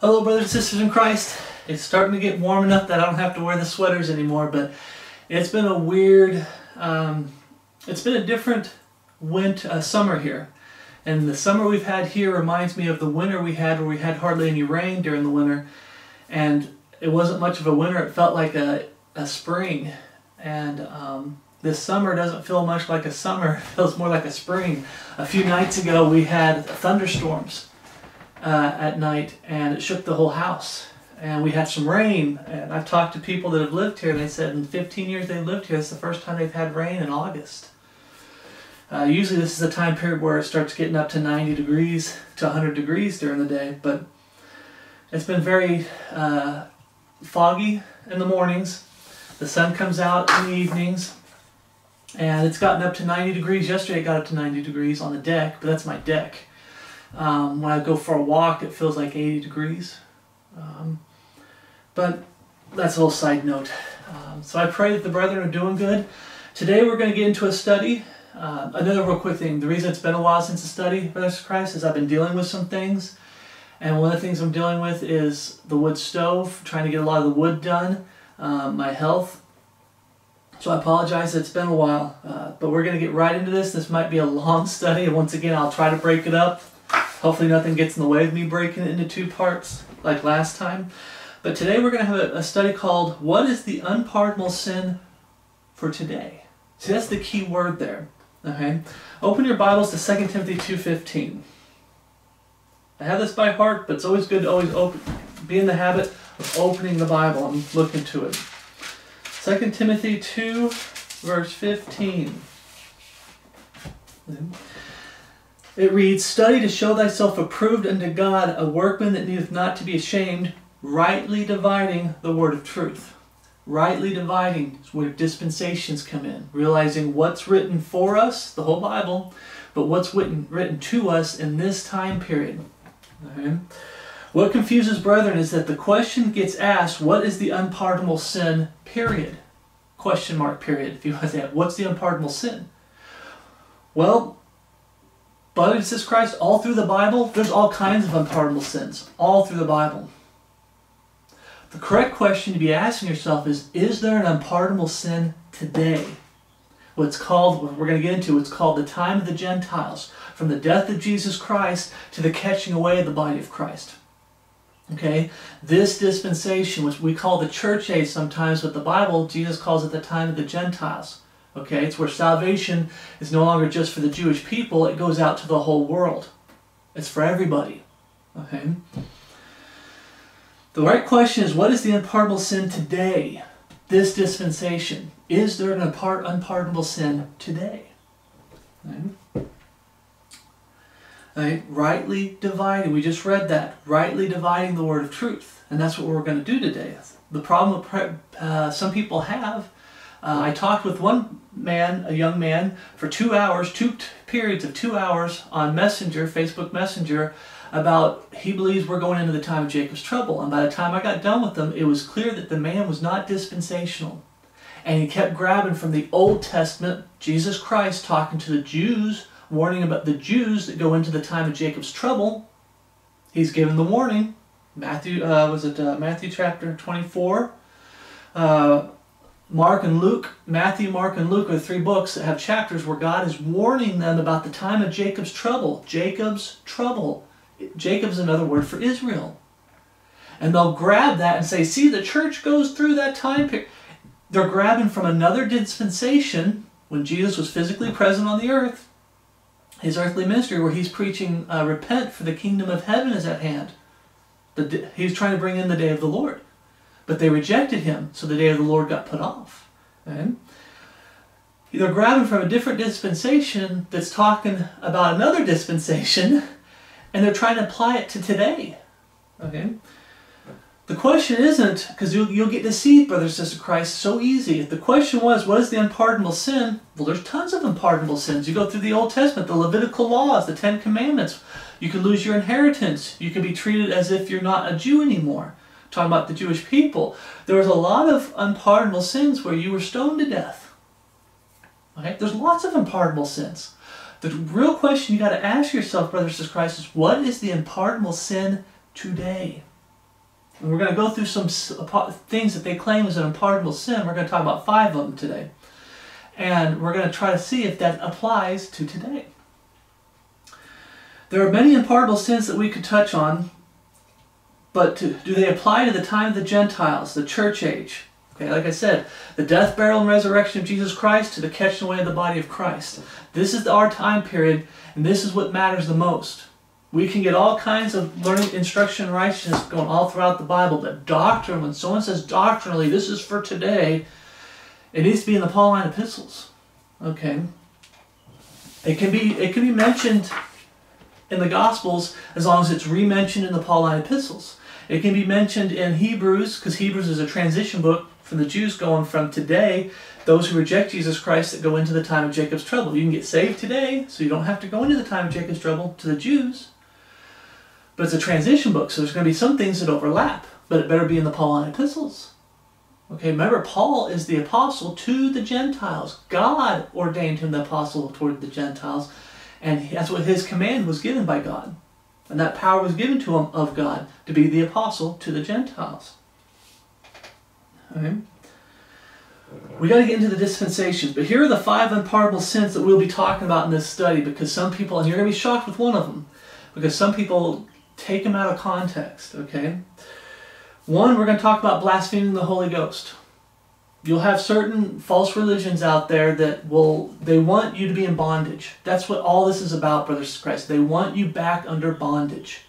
Hello, brothers and sisters in Christ. It's starting to get warm enough that I don't have to wear the sweaters anymore, but it's been a weird, um, it's been a different winter, uh, summer here. And the summer we've had here reminds me of the winter we had where we had hardly any rain during the winter. And it wasn't much of a winter, it felt like a, a spring. And um, this summer doesn't feel much like a summer, it feels more like a spring. A few nights ago we had thunderstorms uh, at night and it shook the whole house. And we had some rain. And I've talked to people that have lived here and they said in 15 years they've lived here, it's the first time they've had rain in August. Uh, usually this is a time period where it starts getting up to 90 degrees to 100 degrees during the day, but it's been very uh, foggy in the mornings. The sun comes out in the evenings, and it's gotten up to 90 degrees. Yesterday it got up to 90 degrees on the deck, but that's my deck. Um, when I go for a walk, it feels like 80 degrees. Um, but that's a little side note. Um, so I pray that the brethren are doing good. Today we're going to get into a study. Uh, another real quick thing. The reason it's been a while since the study, Brothers Christ, is I've been dealing with some things. And one of the things I'm dealing with is the wood stove, trying to get a lot of the wood done, um, my health. So I apologize, it's been a while. Uh, but we're going to get right into this. This might be a long study, and once again, I'll try to break it up. Hopefully nothing gets in the way of me breaking it into two parts like last time. But today we're going to have a, study called What is the Unpardonable Sin for Today? See, that's the key word there. Okay? Open your Bibles to 2 Timothy 2.15. I have this by heart, but it's always good to always open, be in the habit of opening the Bible and looking to it. 2 Timothy 2, verse 15. It reads, Study to show thyself approved unto God, a workman that needeth not to be ashamed, rightly dividing the word of truth. Rightly dividing is where dispensations come in, realizing what's written for us, the whole Bible, but what's written, written to us in this time period. Okay? What confuses brethren is that the question gets asked, what is the unpardonable sin, period? Question mark, period. If you want that, what's the unpardonable sin? Well, and sisters Christ, all through the Bible, there's all kinds of unpardonable sins. All through the Bible. The correct question to be asking yourself is, is there an unpardonable sin today? What's called, what we're going to get into, it's called the time of the Gentiles, from the death of Jesus Christ to the catching away of the body of Christ. Okay, this dispensation, which we call the church age sometimes, but the Bible, Jesus calls it the time of the Gentiles. Okay, it's where salvation is no longer just for the Jewish people, it goes out to the whole world. It's for everybody. Okay? The right question is what is the unpardonable sin today? This dispensation. Is there an unpardonable sin today? Right? Right? Rightly dividing. We just read that. Rightly dividing the word of truth. And that's what we're going to do today. The problem uh, some people have, uh, I talked with one man, a young man, for two hours, two periods of two hours on Messenger, Facebook Messenger, about he believes we're going into the time of Jacob's trouble. And by the time I got done with him, it was clear that the man was not dispensational. And he kept grabbing from the Old Testament, Jesus Christ talking to the Jews, warning about the Jews that go into the time of Jacob's trouble. He's given the warning. Matthew, uh, was it uh, Matthew chapter 24? Uh, Mark and Luke, Matthew, Mark, and Luke are three books that have chapters where God is warning them about the time of Jacob's trouble. Jacob's trouble. Jacob's another word for Israel. And they'll grab that and say, see, the church goes through that time period. They're grabbing from another dispensation when Jesus was physically present on the earth, his earthly ministry, where he's preaching, uh, repent for the kingdom of heaven is at hand. The, he's trying to bring in the day of the Lord. But they rejected him, so the day of the Lord got put off. Okay? They're grabbing from a different dispensation that's talking about another dispensation and they're trying to apply it to today. Okay? The question isn't, because you'll, you'll get deceived, brother and sister Christ, so easy. If the question was, what is the unpardonable sin? Well, there's tons of unpardonable sins. You go through the Old Testament, the Levitical laws, the Ten Commandments. You can lose your inheritance. You can be treated as if you're not a Jew anymore. Talking about the Jewish people. There was a lot of unpardonable sins where you were stoned to death. Okay? There's lots of unpardonable sins. The real question you got to ask yourself, brothers and Christ, is what is the unpardonable sin today? And we're going to go through some uh, things that they claim is an unpardonable sin. We're going to talk about five of them today. And we're going to try to see if that applies to today. There are many unpardonable sins that we could touch on, but to, do they apply to the time of the Gentiles, the church age? Okay, like I said, the death, burial, and resurrection of Jesus Christ to the catching away of the body of Christ. This is our time period, and this is what matters the most. We can get all kinds of learning, instruction, and righteousness going all throughout the Bible, but doctrine, when someone says doctrinally, this is for today, it needs to be in the Pauline epistles. Okay? It can be it can be mentioned in the Gospels as long as it's re-mentioned in the Pauline epistles. It can be mentioned in Hebrews, because Hebrews is a transition book from the Jews going from today, those who reject Jesus Christ that go into the time of Jacob's trouble. You can get saved today, so you don't have to go into the time of Jacob's trouble to the Jews. But it's a transition book, so there's going to be some things that overlap, but it better be in the Pauline epistles. Okay, remember, Paul is the apostle to the Gentiles. God ordained him the apostle toward the Gentiles, and that's what his command was given by God. And that power was given to him of God to be the apostle to the Gentiles. Okay? We got to get into the dispensations, but here are the five unpardonable sins that we'll be talking about in this study because some people, and you're going to be shocked with one of them, because some people take them out of context, okay? One, we're going to talk about blaspheming the Holy Ghost. You'll have certain false religions out there that will, they want you to be in bondage. That's what all this is about, brothers of Christ. They want you back under bondage.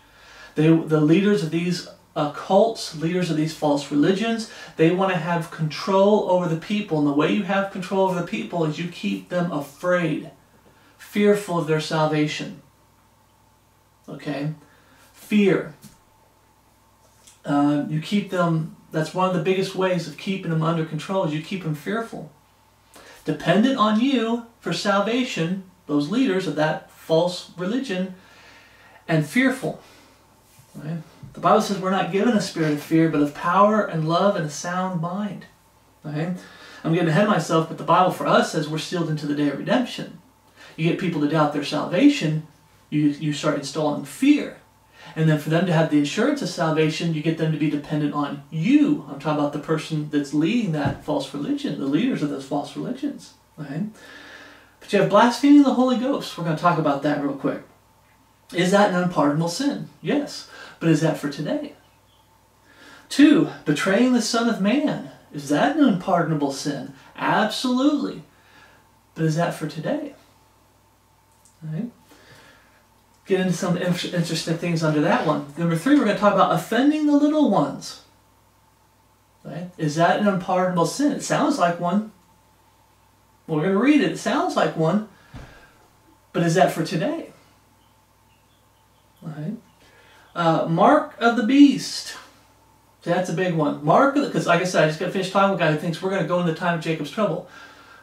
They, the leaders of these uh, cults, leaders of these false religions, they want to have control over the people. And the way you have control over the people is you keep them afraid, fearful of their salvation. Okay? Fear. Uh, you keep them that's one of the biggest ways of keeping them under control is you keep them fearful. Dependent on you for salvation, those leaders of that false religion, and fearful. Right? The Bible says we're not given a spirit of fear, but of power and love and a sound mind. I'm getting ahead of myself, but the Bible for us says we're sealed into the day of redemption. You get people to doubt their salvation, you, you start installing fear. And then for them to have the assurance of salvation, you get them to be dependent on you. I'm talking about the person that's leading that false religion, the leaders of those false religions. Right? But you have blaspheming the Holy Ghost. We're going to talk about that real quick. Is that an unpardonable sin? Yes. But is that for today? Two, betraying the Son of Man. Is that an unpardonable sin? Absolutely. But is that for today? Right? Get into some interesting things under that one. Number three, we're going to talk about offending the little ones. Right? Is that an unpardonable sin? It sounds like one. We're going to read it. It sounds like one. But is that for today? Right? Uh, mark of the beast. that's a big one. Mark, of because like I said, I just got to finish talking with a guy who thinks we're going to go into the time of Jacob's trouble.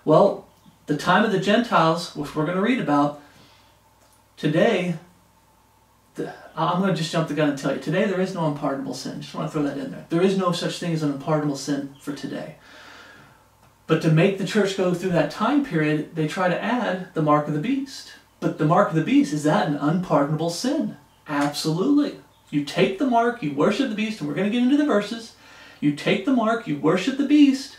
Well, the time of the Gentiles, which we're going to read about, today I'm going to just jump the gun and tell you today there is no unpardonable sin. Just want to throw that in there. There is no such thing as an unpardonable sin for today. But to make the church go through that time period, they try to add the mark of the beast. But the mark of the beast, is that an unpardonable sin? Absolutely. You take the mark, you worship the beast, and we're going to get into the verses. You take the mark, you worship the beast.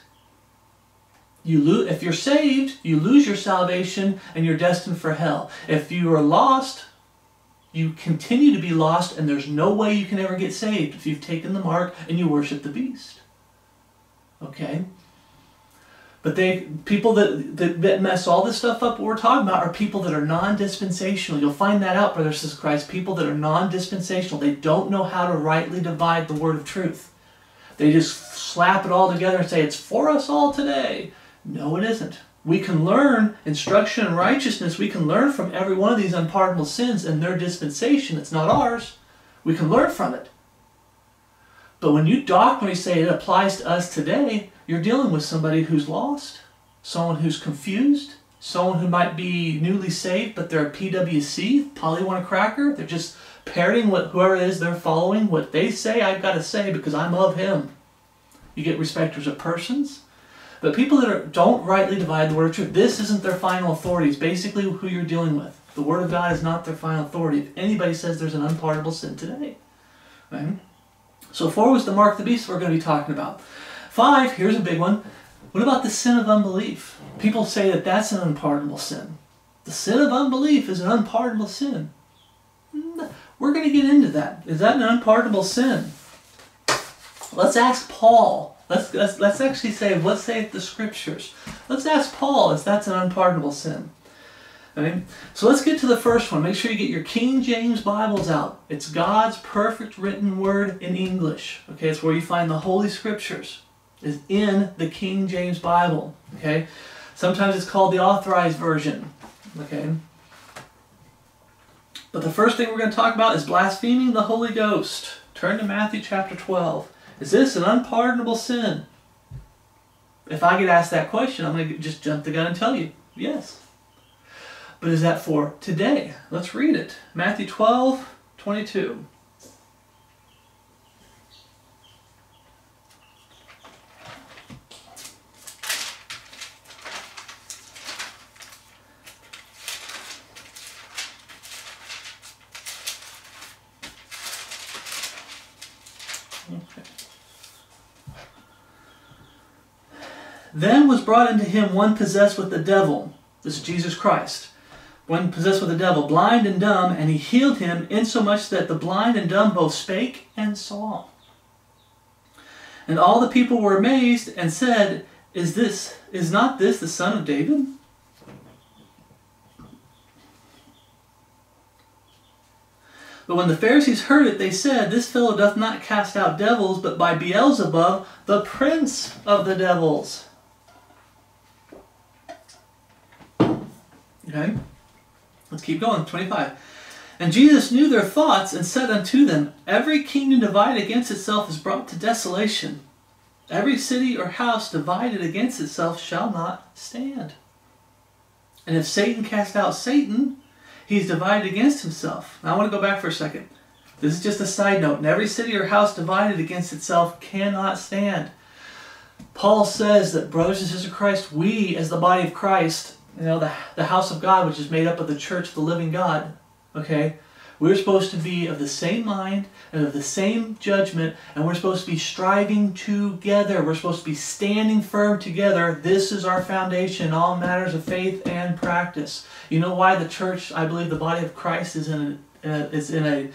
You lo- if you're saved, you lose your salvation and you're destined for hell. If you are lost, you continue to be lost and there's no way you can ever get saved if you've taken the mark and you worship the beast. Okay? But they people that, that mess all this stuff up what we're talking about are people that are non-dispensational. You'll find that out, brothers and Christ. People that are non-dispensational. They don't know how to rightly divide the word of truth. They just slap it all together and say it's for us all today. No, it isn't. We can learn instruction and righteousness. We can learn from every one of these unpardonable sins and their dispensation. It's not ours. We can learn from it. But when you doctrinally say it applies to us today, you're dealing with somebody who's lost, someone who's confused, someone who might be newly saved, but they're a PWC, want a cracker. They're just parroting what whoever it is they're following, what they say, I've got to say because I'm of him. You get respecters of persons. But people that are, don't rightly divide the word of truth, this isn't their final authority. It's basically who you're dealing with. The word of God is not their final authority. If anybody says there's an unpardonable sin today, right? So four was the mark of the beast we're going to be talking about. Five, here's a big one. What about the sin of unbelief? People say that that's an unpardonable sin. The sin of unbelief is an unpardonable sin. Hmm, we're going to get into that. Is that an unpardonable sin? Let's ask Paul. Let's, let's, let's actually say, let's say the scriptures. Let's ask Paul if that's an unpardonable sin. Okay? So let's get to the first one. Make sure you get your King James Bibles out. It's God's perfect written word in English. Okay, it's where you find the Holy Scriptures. Is in the King James Bible. Okay, sometimes it's called the Authorized Version. Okay, but the first thing we're going to talk about is blaspheming the Holy Ghost. Turn to Matthew chapter 12. Is this an unpardonable sin? If I get asked that question, I'm going to just jump the gun and tell you yes. But is that for today? Let's read it. Matthew 12, 22. Then was brought into him one possessed with the devil. This is Jesus Christ. One possessed with the devil, blind and dumb, and he healed him insomuch that the blind and dumb both spake and saw. And all the people were amazed and said, Is this is not this the son of David? But when the Pharisees heard it, they said, This fellow doth not cast out devils, but by Beelzebub, the prince of the devils. Okay? Let's keep going. 25. And Jesus knew their thoughts and said unto them, Every kingdom divided against itself is brought to desolation. Every city or house divided against itself shall not stand. And if Satan cast out Satan, he's divided against himself. Now I want to go back for a second. This is just a side note. And every city or house divided against itself cannot stand. Paul says that, brothers and sisters of Christ, we as the body of Christ you know, the, the house of God, which is made up of the church of the living God, okay? We're supposed to be of the same mind and of the same judgment, and we're supposed to be striving together. We're supposed to be standing firm together. This is our foundation, in all matters of faith and practice. You know why the church, I believe the body of Christ is in a, uh, is in a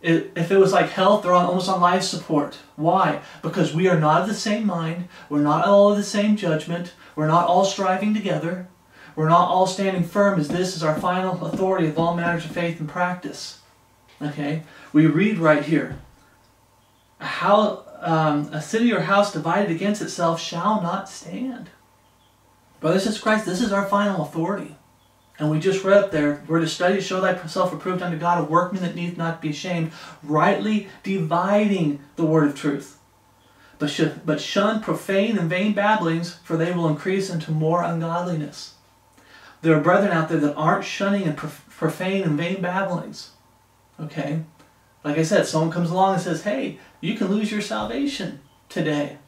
if it was like health, they're on, almost on life support. Why? Because we are not of the same mind. We're not all of the same judgment. We're not all striving together. We're not all standing firm as this is our final authority of all matters of faith and practice. Okay? We read right here. How um, a city or house divided against itself shall not stand. Brothers and Christ, this is our final authority. And we just read up there, we're to study, show thyself approved unto God, a workman that needs not be ashamed, rightly dividing the word of truth. But, should, but shun profane and vain babblings, for they will increase into more ungodliness. There are brethren out there that aren't shunning and profane and vain babblings. Okay? Like I said, someone comes along and says, hey, you can lose your salvation today.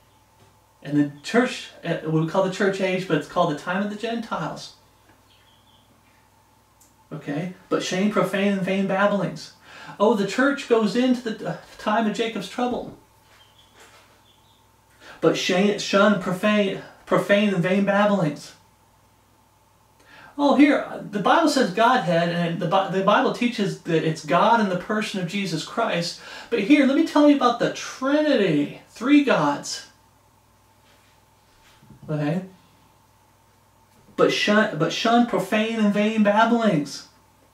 And the church, uh, what we call the church age, but it's called the time of the Gentiles. Okay? But shame, profane, and vain babblings. Oh, the church goes into the uh, time of Jacob's trouble but shun profane, profane and vain babblings. Oh, here, the Bible says Godhead, and the, the Bible teaches that it's God in the person of Jesus Christ. But here, let me tell you about the Trinity three gods. Okay? But shun, but shun profane and vain babblings,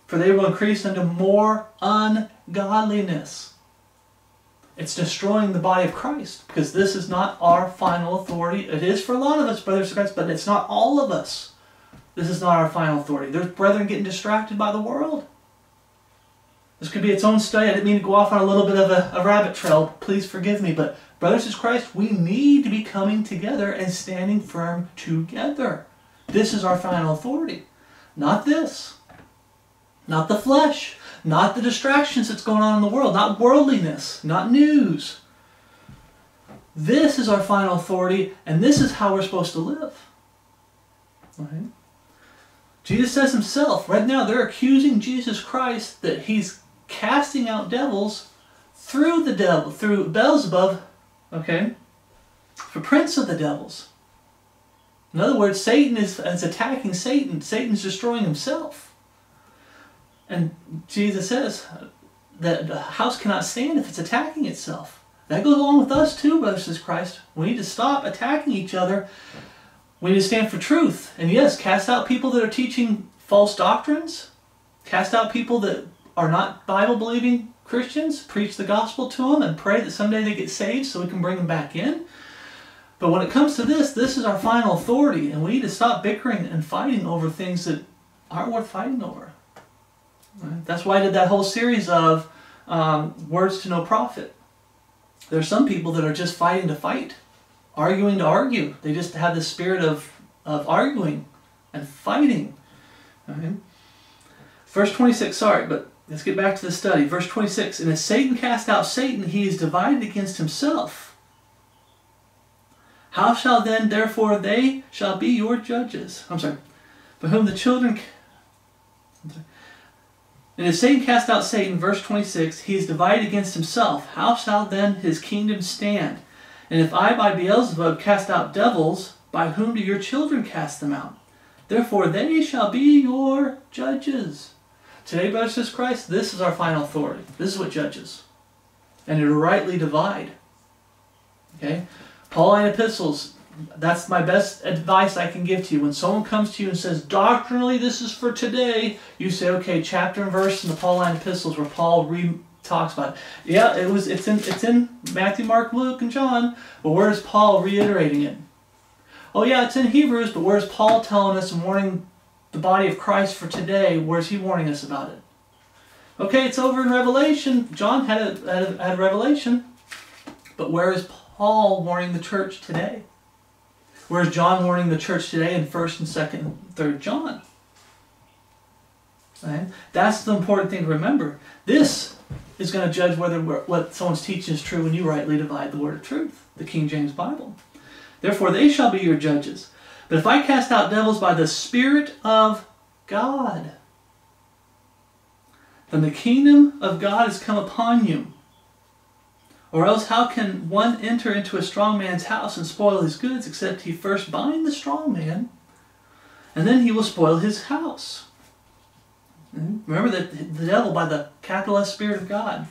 for they will increase unto more ungodliness. It's destroying the body of Christ because this is not our final authority. It is for a lot of us, brothers and sisters, but it's not all of us. This is not our final authority. There's brethren getting distracted by the world. This could be its own study. I didn't mean to go off on a little bit of a, a rabbit trail. Please forgive me. But, brothers and Christ, we need to be coming together and standing firm together. This is our final authority. Not this. Not the flesh. Not the distractions that's going on in the world, not worldliness, not news. This is our final authority, and this is how we're supposed to live. Right? Jesus says himself, right now they're accusing Jesus Christ that he's casting out devils through the devil, through Beelzebub, okay, for prince of the devils. In other words, Satan is, is attacking Satan. Satan's destroying himself. And Jesus says that the house cannot stand if it's attacking itself. That goes along with us too, brothers says Christ. We need to stop attacking each other. We need to stand for truth. And yes, cast out people that are teaching false doctrines. Cast out people that are not Bible believing Christians. Preach the gospel to them and pray that someday they get saved so we can bring them back in. But when it comes to this, this is our final authority, and we need to stop bickering and fighting over things that aren't worth fighting over. That's why I did that whole series of um, words to no profit. There's some people that are just fighting to fight, arguing to argue. They just have this spirit of, of arguing and fighting. Okay? Verse 26, sorry, but let's get back to the study. Verse 26 And as Satan cast out Satan, he is divided against himself. How shall then, therefore, they shall be your judges? I'm sorry. But whom the children. And as Satan cast out Satan, verse 26, he is divided against himself. How shall then his kingdom stand? And if I by Beelzebub cast out devils, by whom do your children cast them out? Therefore they shall be your judges. Today, brothers says Christ, this is our final authority. This is what judges. And to rightly divide. Okay? Pauline epistles, that's my best advice I can give to you. When someone comes to you and says, doctrinally, this is for today, you say, okay, chapter and verse in the Pauline epistles where Paul re- talks about it. Yeah, it was. It's in. It's in Matthew, Mark, Luke, and John. But where's Paul reiterating it? Oh yeah, it's in Hebrews. But where's Paul telling us and warning the body of Christ for today? Where's he warning us about it? Okay, it's over in Revelation. John had a, had a, had a revelation. But where is Paul warning the church today? Where's John warning the church today in 1st and 2nd and 3rd John? Right? That's the important thing to remember. This is going to judge whether what someone's teaching is true when you rightly divide the word of truth, the King James Bible. Therefore, they shall be your judges. But if I cast out devils by the Spirit of God, then the kingdom of God has come upon you. Or else, how can one enter into a strong man's house and spoil his goods except he first bind the strong man, and then he will spoil his house? Hmm? Remember that the devil by the capital Spirit of God.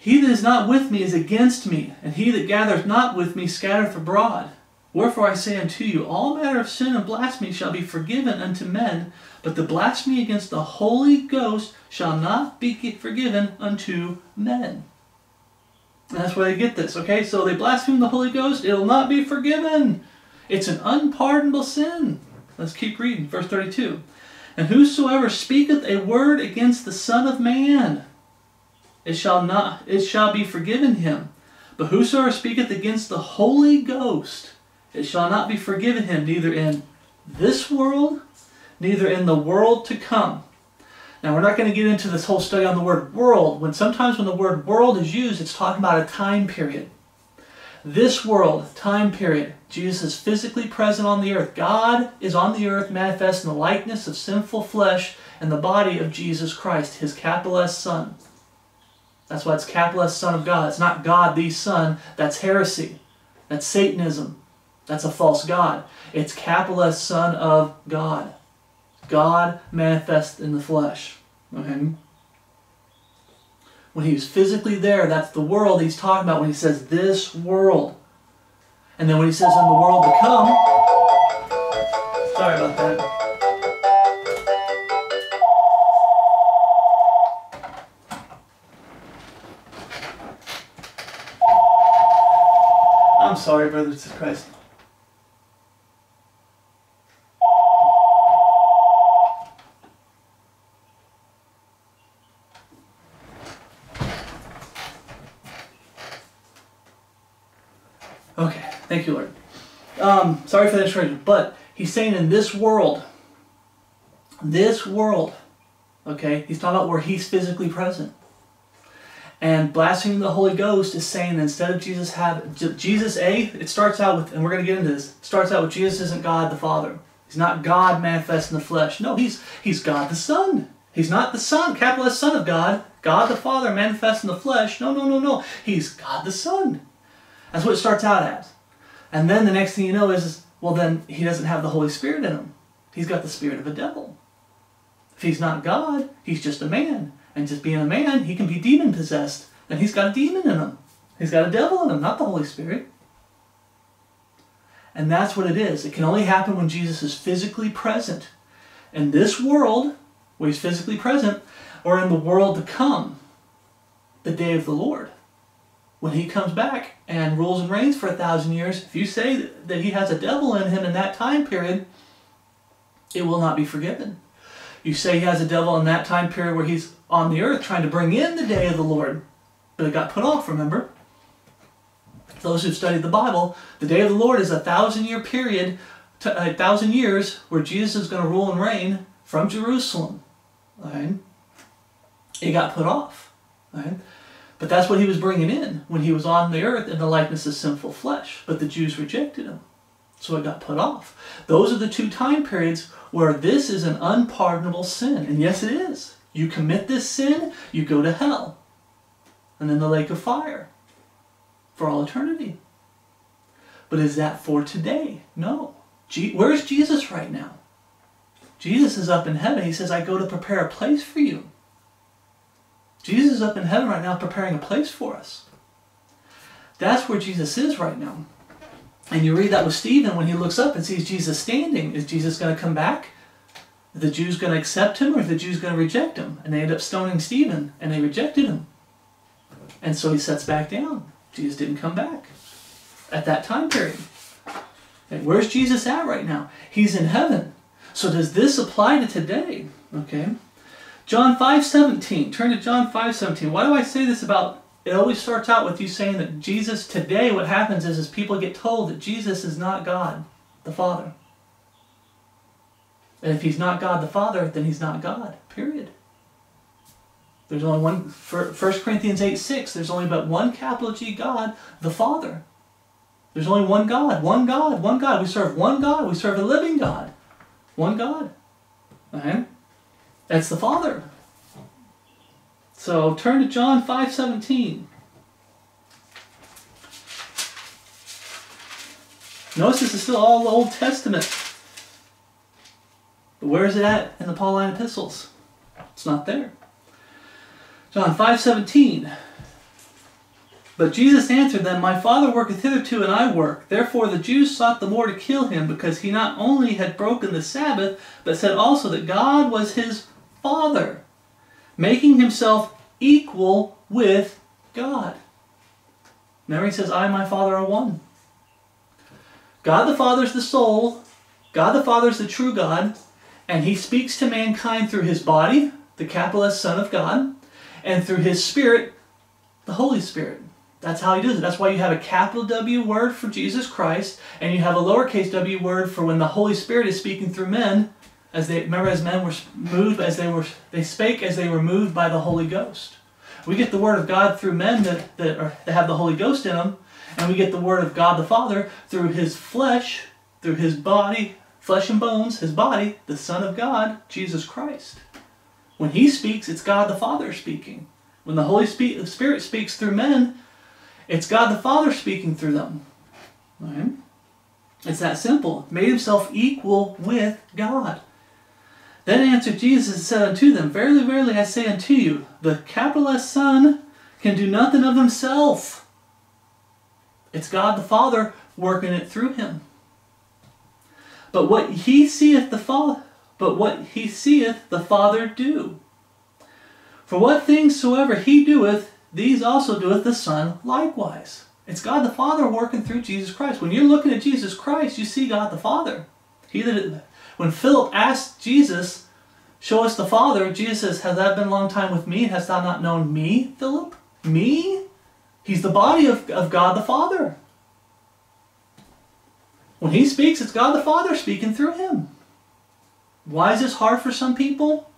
He that is not with me is against me, and he that gathereth not with me scattereth abroad. Wherefore I say unto you, all manner of sin and blasphemy shall be forgiven unto men, but the blasphemy against the Holy Ghost shall not be forgiven unto men. That's where they get this, okay? So they blaspheme the Holy Ghost, it'll not be forgiven. It's an unpardonable sin. Let's keep reading, verse 32. And whosoever speaketh a word against the Son of Man, it shall not it shall be forgiven him. But whosoever speaketh against the Holy Ghost, it shall not be forgiven him, neither in this world, neither in the world to come. Now we're not going to get into this whole study on the word world. When sometimes when the word world is used, it's talking about a time period. This world, time period, Jesus is physically present on the earth. God is on the earth manifest in the likeness of sinful flesh and the body of Jesus Christ, his capital S Son. That's why it's capital S Son of God. It's not God the Son. That's heresy. That's Satanism. That's a false God. It's capital S Son of God. God manifest in the flesh. Okay? When he's physically there, that's the world he's talking about when he says this world. And then when he says in the world to come, sorry about that. I'm sorry, brothers in Christ. Okay, thank you, Lord. Um, sorry for the interruption, but he's saying in this world, this world, okay, he's talking about where he's physically present. And blaspheming the Holy Ghost is saying that instead of Jesus have Jesus A, it starts out with, and we're going to get into this. Starts out with Jesus isn't God the Father. He's not God manifest in the flesh. No, he's he's God the Son. He's not the Son, capital S Son of God, God the Father manifest in the flesh. No, no, no, no. He's God the Son. That's what it starts out as. And then the next thing you know is, well, then he doesn't have the Holy Spirit in him. He's got the spirit of a devil. If he's not God, he's just a man. And just being a man, he can be demon possessed. And he's got a demon in him. He's got a devil in him, not the Holy Spirit. And that's what it is. It can only happen when Jesus is physically present. In this world, where he's physically present, or in the world to come, the day of the Lord. When he comes back and rules and reigns for a thousand years, if you say that he has a devil in him in that time period, it will not be forgiven. You say he has a devil in that time period where he's on the earth trying to bring in the day of the Lord, but it got put off, remember? Those who've studied the Bible, the day of the Lord is a thousand year period, a thousand years where Jesus is going to rule and reign from Jerusalem. Right? It got put off. Right? But that's what he was bringing in when he was on the earth in the likeness of sinful flesh. But the Jews rejected him. So it got put off. Those are the two time periods where this is an unpardonable sin. And yes, it is. You commit this sin, you go to hell and in the lake of fire for all eternity. But is that for today? No. where's Jesus right now? Jesus is up in heaven. He says, I go to prepare a place for you. Jesus is up in heaven right now preparing a place for us. That's where Jesus is right now. And you read that with Stephen when he looks up and sees Jesus standing. Is Jesus going to come back? Are the Jews going to accept him or are the Jews going to reject him? And they end up stoning Stephen and they rejected him. And so he sets back down. Jesus didn't come back at that time period. And where's Jesus at right now? He's in heaven. So does this apply to today? Okay. John 5:17. Turn to John 5:17. Why do I say this about it always starts out with you saying that Jesus today what happens is is people get told that Jesus is not God, the Father. And if he's not God the Father, then he's not God. Period. There's only one, 1 Corinthians 8 6, there's only but one capital G God, the Father. There's only one God, one God, one God. We serve one God. We serve a living God. One God. Okay? That's the Father. So turn to John 5.17. Notice this is still all the Old Testament. But where is it at in the Pauline epistles? It's not there. John 5.17 But Jesus answered them, My Father worketh hitherto, and I work. Therefore the Jews sought the more to kill him, because he not only had broken the Sabbath, but said also that God was his Father making himself equal with God. Remember, he says, I and my Father are one. God the Father is the soul, God the Father is the true God, and he speaks to mankind through his body, the capital S Son of God, and through his Spirit, the Holy Spirit. That's how he does it. That's why you have a capital W word for Jesus Christ, and you have a lowercase w word for when the Holy Spirit is speaking through men as they remember as men were moved as they were they spake as they were moved by the Holy Ghost. We get the word of God through men that, that, are, that have the Holy Ghost in them, and we get the word of God the Father through his flesh, through his body, flesh and bones, his body, the Son of God, Jesus Christ. When he speaks, it's God the Father speaking. When the Holy Spirit speaks through men, it's God the Father speaking through them. Right? It's that simple. Made himself equal with God. Then answered Jesus and said unto them, Verily, verily, I say unto you, the capital S Son can do nothing of himself. It's God the Father working it through him. But what he seeth the Father, but what he seeth the Father do. For what things soever he doeth, these also doeth the Son likewise. It's God the Father working through Jesus Christ. When you're looking at Jesus Christ, you see God the Father. He that when Philip asked Jesus, Show us the Father, Jesus says, Has that been a long time with me? Hast thou not known me, Philip? Me? He's the body of, of God the Father. When he speaks, it's God the Father speaking through him. Why is this hard for some people?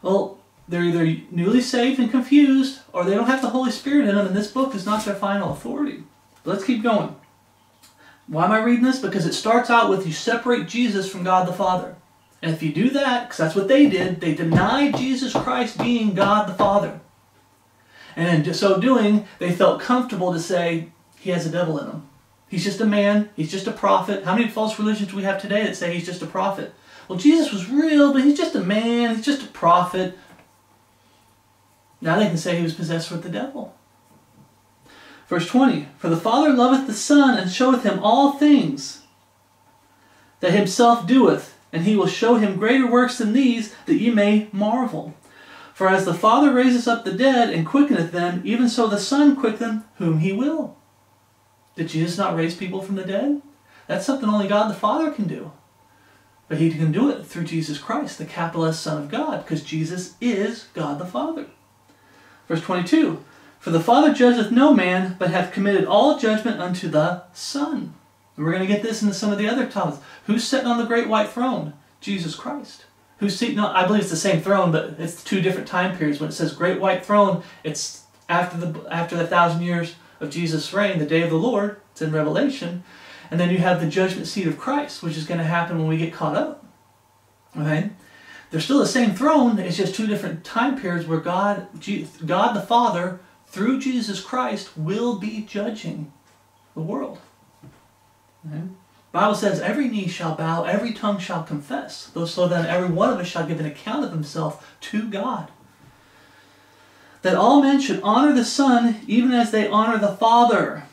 Well, they're either newly saved and confused, or they don't have the Holy Spirit in them, and this book is not their final authority. Let's keep going. Why am I reading this? Because it starts out with you separate Jesus from God the Father. And if you do that, because that's what they did, they denied Jesus Christ being God the Father. And in so doing, they felt comfortable to say, he has a devil in him. He's just a man. He's just a prophet. How many false religions do we have today that say he's just a prophet? Well, Jesus was real, but he's just a man. He's just a prophet. Now they can say he was possessed with the devil. Verse 20 For the Father loveth the Son, and showeth him all things that himself doeth, and he will show him greater works than these, that ye may marvel. For as the Father raises up the dead and quickeneth them, even so the Son quickeneth whom he will. Did Jesus not raise people from the dead? That's something only God the Father can do. But he can do it through Jesus Christ, the capital Son of God, because Jesus is God the Father. Verse 22 For the Father judgeth no man, but hath committed all judgment unto the Son. And we're going to get this into some of the other topics. Who's sitting on the great white throne? Jesus Christ. Who's sitting on, I believe it's the same throne, but it's two different time periods. When it says great white throne, it's after the after the thousand years of Jesus' reign, the day of the Lord. It's in Revelation. And then you have the judgment seat of Christ, which is going to happen when we get caught up. Okay? They're still the same throne, it's just two different time periods where God, God the Father, through Jesus Christ, will be judging the world. Okay? Bible says, every knee shall bow, every tongue shall confess. Though so then every one of us shall give an account of himself to God that all men should honor the Son even as they honor the Father.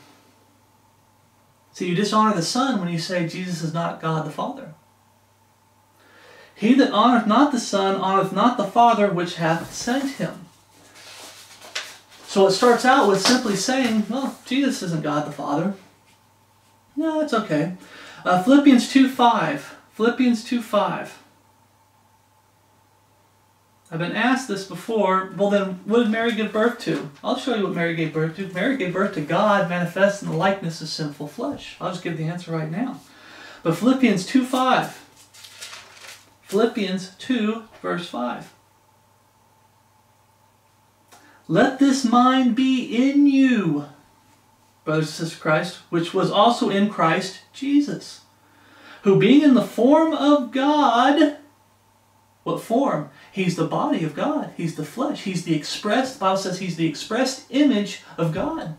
See, you dishonor the Son when you say Jesus is not God the Father. He that honoreth not the Son honoreth not the Father which hath sent him. So it starts out with simply saying, well, Jesus isn't God the Father. No, it's okay. Uh, Philippians 2 5. Philippians 2 5. I've been asked this before. Well, then, what did Mary give birth to? I'll show you what Mary gave birth to. Mary gave birth to God manifest in the likeness of sinful flesh. I'll just give the answer right now. But Philippians 2 5. Philippians 2, verse 5. Let this mind be in you, brothers and sisters Christ, which was also in Christ Jesus, who being in the form of God, what form? He's the body of God. He's the flesh. He's the expressed, the Bible says he's the expressed image of God.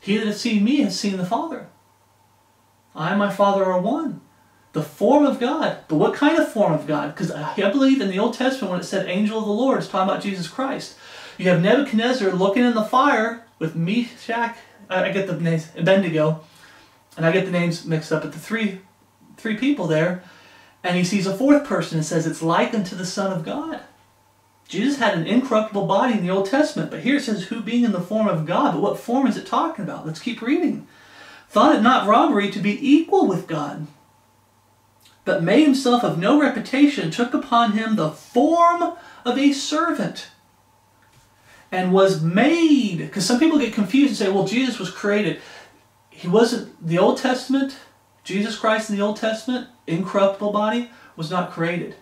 He that has seen me has seen the Father. I and my Father are one. The form of God. But what kind of form of God? Because uh, I believe in the Old Testament when it said angel of the Lord, it's talking about Jesus Christ. You have Nebuchadnezzar looking in the fire with Meshach, I get the names, Abednego, and I get the names mixed up, but the three, three people there and he sees a fourth person and says it's like unto the Son of God. Jesus had an incorruptible body in the Old Testament, but here it says, who being in the form of God. But what form is it talking about? Let's keep reading. Thought it not robbery to be equal with God, but made himself of no reputation, took upon him the form of a servant, and was made. Because some people get confused and say, well, Jesus was created. He wasn't, the Old Testament, Jesus Christ in the Old Testament, incorruptible body, was not created.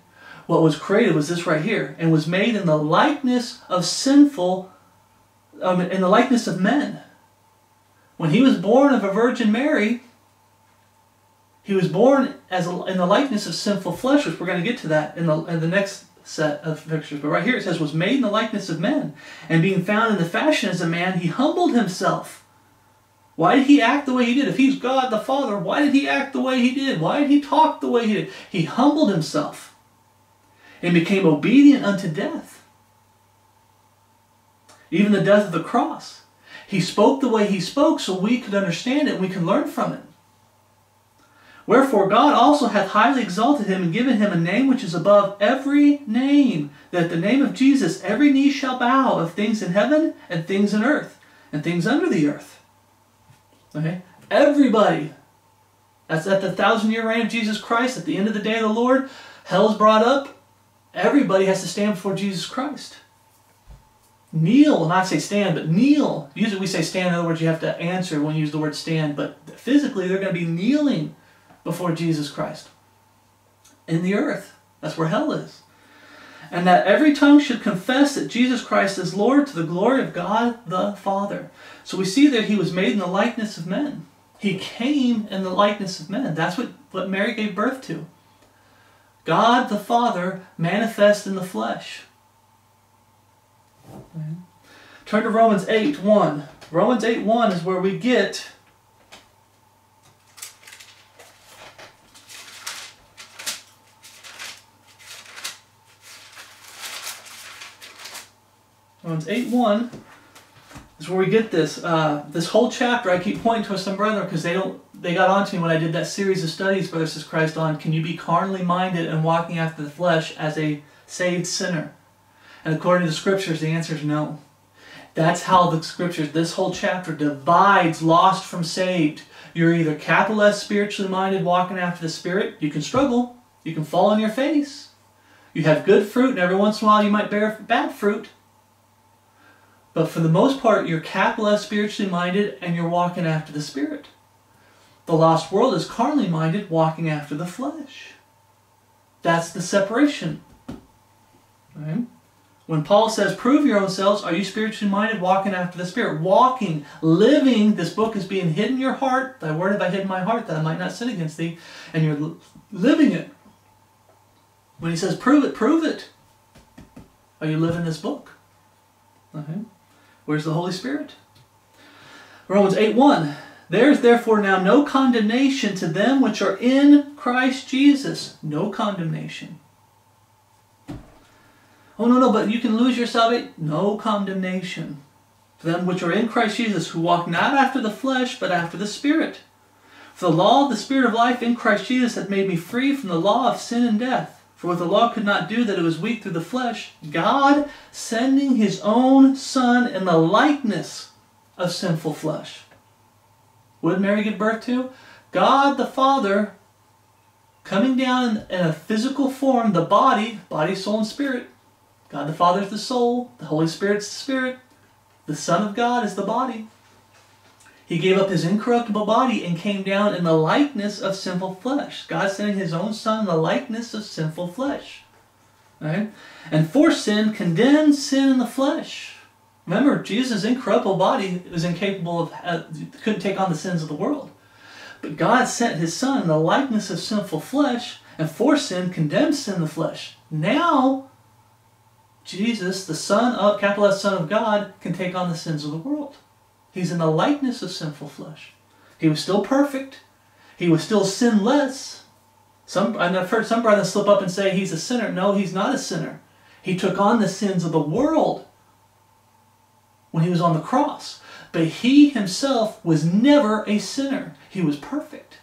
What was created was this right here, and was made in the likeness of sinful, um, in the likeness of men. When he was born of a Virgin Mary, he was born as a, in the likeness of sinful flesh, which we're going to get to that in the, in the next set of pictures. But right here it says, was made in the likeness of men. And being found in the fashion as a man, he humbled himself why did he act the way he did? If he's God the Father, why did he act the way he did? Why did he talk the way he did? He humbled himself and became obedient unto death. Even the death of the cross. He spoke the way he spoke so we could understand it and we can learn from it. Wherefore God also hath highly exalted him and given him a name which is above every name, that at the name of Jesus every knee shall bow of things in heaven and things in earth and things under the earth Okay? Everybody. That's at the thousand year reign of Jesus Christ, at the end of the day of the Lord, hell's brought up. Everybody has to stand before Jesus Christ. Kneel, not say stand, but kneel. Usually we say stand, in other words, you have to answer when you use the word stand, but physically they're going to be kneeling before Jesus Christ in the earth. That's where hell is. And that every tongue should confess that Jesus Christ is Lord to the glory of God the Father. So we see that he was made in the likeness of men. He came in the likeness of men. That's what, what Mary gave birth to. God the Father manifest in the flesh. Turn to Romans 8 1. Romans 8 1 is where we get Romans 8 1 is where we get this. Uh, this whole chapter, I keep pointing to some brethren because they don't they got on to me when I did that series of studies, Brother says Christ, on can you be carnally minded and walking after the flesh as a saved sinner? And according to the scriptures, the answer is no. That's how the scriptures, this whole chapter divides lost from saved. You're either capital S spiritually minded, walking after the Spirit. You can struggle. You can fall on your face. You have good fruit, and every once in a while you might bear bad fruit. But for the most part, you're S spiritually minded and you're walking after the Spirit. The lost world is carnally minded, walking after the flesh. That's the separation. Right? When Paul says, prove your own selves, are you spiritually minded, walking after the Spirit? Walking, living, this book is being hidden in your heart. Thy word have I hid in my heart that I might not sin against thee. And you're living it. When he says, prove it, prove it. Are you living this book? Okay. Where's the Holy Spirit? Romans 8 1. There is therefore now no condemnation to them which are in Christ Jesus. No condemnation. Oh, no, no, but you can lose your salvation. No condemnation. For them which are in Christ Jesus, who walk not after the flesh, but after the Spirit. For the law of the Spirit of life in Christ Jesus hath made me free from the law of sin and death. For what the law could not do, that it was weak through the flesh, God sending his own Son in the likeness of sinful flesh. Would Mary give birth to? God the Father coming down in a physical form, the body, body, soul, and spirit. God the Father is the soul, the Holy Spirit is the spirit, the Son of God is the body. He gave up his incorruptible body and came down in the likeness of sinful flesh. God sending his own Son in the likeness of sinful flesh. Right? And for sin, condemned sin in the flesh. Remember, Jesus' incorruptible body was incapable of, uh, couldn't take on the sins of the world. But God sent his Son in the likeness of sinful flesh, and for sin, condemned sin in the flesh. Now, Jesus, the Son of, capital S Son of God, can take on the sins of the world. He's in the likeness of sinful flesh. He was still perfect. He was still sinless. Some, I've heard some brothers slip up and say he's a sinner. No, he's not a sinner. He took on the sins of the world when he was on the cross. But he himself was never a sinner. He was perfect.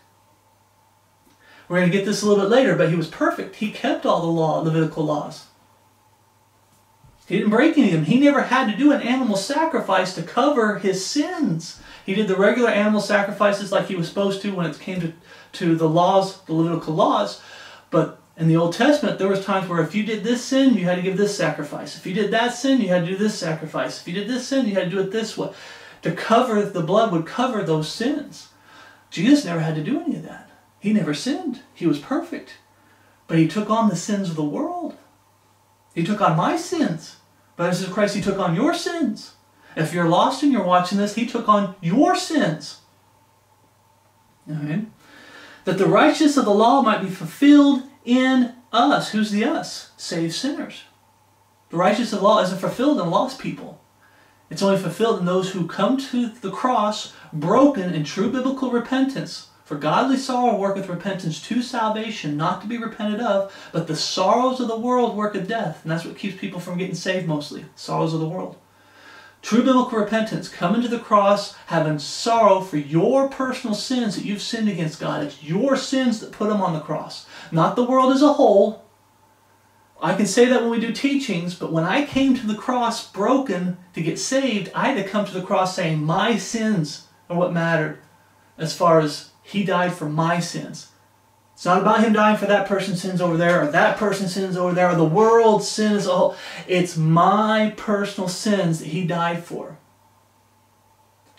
We're going to get this a little bit later, but he was perfect. He kept all the law, Levitical laws. He didn't break any of them. He never had to do an animal sacrifice to cover his sins. He did the regular animal sacrifices like he was supposed to when it came to, to the laws, the Levitical laws. But in the Old Testament, there was times where if you did this sin, you had to give this sacrifice. If you did that sin, you had to do this sacrifice. If you did this sin, you had to do it this way. To cover, the blood would cover those sins. Jesus never had to do any of that. He never sinned. He was perfect. But he took on the sins of the world. He took on my sins. Brothers and Christ, He took on your sins. If you're lost and you're watching this, He took on your sins. Alright? That the righteousness of the law might be fulfilled in us. Who's the us? Saved sinners. The righteousness of the law isn't fulfilled in lost people. It's only fulfilled in those who come to the cross broken in true biblical repentance for godly sorrow worketh repentance to salvation, not to be repented of, but the sorrows of the world worketh death. And that's what keeps people from getting saved mostly. Sorrows of the world. True biblical repentance, coming to the cross, having sorrow for your personal sins that you've sinned against God. It's your sins that put him on the cross, not the world as a whole. I can say that when we do teachings, but when I came to the cross broken to get saved, I had to come to the cross saying, My sins are what mattered as far as he died for my sins. It's not about him dying for that person's sins over there, or that person's sins over there, or the world's sins. whole. It's my personal sins that he died for.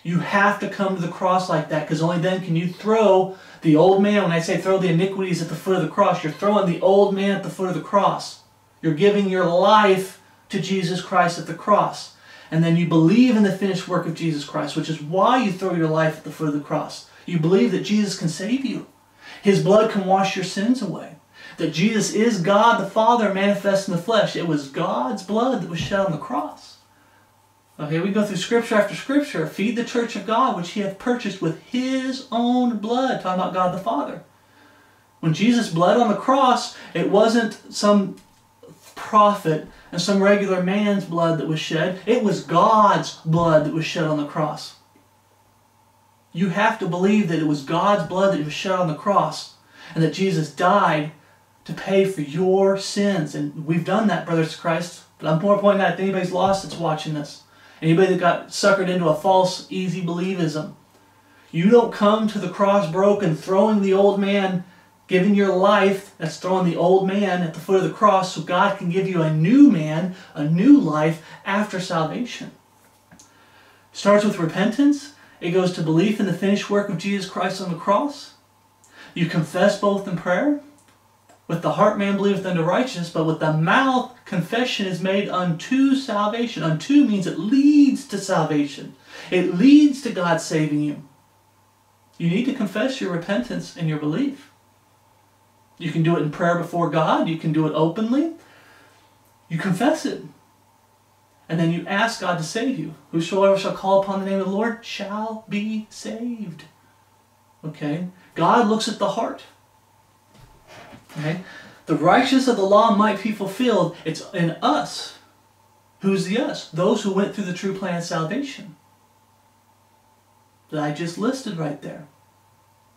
You have to come to the cross like that, because only then can you throw the old man. When I say throw the iniquities at the foot of the cross, you're throwing the old man at the foot of the cross. You're giving your life to Jesus Christ at the cross. And then you believe in the finished work of Jesus Christ, which is why you throw your life at the foot of the cross. You believe that Jesus can save you. His blood can wash your sins away. that Jesus is God the Father manifest in the flesh. It was God's blood that was shed on the cross. Okay, we go through scripture after scripture. Feed the church of God, which he hath purchased with his own blood. Talking about God the Father. When Jesus bled on the cross, it wasn't some prophet and some regular man's blood that was shed. It was God's blood that was shed on the cross. You have to believe that it was God's blood that was shed on the cross and that Jesus died to pay for your sins. And we've done that, brothers of Christ. But I'm more pointing out if anybody's lost that's watching this. Anybody that got suckered into a false, easy believism. You don't come to the cross broken, throwing the old man, giving your life, that's throwing the old man at the foot of the cross so God can give you a new man, a new life after salvation. Starts with repentance. It goes to belief in the finished work of Jesus Christ on the cross. You confess both in prayer. With the heart man believeth unto righteousness, but with the mouth confession is made unto salvation. Unto means it leads to salvation. It leads to God saving you. You need to confess your repentance and your belief. You can do it in prayer before God. You can do it openly. You confess it. And then you ask God to save you. Whosoever shall call upon the name of the Lord shall be saved. Okay? God looks at the heart. Okay? The righteousness of the law might be fulfilled. It's in us. Who's the us? Those who went through the true plan of salvation. That I just listed right there.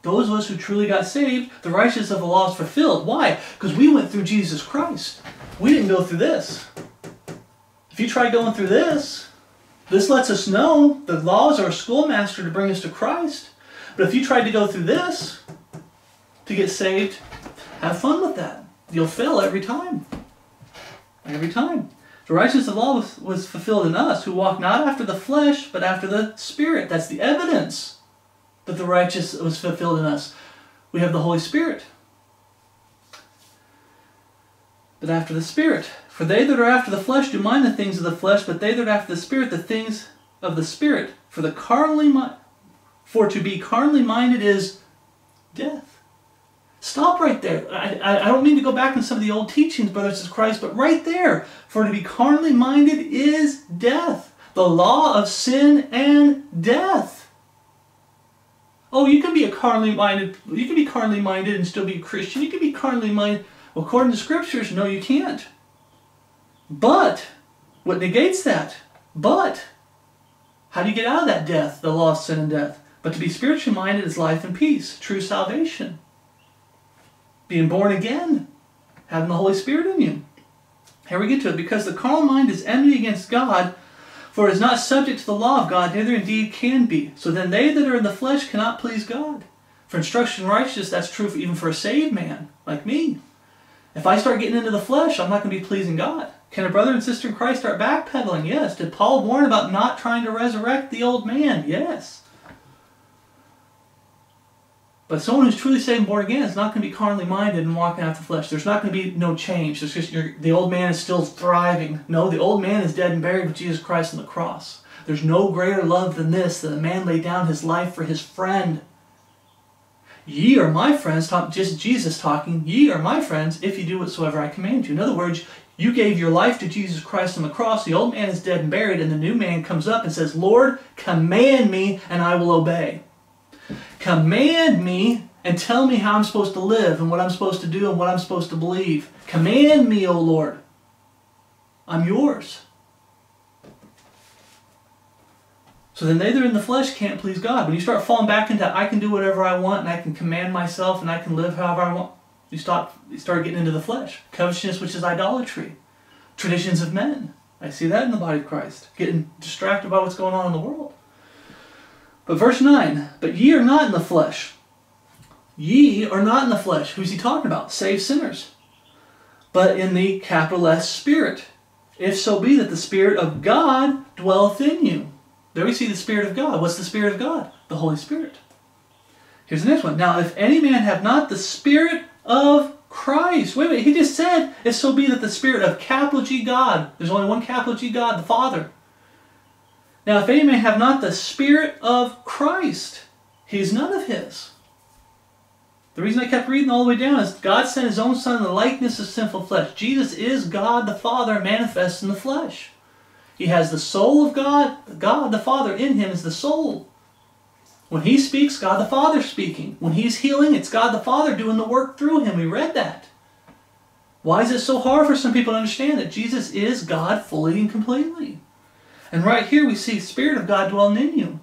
Those of us who truly got saved, the righteousness of the law is fulfilled. Why? Because we went through Jesus Christ. We didn't go through this. If you try going through this, this lets us know the laws are a schoolmaster to bring us to Christ. But if you tried to go through this to get saved, have fun with that. You'll fail every time. Every time. The righteousness of the law was, was fulfilled in us who walk not after the flesh, but after the Spirit. That's the evidence that the righteous was fulfilled in us. We have the Holy Spirit. But after the Spirit. For they that are after the flesh do mind the things of the flesh, but they that are after the Spirit, the things of the Spirit. For the carnally for to be carnally minded is death. Stop right there. I, I, don't mean to go back in some of the old teachings, brothers of Christ, but right there. For to be carnally minded is death. The law of sin and death. Oh, you can be a carnally minded, you can be carnally minded and still be a Christian. You can be carnally minded. According to scriptures, no, you can't. But, what negates that? But, how do you get out of that death, the law of sin and death? But to be spiritually minded is life and peace, true salvation. Being born again, having the Holy Spirit in you. Here we get to it. Because the carnal mind is enmity against God, for it is not subject to the law of God, neither indeed can be. So then they that are in the flesh cannot please God. For instruction in righteousness, that's true even for a saved man like me. If I start getting into the flesh, I'm not going to be pleasing God. Can a brother and sister in Christ start backpedaling? Yes. Did Paul warn about not trying to resurrect the old man? Yes. But someone who's truly saved and born again is not going to be carnally minded and walking after the flesh. There's not going to be no change. Just the old man is still thriving. No, the old man is dead and buried with Jesus Christ on the cross. There's no greater love than this, that a man lay down his life for his friend. Ye are my friends, just Jesus talking, ye are my friends if you do whatsoever I command you. In other words, you gave your life to Jesus Christ on the cross. The old man is dead and buried, and the new man comes up and says, Lord, command me, and I will obey. Command me and tell me how I'm supposed to live and what I'm supposed to do and what I'm supposed to believe. Command me, O Lord. I'm yours. So then they that are in the flesh can't please God. When you start falling back into I can do whatever I want and I can command myself and I can live however I want, you stop you start getting into the flesh. Covetousness, which is idolatry. Traditions of men. I see that in the body of Christ. Getting distracted by what's going on in the world. But verse 9, but ye are not in the flesh. Ye are not in the flesh. Who's he talking about? Save sinners. But in the capital S Spirit. If so be that the Spirit of God dwelleth in you. There we see the Spirit of God. What's the Spirit of God? The Holy Spirit. Here's the next one. Now, if any man have not the Spirit of Christ. Wait, wait, he just said, if so be that the Spirit of capital G God, there's only one capital G God, the Father, now, if any man have not the Spirit of Christ, he is none of his. The reason I kept reading all the way down is God sent his own son in the likeness of sinful flesh. Jesus is God the Father manifest in the flesh. He has the soul of God. God the Father in him is the soul. When he speaks, God the Father speaking. When he's healing, it's God the Father doing the work through him. We read that. Why is it so hard for some people to understand that Jesus is God fully and completely? And right here we see Spirit of God dwelling in you.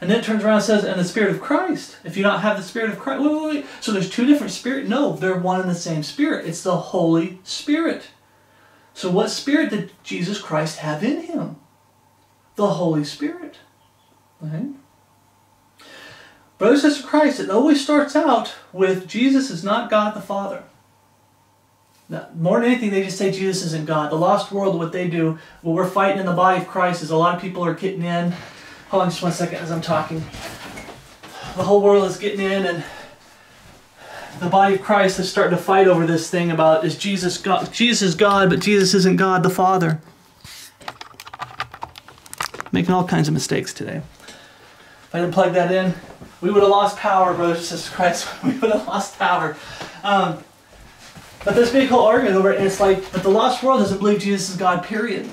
And then it turns around and says, and the Spirit of Christ. If you don't have the Spirit of Christ, wait, wait, wait. So there's two different Spirit? No, they're one and the same Spirit. It's the Holy Spirit. So what Spirit did Jesus Christ have in him? The Holy Spirit. Okay? Brothers and sisters Christ, it always starts out with Jesus is not God the Father. Now, more than anything, they just say Jesus isn't God. The lost world, what they do, what we're fighting in the body of Christ is a lot of people are getting in. Hold on just one second as I'm talking. The whole world is getting in and the body of Christ is starting to fight over this thing about is Jesus God Jesus is God, but Jesus isn't God the Father. Making all kinds of mistakes today. If I didn't plug that in, we would have lost power, brothers and sisters Christ. We would have lost power. Um, but this big whole argument over it, and it's like, but the lost world doesn't believe Jesus is God, period.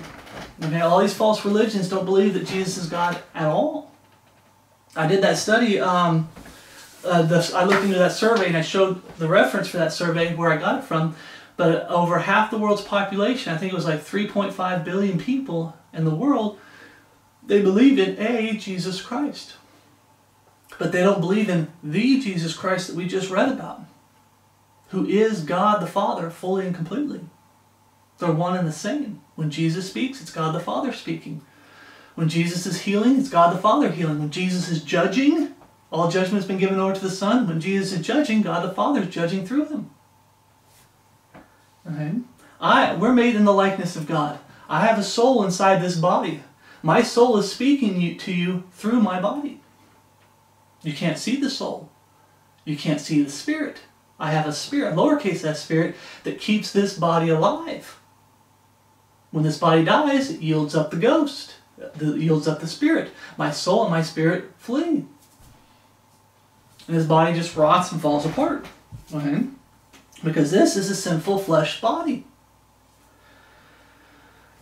Okay, all these false religions don't believe that Jesus is God at all. I did that study. Um, uh, the, I looked into that survey and I showed the reference for that survey where I got it from. But over half the world's population, I think it was like 3.5 billion people in the world, they believe in a Jesus Christ. But they don't believe in the Jesus Christ that we just read about who is God the Father fully and completely. They're one and the same. When Jesus speaks, it's God the Father speaking. When Jesus is healing, it's God the Father healing. When Jesus is judging, all judgment has been given over to the Son. When Jesus is judging, God the Father is judging through him. Okay? I, we're made in the likeness of God. I have a soul inside this body. My soul is speaking to you through my body. You can't see the soul. You can't see the spirit. I have a spirit, lowercase s spirit, that keeps this body alive. When this body dies, it yields up the ghost, it yields up the spirit. My soul and my spirit flee. And this body just rots and falls apart. Okay? Because this is a sinful flesh body.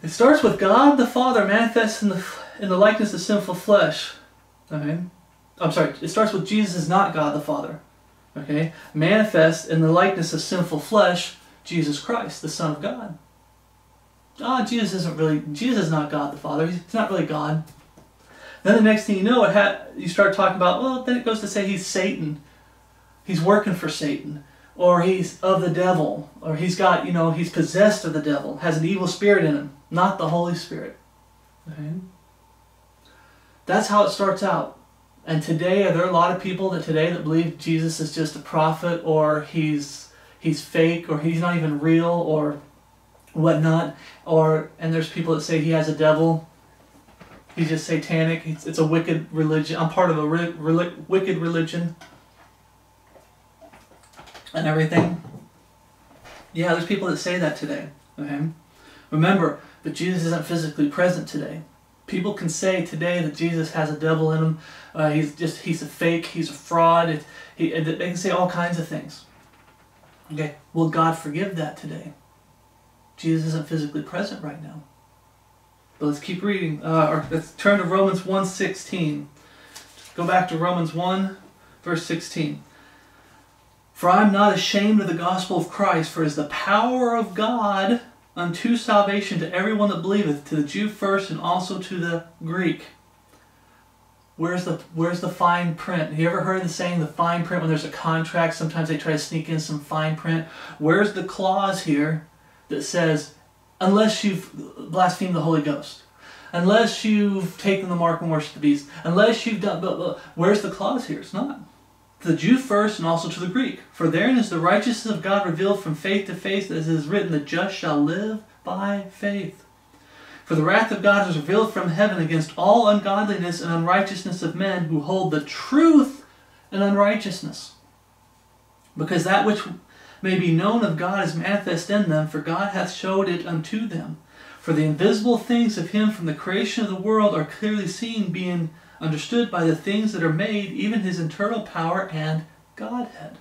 It starts with God the Father manifest in the, in the likeness of sinful flesh. Okay? I'm sorry, it starts with Jesus is not God the Father okay, manifest in the likeness of sinful flesh, Jesus Christ, the Son of God. Ah, oh, Jesus isn't really, Jesus is not God the Father. He's not really God. Then the next thing you know, it you start talking about, well, then it goes to say he's Satan. He's working for Satan. Or he's of the devil. Or he's got, you know, he's possessed of the devil. Has an evil spirit in him. Not the Holy Spirit. Okay? That's how it starts out. And today, are there a lot of people that today that believe Jesus is just a prophet or he's he's fake or he's not even real or whatnot? Or and there's people that say he has a devil. He's just satanic. It's, it's a wicked religion. I'm part of a re, re, wicked religion and everything. Yeah, there's people that say that today. Okay, remember that Jesus isn't physically present today. People can say today that Jesus has a devil in him. Uh, he's just he's a fake. He's a fraud. He, they can say all kinds of things. Okay, will God forgive that today? Jesus isn't physically present right now. But let's keep reading. Uh, or let's turn to Romans 1.16. Go back to Romans 1, verse 16. For I am not ashamed of the gospel of Christ, for it is the power of God unto salvation to everyone that believeth, to the Jew first and also to the Greek. Where's the where's the fine print? Have you ever heard the saying the fine print when there's a contract? Sometimes they try to sneak in some fine print. Where's the clause here that says, unless you've blasphemed the Holy Ghost, unless you've taken the mark and worshipped the beast, unless you've done, blah, blah. where's the clause here? It's not to the Jew first and also to the Greek. For therein is the righteousness of God revealed from faith to faith, as it is written, the just shall live by faith. For the wrath of God is revealed from heaven against all ungodliness and unrighteousness of men who hold the truth in unrighteousness. Because that which may be known of God is manifest in them, for God hath showed it unto them. For the invisible things of him from the creation of the world are clearly seen, being understood by the things that are made, even his internal power and Godhead.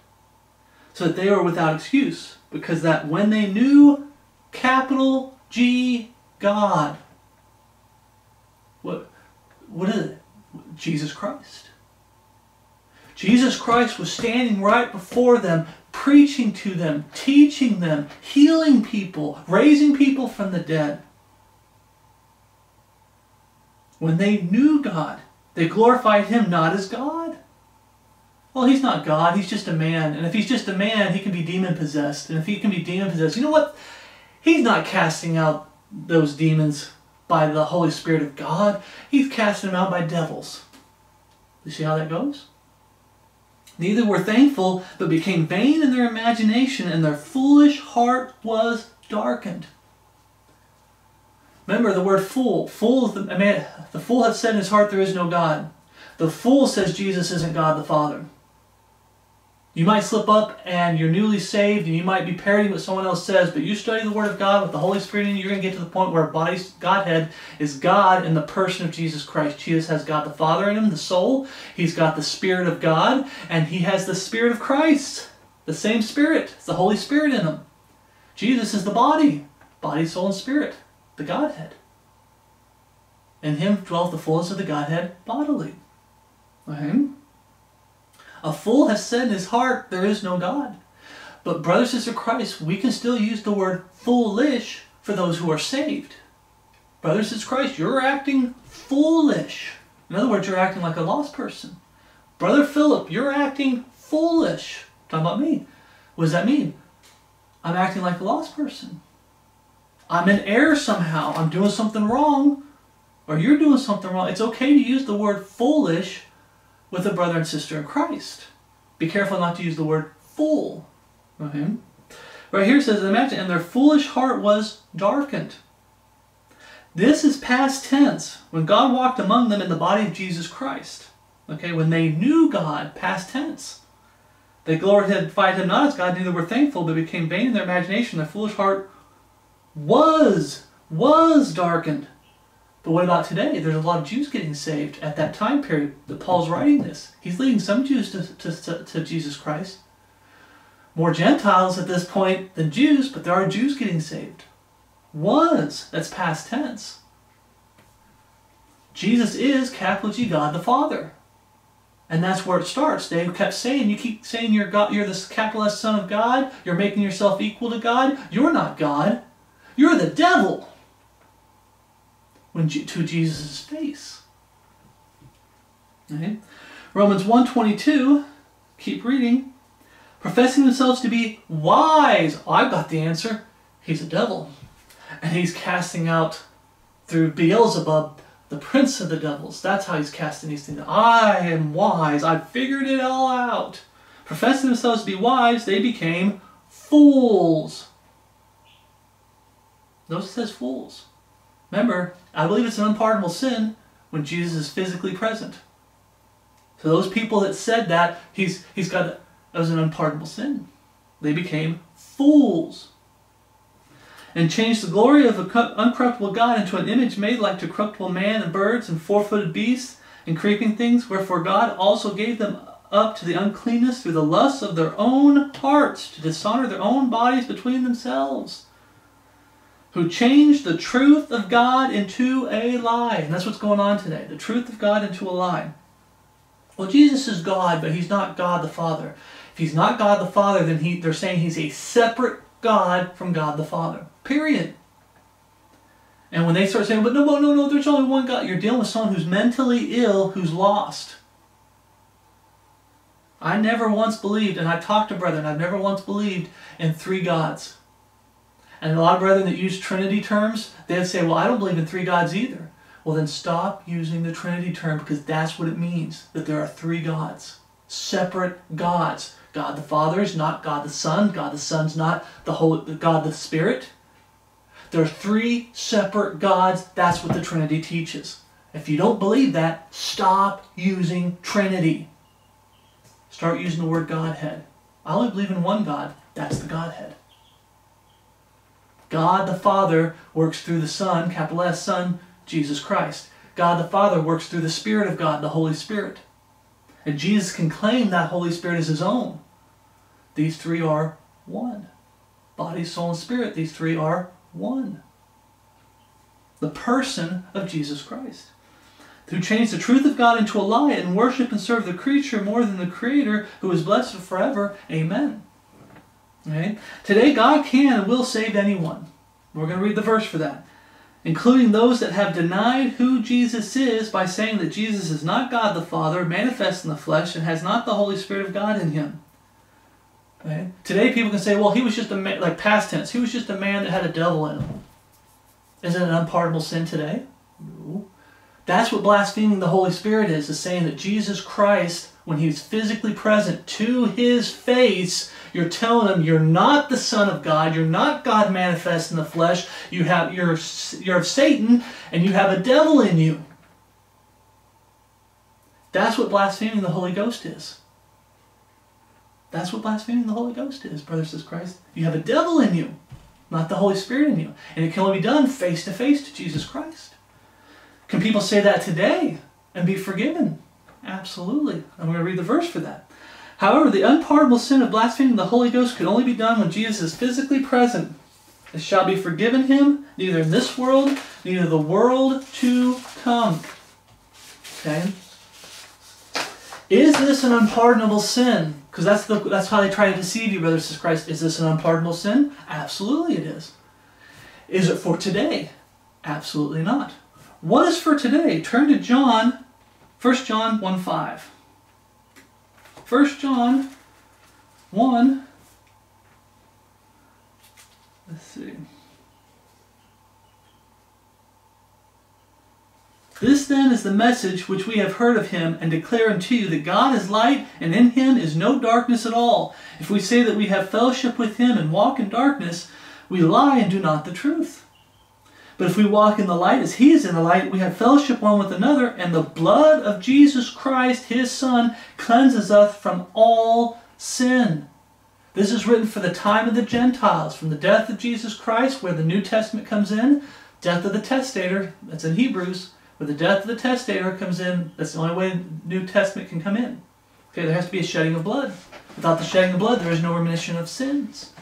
So that they were without excuse, because that when they knew capital G God, what, what is it? Jesus Christ. Jesus Christ was standing right before them, preaching to them, teaching them, healing people, raising people from the dead. When they knew God, they glorified Him not as God. Well, He's not God, He's just a man. And if He's just a man, He can be demon possessed. And if He can be demon possessed, you know what? He's not casting out those demons by the Holy Spirit of God, He's casting them out by devils. You see how that goes? Neither were thankful, but became vain in their imagination, and their foolish heart was darkened. Remember the word fool. Fool, the, man, the fool hath said in his heart there is no God. The fool says Jesus isn't God the Father. You might slip up and you're newly saved and you might be parroting what someone else says, but you study the Word of God with the Holy Spirit in you, you're going to get to the point where body's Godhead is God in the person of Jesus Christ. Jesus has God the Father in him, the soul. He's got the Spirit of God, and he has the Spirit of Christ. The same Spirit. It's the Holy Spirit in him. Jesus is the body. Body, soul, and spirit. The Godhead. In him dwells the fullness of the Godhead bodily. Okay? A fool has said in his heart, There is no God. But, brothers and sisters of Christ, we can still use the word foolish for those who are saved. Brothers and sisters of Christ, you're acting foolish. In other words, you're acting like a lost person. Brother Phillip, you're acting foolish. Talking about me. What does that mean? I'm acting like a lost person. I'm in error somehow. I'm doing something wrong. Or you're doing something wrong. It's okay to use the word foolish with a brother and sister in Christ. Be careful not to use the word fool. Okay? Right here it says, imagine, and their foolish heart was darkened. This is past tense, when God walked among them in the body of Jesus Christ. Okay, when they knew God, past tense. They glorified him not as God, neither were thankful, but became vain in their imagination. Their foolish heart was, was darkened. But what about today? There's a lot of Jews getting saved at that time period that Paul's writing this. He's leading some Jews to, to, to, Jesus Christ. More Gentiles at this point than Jews, but there are Jews getting saved. Was, that's past tense. Jesus is capital G God the Father. And that's where it starts. They kept saying, you keep saying you're God, you're the capital S Son of God, you're making yourself equal to God. You're not God. You're the devil when to Jesus' face. Okay. Romans 1.22, keep reading. Professing themselves to be wise. I've got the answer. He's a devil. And he's casting out through Beelzebub, the prince of the devils. That's how he's casting these things. I am wise. I've figured it all out. Professing themselves to be wise, they became fools. Notice it says fools. Remember, I believe it's an unpardonable sin when Jesus is physically present. So those people that said that, he's, he's got, that was an unpardonable sin. They became fools. And changed the glory of the uncorruptible God into an image made like to corruptible man and birds and four-footed beasts and creeping things, wherefore God also gave them up to the uncleanness through the lusts of their own hearts, to dishonor their own bodies between themselves who changed the truth of God into a lie. And that's what's going on today. The truth of God into a lie. Well, Jesus is God, but he's not God the Father. If he's not God the Father, then he, they're saying he's a separate God from God the Father. Period. And when they start saying, but no, no, no, no, there's only one God, you're dealing with someone who's mentally ill, who's lost. I never once believed, and I've talked to brethren, I've never once believed in three gods. And a lot of brethren that use Trinity terms, they'd say, well, I don't believe in three gods either. Well, then stop using the Trinity term because that's what it means, that there are three gods. Separate gods. God the Father is not God the Son. God the Son's not the Holy, God the Spirit. There are three separate gods. That's what the Trinity teaches. If you don't believe that, stop using Trinity. Start using the word Godhead. I only believe in one God. That's the Godhead. God the Father works through the Son, capital S, Son, Jesus Christ. God the Father works through the Spirit of God, the Holy Spirit. And Jesus can claim that Holy Spirit is his own. These three are one. Body, soul, and spirit, these three are one. The person of Jesus Christ. Who changed the truth of God into a lie and worship and serve the creature more than the Creator who is blessed forever. Amen. Today, God can and will save anyone. We're going to read the verse for that. Including those that have denied who Jesus is by saying that Jesus is not God the Father, manifest in the flesh, and has not the Holy Spirit of God in him. Okay? Today, people can say, well, he was just a man, like past tense, he was just a man that had a devil in him. Is it an unpardonable sin today? No. That's what blaspheming the Holy Spirit is, is saying that Jesus Christ, when he was physically present to his face, you're telling them you're not the Son of God, you're not God manifest in the flesh, you have you're you're of Satan, and you have a devil in you. That's what blaspheming the Holy Ghost is. That's what blaspheming the Holy Ghost is, brothers and Christ. You have a devil in you, not the Holy Spirit in you. And it can only be done face to face to Jesus Christ. Can people say that today and be forgiven? Absolutely. I'm going to read the verse for that. However, the unpardonable sin of blaspheming the Holy Ghost can only be done when Jesus is physically present. It shall be forgiven him, neither in this world, neither the world to come. Okay? Is this an unpardonable sin? Because that's the that's how they try to deceive you, brothers and Christ. Is this an unpardonable sin? Absolutely it is. Is it for today? Absolutely not. What is for today? Turn to John, 1 John 1 5. 1 John 1. Let's see. This then is the message which we have heard of him and declare unto you that God is light and in him is no darkness at all. If we say that we have fellowship with him and walk in darkness, we lie and do not the truth. But if we walk in the light as he is in the light, we have fellowship one with another, and the blood of Jesus Christ, his Son, cleanses us from all sin. This is written for the time of the Gentiles, from the death of Jesus Christ, where the New Testament comes in, death of the testator, that's in Hebrews, where the death of the testator comes in, that's the only way the New Testament can come in. Okay, there has to be a shedding of blood. Without the shedding of blood, there is no remission of sins.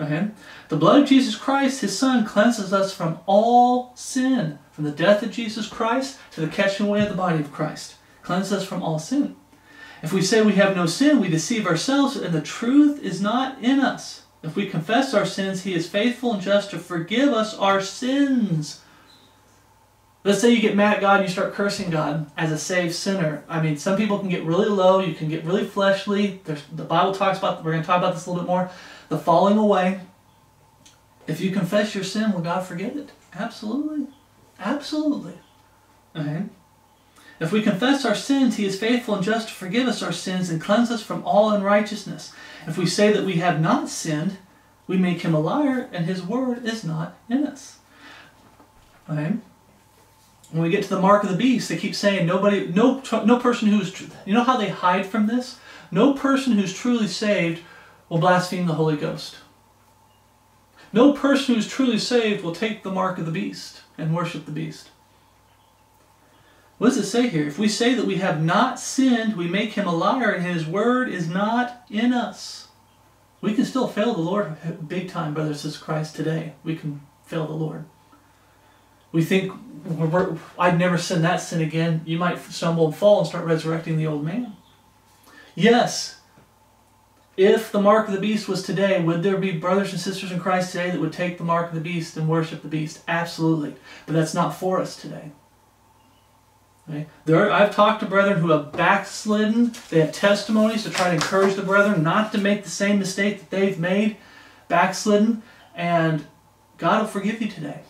Okay? The blood of Jesus Christ, his Son, cleanses us from all sin, from the death of Jesus Christ to the catching away of the body of Christ. Cleanses us from all sin. If we say we have no sin, we deceive ourselves, and the truth is not in us. If we confess our sins, he is faithful and just to forgive us our sins. Let's say you get mad at God and you start cursing God as a saved sinner. I mean, some people can get really low, you can get really fleshly. There's, the Bible talks about, we're going to talk about this a little bit more, the falling away. If you confess your sin, will God forgive it? Absolutely. Absolutely. Okay. If we confess our sins, he is faithful and just to forgive us our sins and cleanse us from all unrighteousness. If we say that we have not sinned, we make him a liar, and his word is not in us. Okay. When we get to the mark of the beast, they keep saying nobody, no, no person who's, true. you know how they hide from this? No person who's truly saved will blaspheme the Holy Ghost. No person who is truly saved will take the mark of the beast and worship the beast. What does it say here? If we say that we have not sinned, we make him a liar and his word is not in us. We can still fail the Lord big time, brothers and Christ, today. We can fail the Lord. We think, I'd never sin that sin again. You might stumble and fall and start resurrecting the old man. Yes, if the mark of the beast was today, would there be brothers and sisters in Christ today that would take the mark of the beast and worship the beast? Absolutely. But that's not for us today. Okay? There, I've talked to brethren who have backslidden. They have testimonies to try to encourage the brethren not to make the same mistake that they've made, backslidden, and God will forgive you today.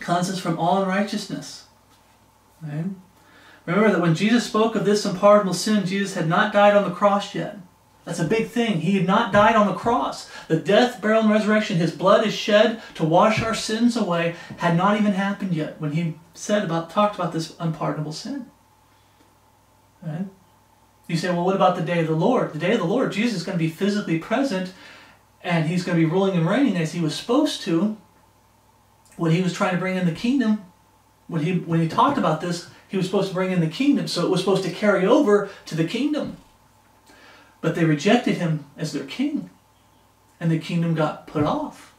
Cleanse us from all unrighteousness. Okay? Remember that when Jesus spoke of this unpardonable sin, Jesus had not died on the cross yet. That's a big thing. He had not died on the cross. The death, burial, and resurrection, his blood is shed to wash our sins away, had not even happened yet when he said about talked about this unpardonable sin. Right? You say, well, what about the day of the Lord? The day of the Lord, Jesus is going to be physically present and he's going to be ruling and reigning as he was supposed to when he was trying to bring in the kingdom when he when he talked about this, he was supposed to bring in the kingdom, so it was supposed to carry over to the kingdom. But they rejected him as their king, and the kingdom got put off.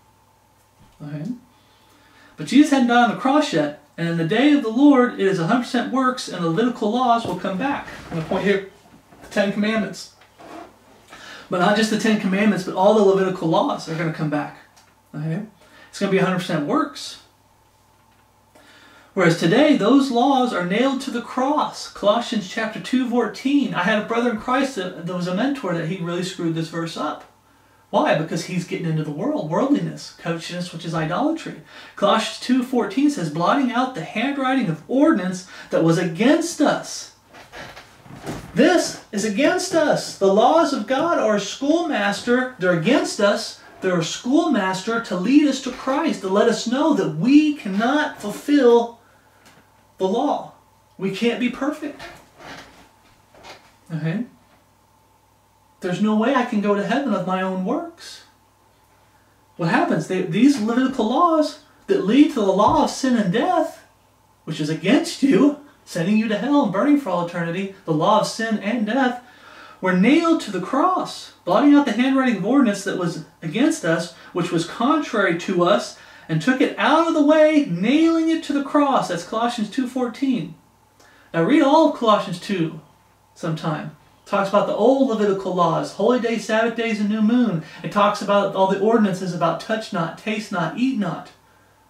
But Jesus hadn't died on the cross yet, and in the day of the Lord, it is 100% works, and the Levitical laws will come back. I'm going to point here the Ten Commandments. But not just the Ten Commandments, but all the Levitical laws are going to come back. Okay? It's going to be 100% works. Whereas today, those laws are nailed to the cross. Colossians chapter 2, 14. I had a brother in Christ that, that was a mentor that he really screwed this verse up. Why? Because he's getting into the world, worldliness, covetousness, which is idolatry. Colossians 2.14 says, blotting out the handwriting of ordinance that was against us. This is against us. The laws of God are a schoolmaster. They're against us. They're a schoolmaster to lead us to Christ, to let us know that we cannot fulfill the law. We can't be perfect. Okay? There's no way I can go to heaven of my own works. What happens? They, these Levitical laws that lead to the law of sin and death, which is against you, sending you to hell and burning for all eternity, the law of sin and death, were nailed to the cross, blotting out the handwriting of ordinance that was against us, which was contrary to us, and took it out of the way, nailing it to the cross. That's Colossians 2.14. Now read all of Colossians 2 sometime talks about the old Levitical laws, holy days, Sabbath days, and new moon. It talks about all the ordinances about touch not, taste not, eat not.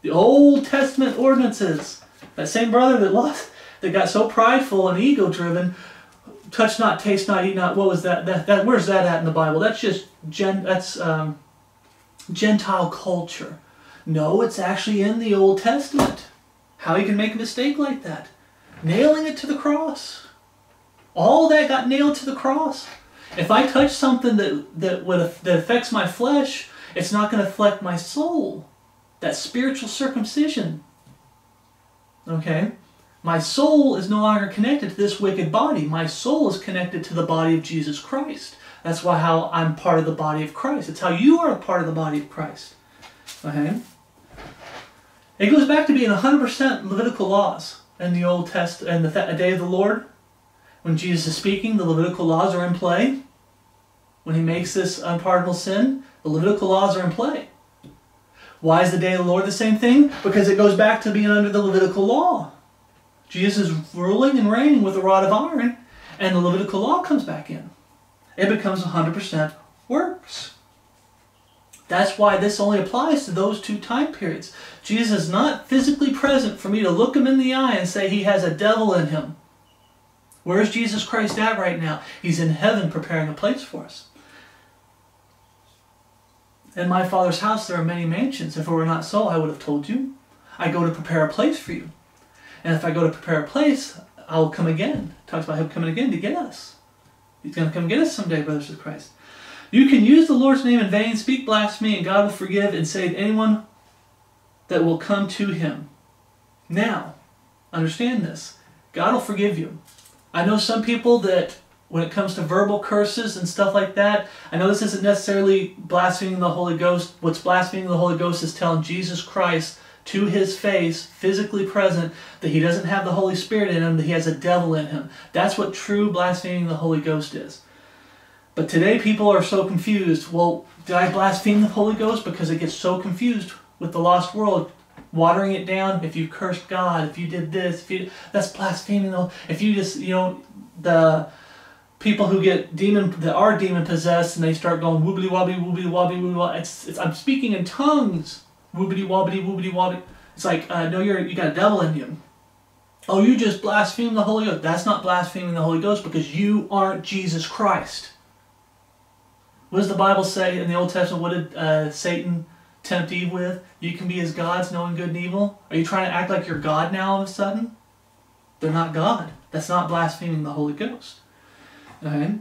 The Old Testament ordinances. That same brother that lost, that got so prideful and ego driven, touch not, taste not, eat not. What was that? That, that where's that at in the Bible? That's just gen, that's um, Gentile culture. No, it's actually in the Old Testament. How you can make a mistake like that? Nailing it to the cross. All that got nailed to the cross. If I touch something that, that, would, that affects my flesh, it's not going to affect my soul. That spiritual circumcision. Okay? My soul is no longer connected to this wicked body. My soul is connected to the body of Jesus Christ. That's why how I'm part of the body of Christ. It's how you are a part of the body of Christ. Okay? It goes back to being 100% Levitical laws in the Old Testament and the day of the Lord. When Jesus is speaking, the Levitical laws are in play. When he makes this unpardonable sin, the Levitical laws are in play. Why is the day of the Lord the same thing? Because it goes back to being under the Levitical law. Jesus is ruling and reigning with a rod of iron, and the Levitical law comes back in. It becomes 100% works. That's why this only applies to those two time periods. Jesus is not physically present for me to look him in the eye and say he has a devil in him. Where's Jesus Christ at right now? He's in heaven preparing a place for us. In my Father's house there are many mansions. If it were not so, I would have told you. I go to prepare a place for you. And if I go to prepare a place, I will come again. Talks about him coming again to get us. He's going to come get us someday, brothers of Christ. You can use the Lord's name in vain, speak blasphemy, and God will forgive and save anyone that will come to him. Now, understand this. God will forgive you. I know some people that when it comes to verbal curses and stuff like that, I know this isn't necessarily blaspheming the Holy Ghost. What's blaspheming the Holy Ghost is telling Jesus Christ to his face, physically present, that he doesn't have the Holy Spirit in him, that he has a devil in him. That's what true blaspheming the Holy Ghost is. But today people are so confused. Well, did I blaspheme the Holy Ghost? Because it gets so confused with the lost world watering it down. If you cursed God, if you did this, if you that's blaspheming. If you just you know the people who get demon that are demon possessed and they start going wobbly wobbly wobbly wobbly wobbly. It's, it's I'm speaking in tongues. Woobly wobbly woobly wobbly. It's like uh, no, you're you got a devil in you. Oh, you just blaspheme the Holy Ghost. That's not blaspheming the Holy Ghost because you aren't Jesus Christ. What does the Bible say in the Old Testament? What did uh, Satan tempt Eve with? You can be as gods knowing good and evil? Are you trying to act like you're God now all of a sudden? They're not God. That's not blaspheming the Holy Ghost. Okay?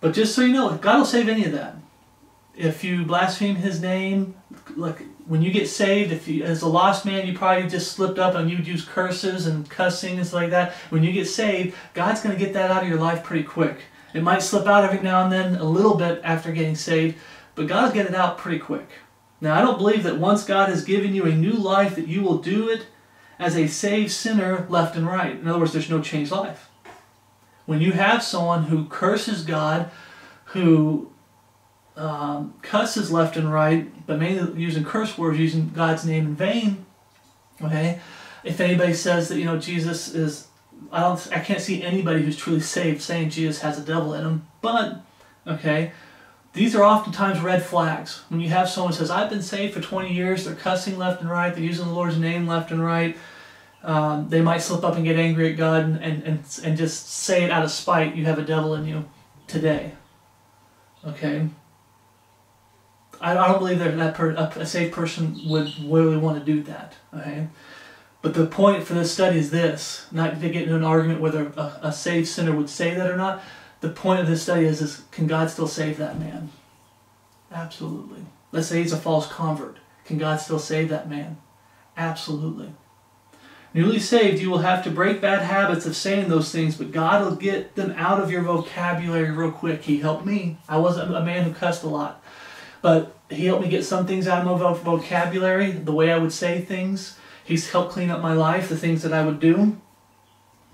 But just so you know, God will save any of that. If you blaspheme His name, like when you get saved, if you, as a lost man, you probably just slipped up and you'd use curses and cussing and stuff like that. When you get saved, God's going to get that out of your life pretty quick. It might slip out every now and then, a little bit after getting saved, but God's get it out pretty quick. Now, I don't believe that once God has given you a new life that you will do it as a saved sinner left and right. In other words, there's no changed life. When you have someone who curses God, who um, cusses left and right, but mainly using curse words, using God's name in vain, okay? If anybody says that, you know, Jesus is, I don't, I can't see anybody who's truly saved saying Jesus has a devil in him, but, okay, these are oftentimes red flags. When you have someone says, I've been saved for 20 years, they're cussing left and right, they're using the Lord's name left and right, um, they might slip up and get angry at God and, and, and, and just say it out of spite, you have a devil in you today. Okay? I, I don't believe that, that per, a, a saved person would really want to do that. Okay? But the point for this study is this, not to get into an argument whether a, a saved sinner would say that or not, the point of this study is, is can God still save that man? Absolutely. Let's say he's a false convert. Can God still save that man? Absolutely. Newly saved, you will have to break bad habits of saying those things, but God will get them out of your vocabulary real quick. He helped me. I wasn't a man who cussed a lot, but He helped me get some things out of my vocabulary, the way I would say things. He's helped clean up my life, the things that I would do.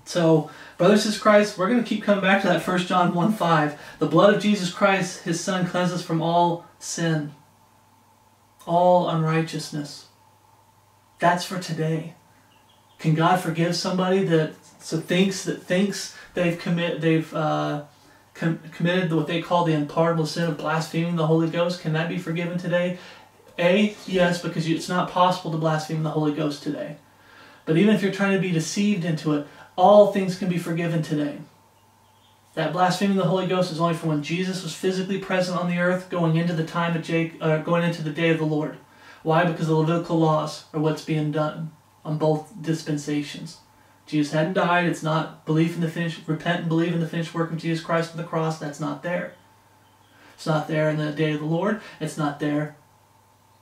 So, brothers in Christ, we're going to keep coming back to that 1 John 1 5. The blood of Jesus Christ, his Son, cleanses from all sin, all unrighteousness. That's for today. Can God forgive somebody that so thinks that thinks they've commit they've uh, com- committed what they call the unpardonable sin of blaspheming the Holy Ghost? Can that be forgiven today? A, yes, because it's not possible to blaspheme the Holy Ghost today. But even if you're trying to be deceived into it, all things can be forgiven today. That blaspheming the Holy Ghost is only for when Jesus was physically present on the earth, going into the time of Jake, uh, going into the day of the Lord. Why? Because the Levitical laws are what's being done on both dispensations. Jesus hadn't died. It's not belief in the finished, repent and believe in the finished work of Jesus Christ on the cross. That's not there. It's not there in the day of the Lord. It's not there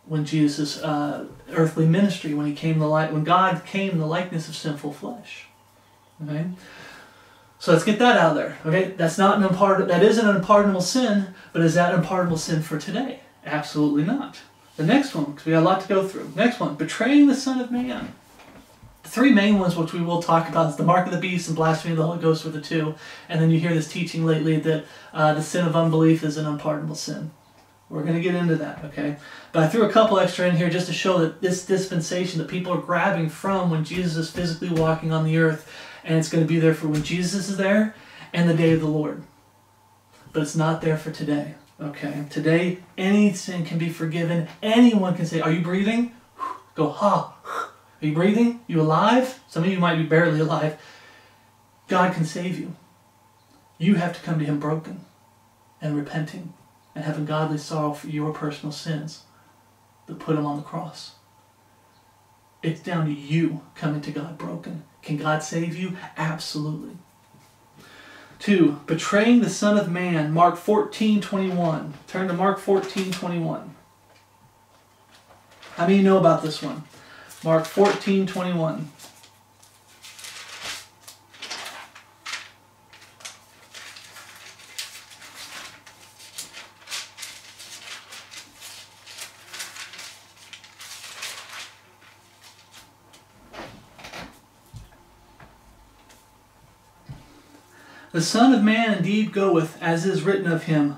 when Jesus' uh, earthly ministry, when he came the light, when God came the likeness of sinful flesh. Okay, so let's get that out there. Okay, that's not an unpardonable. That is an unpardonable sin, but is that an unpardonable sin for today? Absolutely not. The next one, because we got a lot to go through. Next one, betraying the Son of Man. The three main ones, which we will talk about, is the mark of the beast and blasphemy of the Holy Ghost, were the two. And then you hear this teaching lately that uh, the sin of unbelief is an unpardonable sin. We're going to get into that, okay? But I threw a couple extra in here just to show that this dispensation that people are grabbing from when Jesus is physically walking on the earth, and it's going to be there for when Jesus is there and the day of the Lord. But it's not there for today, okay? Today, any sin can be forgiven. Anyone can say, Are you breathing? Go, ha. Are you breathing? You alive? Some of you might be barely alive. God can save you. You have to come to Him broken and repenting and having godly sorrow for your personal sins that put Him on the cross. It's down to you coming to God broken. Can God save you? Absolutely. Two, betraying the Son of Man, Mark 14, 21. Turn to Mark 14, 21. How many know about this one? Mark 14, 21. The Son of Man indeed goeth, as is written of him.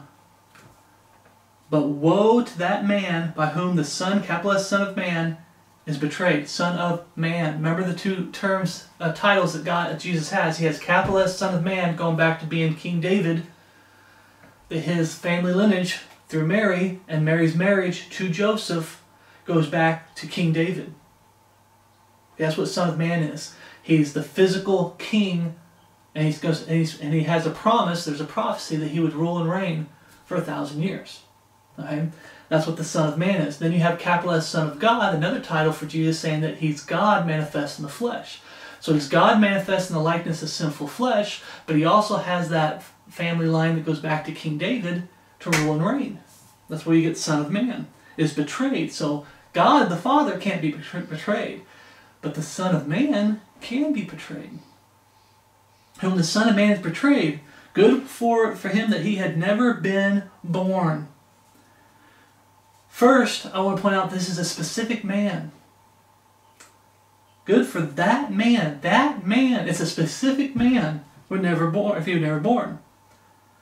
But woe to that man by whom the Son, capital Son of Man, is betrayed. Son of Man. Remember the two terms, uh, titles that God, that Jesus has. He has capital Son of Man, going back to being King David. His family lineage through Mary and Mary's marriage to Joseph goes back to King David. That's what Son of Man is. He's the physical king and, he's goes, and, and he has a promise, there's a prophecy that he would rule and reign for a thousand years. Okay? That's what the Son of Man is. Then you have capital S Son of God, another title for Jesus saying that he's God manifest in the flesh. So he's God manifest in the likeness of sinful flesh, but he also has that family line that goes back to King David to rule and reign. That's where you get Son of Man, is betrayed. So God the Father can't be betrayed, but the Son of Man can be betrayed whom the Son of Man is betrayed. Good for, for him that he had never been born. First, I want to point out this is a specific man. Good for that man. That man, it's a specific man, would never born if he were never born.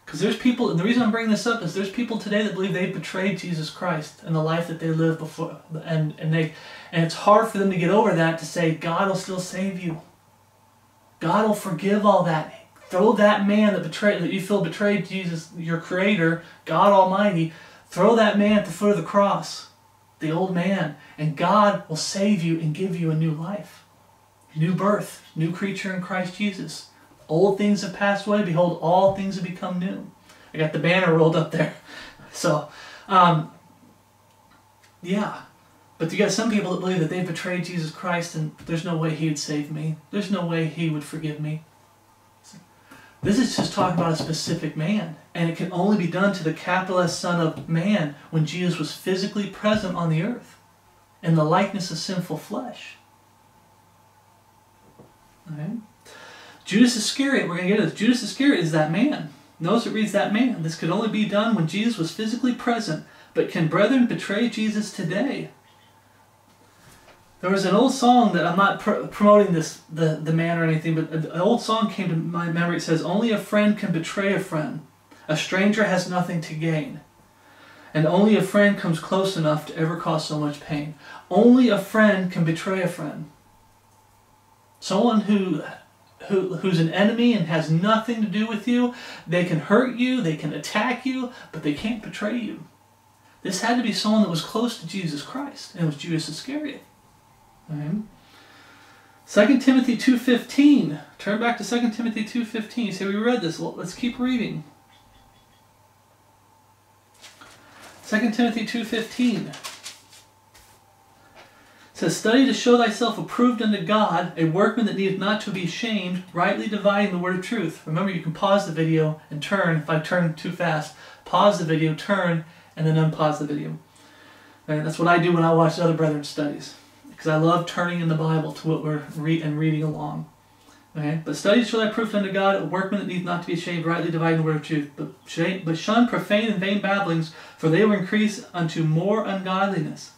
Because there's people, and the reason I'm bringing this up is there's people today that believe they betrayed Jesus Christ and the life that they lived before, and and they, and it's hard for them to get over that to say God will still save you. God will forgive all that. Throw that man that betrayed that you feel betrayed Jesus, your Creator, God Almighty. Throw that man at the foot of the cross, the old man, and God will save you and give you a new life, new birth, new creature in Christ Jesus. Old things have passed away. Behold, all things have become new. I got the banner rolled up there. So, um, yeah. But you got some people that believe that they've betrayed Jesus Christ and there's no way he would save me. There's no way he would forgive me. This is just talking about a specific man. And it can only be done to the capital S Son of Man when Jesus was physically present on the earth in the likeness of sinful flesh. Okay. Judas Iscariot, we're going to get this. Judas Iscariot is that man. Notice it reads that man. This could only be done when Jesus was physically present. But can brethren betray Jesus today? There was an old song that I'm not pr- promoting this the, the man or anything, but an old song came to my memory. It says, Only a friend can betray a friend. A stranger has nothing to gain. And only a friend comes close enough to ever cause so much pain. Only a friend can betray a friend. Someone who who, who's an enemy and has nothing to do with you. They can hurt you, they can attack you, but they can't betray you. This had to be someone that was close to Jesus Christ, and it was Judas Iscariot. Okay. 2 Timothy 2.15. Turn back to 2 Timothy 2.15. You say, we read this. Well, let's keep reading. 2 Timothy 2.15 says, Study to show thyself approved unto God, a workman that needeth not to be ashamed, rightly dividing the word of truth. Remember, you can pause the video and turn. If I turn too fast, pause the video, turn, and then unpause the video. And that's what I do when I watch other brethren studies, because I love turning in the Bible to what we're re- and reading along. Okay? But study to show thy proof unto God, a workman that needeth not to be ashamed, rightly dividing the word of truth. But, but shun profane and vain babblings, for they will increase unto more ungodliness.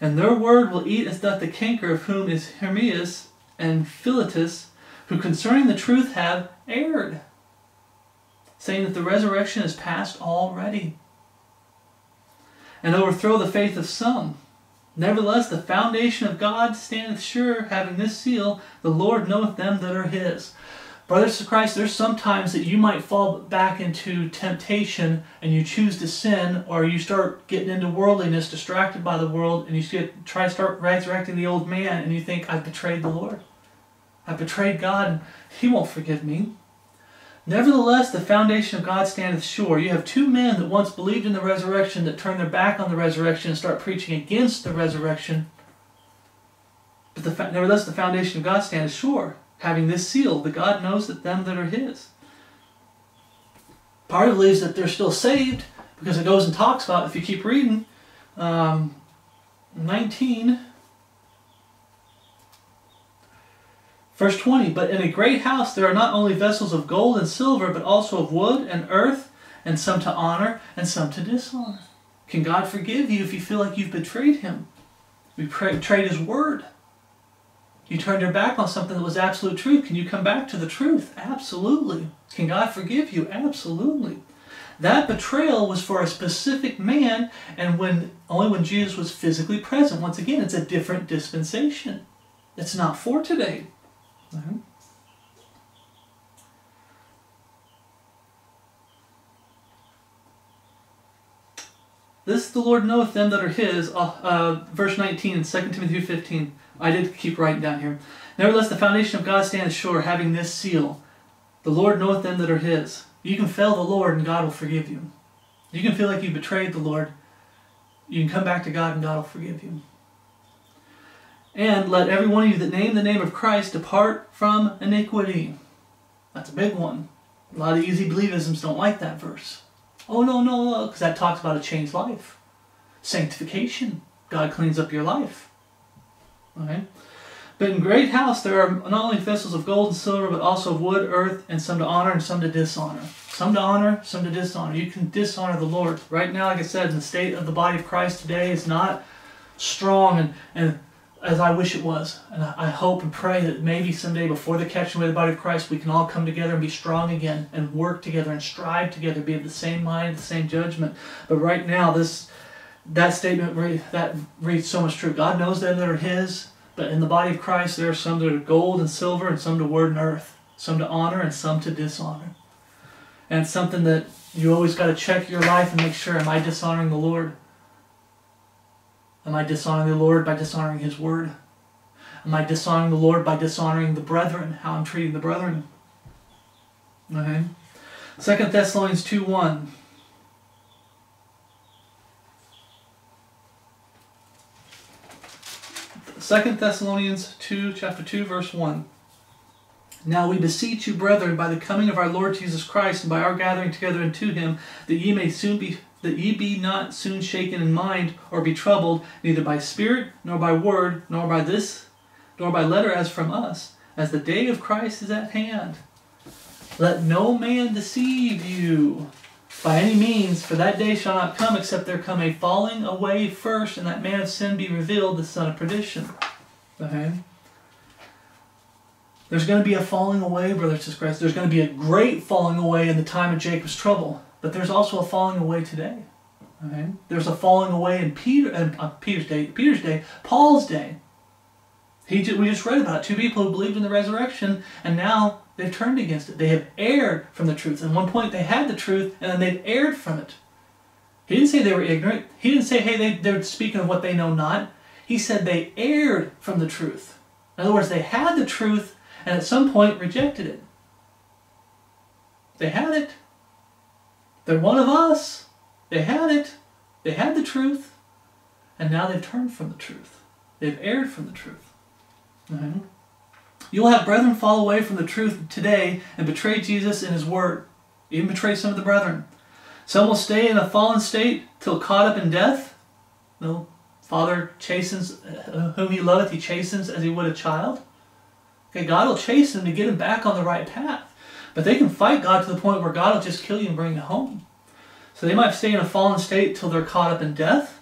And their word will eat as doth the canker, of whom is Hymenaeus and Philetus, who concerning the truth have erred, saying that the resurrection is past already, and overthrow the faith of some. Nevertheless, the foundation of God standeth sure, having this seal, the Lord knoweth them that are his. Brothers of Christ, there's sometimes that you might fall back into temptation and you choose to sin, or you start getting into worldliness, distracted by the world, and you try to start resurrecting the old man, and you think, I've betrayed the Lord. I've betrayed God, and He won't forgive me. Nevertheless, the foundation of God standeth sure. You have two men that once believed in the resurrection that turn their back on the resurrection and start preaching against the resurrection. But the, nevertheless, the foundation of God standeth sure having this seal, that God knows that them that are His. Part of believes that they're still saved because it goes and talks about, if you keep reading, um, 19, verse 20. But in a great house there are not only vessels of gold and silver, but also of wood and earth, and some to honor and some to dishonor. Can God forgive you if you feel like you've betrayed Him? We betrayed His word. You turned your back on something that was absolute truth. Can you come back to the truth? Absolutely. Can God forgive you? Absolutely. That betrayal was for a specific man, and when only when Jesus was physically present. Once again, it's a different dispensation. It's not for today. This the Lord knoweth them that are his. Uh, uh, verse 19 in 2 Timothy 15. I did keep writing down here. Nevertheless, the foundation of God stands sure, having this seal. The Lord knoweth them that are his. You can fail the Lord and God will forgive you. You can feel like you betrayed the Lord. You can come back to God and God will forgive you. And let every one of you that name the name of Christ depart from iniquity. That's a big one. A lot of easy believisms don't like that verse. Oh, no, no, because that talks about a changed life. Sanctification. God cleans up your life. Okay? But in great house there are not only vessels of gold and silver, but also of wood, earth, and some to honor and some to dishonor. Some to honor, some to dishonor. You can dishonor the Lord. Right now, like I said, the state of the body of Christ today is not strong and, and as I wish it was. And I hope and pray that maybe someday before the catching away of the body of Christ, we can all come together and be strong again and work together and strive together, be of the same mind, the same judgment. But right now, this that statement that reads so much true. God knows that are His, but in the body of Christ, there are some that are gold and silver, and some to word and earth, some to honor and some to dishonor. And it's something that you always got to check your life and make sure: Am I dishonoring the Lord? Am I dishonoring the Lord by dishonoring His word? Am I dishonoring the Lord by dishonoring the brethren? How I'm treating the brethren? Okay. Second Thessalonians two one. Second Thessalonians 2, chapter 2, verse 1. Now we beseech you, brethren, by the coming of our Lord Jesus Christ, and by our gathering together unto him, that ye may soon be that ye be not soon shaken in mind, or be troubled, neither by spirit, nor by word, nor by this, nor by letter as from us, as the day of Christ is at hand. Let no man deceive you by any means, for that day shall not come except there come a falling away first, and that man of sin be revealed, the son of perdition. Okay? There's going to be a falling away, brothers and sisters. There's going to be a great falling away in the time of Jacob's trouble, but there's also a falling away today. Okay? There's a falling away in Peter, uh, Peter's day, Peter's day, Paul's day. He we just read about it. Two people who believed in the resurrection, and now they've turned against it. They have erred from the truth. At one point, they had the truth, and then they've erred from it. He didn't say they were ignorant. He didn't say, hey, they, they're speaking of what they know not. He said they erred from the truth. In other words, they had the truth, and at some point rejected it. They had it. They're one of us. They had it. They had the truth, and now they've turned from the truth. They've erred from the truth. Mm-hmm. You will have brethren fall away from the truth today and betray Jesus and his word, even betray some of the brethren. Some will stay in a fallen state till caught up in death. No, Father chastens uh, whom he loveth, he chastens as he would a child. Okay, God will chasten to get him back on the right path. But they can fight God to the point where God will just kill you and bring you home. So they might stay in a fallen state till they're caught up in death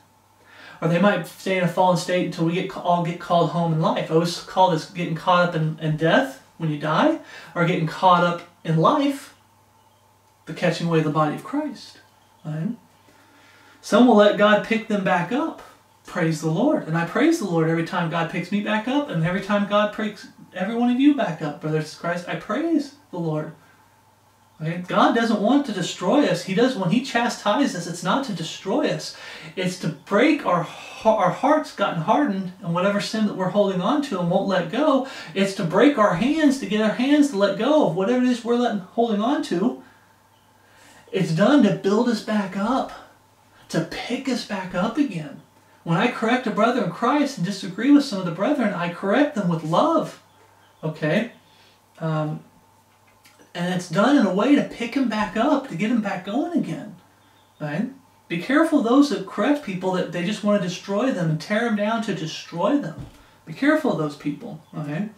or they might stay in a fallen state until we get all get called home in life. I always call this getting caught up in, in death when you die, or getting caught up in life, the catching away of the body of Christ. Right? Some will let God pick them back up. Praise the Lord. And I praise the Lord every time God picks me back up, and every time God picks every one of you back up, brothers Christ. I praise the Lord. God doesn't want to destroy us. He does when He chastises us. It's not to destroy us. It's to break our our hearts gotten hardened and whatever sin that we're holding on to and won't let go. It's to break our hands to get our hands to let go of whatever it is we're letting holding on to. It's done to build us back up, to pick us back up again. When I correct a brother in Christ and disagree with some of the brethren, I correct them with love. Okay. Um, and it's done in a way to pick him back up, to get him back going again. Right? Be careful those that correct people that they just want to destroy them and tear them down to destroy them. Be careful of those people. Okay?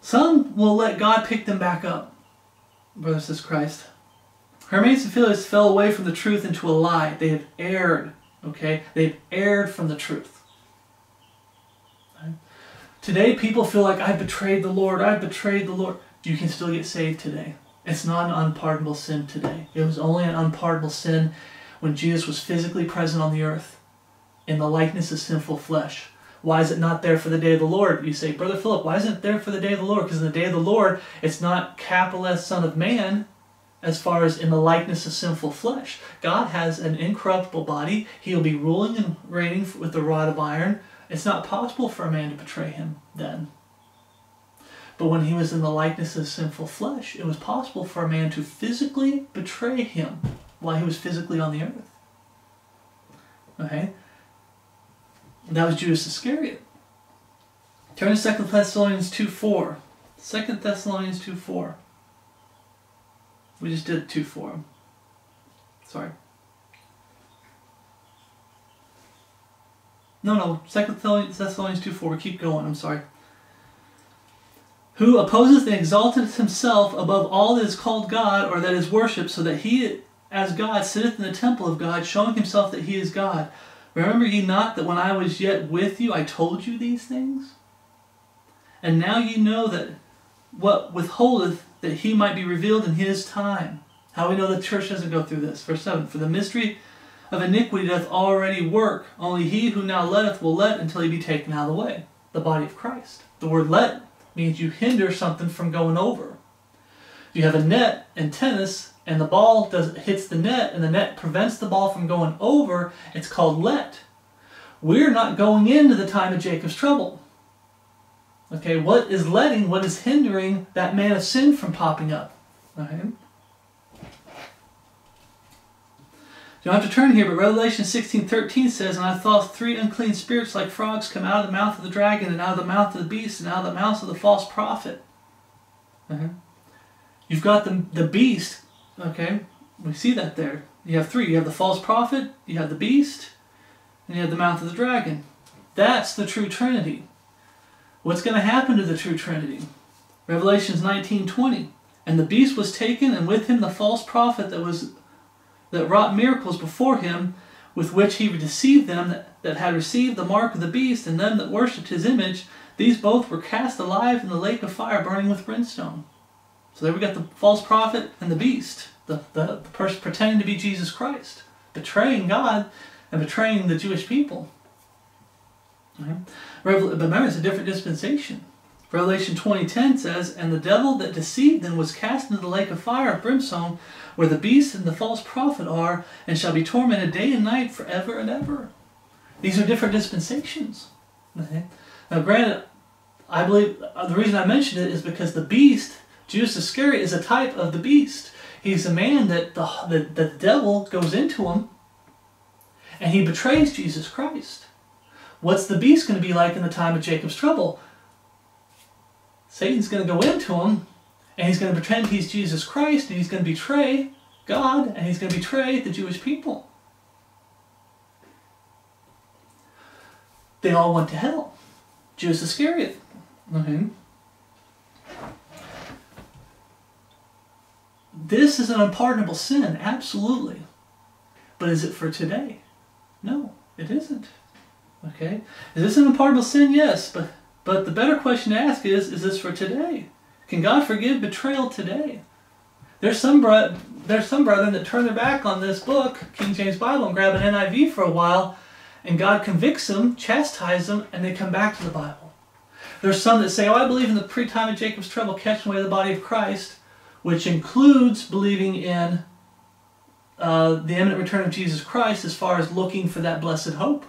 Some will let God pick them back up. Brothers and Christ. Hymenaeus and Philetus fell away from the truth into a lie. They have erred. Okay? They've erred from the truth. Today, people feel like I betrayed the Lord. I betrayed the Lord you can still get saved today. It's not an unpardonable sin today. It was only an unpardonable sin when Jesus was physically present on the earth in the likeness of sinful flesh. Why is it not there for the day of the Lord? You say, Brother Philip, why isn't it there for the day of the Lord? Because in the day of the Lord, it's not capital S Son of Man as far as in the likeness of sinful flesh. God has an incorruptible body. He'll be ruling and reigning with the rod of iron. It's not possible for a man to betray him then. But when he was in the likeness of sinful flesh, it was possible for a man to physically betray him while he was physically on the earth. Okay? That was Judas Iscariot. Turn to 2 Thessalonians 2 4. 2 Thessalonians 2 4. We just did 2 4. Sorry. No, no, 2 Thessalonians 2 4. Keep going. I'm sorry who opposeth and exalteth himself above all that is called God or that is worshipped, so that he, as God, sitteth in the temple of God, showing himself that he is God. Remember ye not that when I was yet with you, I told you these things? And now ye know that what withholdeth that he might be revealed in his time. How we know the church doesn't go through this. Verse 7 For the mystery of iniquity doth already work, only he who now letteth will let until he be taken out of the way. The body of Christ. The word let means you hinder something from going over. You have a net in tennis and the ball does hits the net and the net prevents the ball from going over, it's called let. We're not going into the time of Jacob's trouble. Okay, what is letting, what is hindering that man of sin from popping up? Okay. You don't have to turn here, but Revelation 16:13 says, And I saw three unclean spirits like frogs come out of the mouth of the dragon, and out of the mouth of the beast, and out of the mouth of the false prophet. Uh-huh. You've got the, the beast, okay? We see that there. You have three. You have the false prophet, you have the beast, and you have the mouth of the dragon. That's the true Trinity. What's going to happen to the true Trinity? Revelations 19:20. And the beast was taken, and with him the false prophet that was that wrought miracles before him, with which he deceived them that, that had received the mark of the beast, and them that worshipped his image. These both were cast alive in the lake of fire burning with brimstone. So there we got the false prophet and the beast, the, the, the person pretending to be Jesus Christ, betraying God and betraying the Jewish people. Right? But remember, it's a different dispensation. Revelation 20.10 says, And the devil that deceived them was cast into the lake of fire of brimstone, where the beast and the false prophet are, and shall be tormented day and night forever and ever. These are different dispensations. Okay? Now, granted, I believe uh, the reason I mentioned it is because the beast, Judas Iscariot, is a type of the beast. He's a man that the, the, the devil goes into him, and he betrays Jesus Christ. What's the beast going to be like in the time of Jacob's trouble? Satan's going to go into him and he's going to pretend he's Jesus Christ, and he's going to betray God, and he's going to betray the Jewish people. They all went to hell. Judas Iscariot. Okay. This is an unpardonable sin, absolutely. But is it for today? No, it isn't. Okay? Is this an unpardonable sin? Yes, but but the better question to ask is, is this for today? Can God forgive betrayal today? There's some bro- there's some brethren that turn their back on this book, King James Bible, and grab an NIV for a while, and God convicts them, chastises them, and they come back to the Bible. There's some that say, "Oh, I believe in the pre-time of Jacob's trouble, catching away the body of Christ," which includes believing in uh, the imminent return of Jesus Christ, as far as looking for that blessed hope.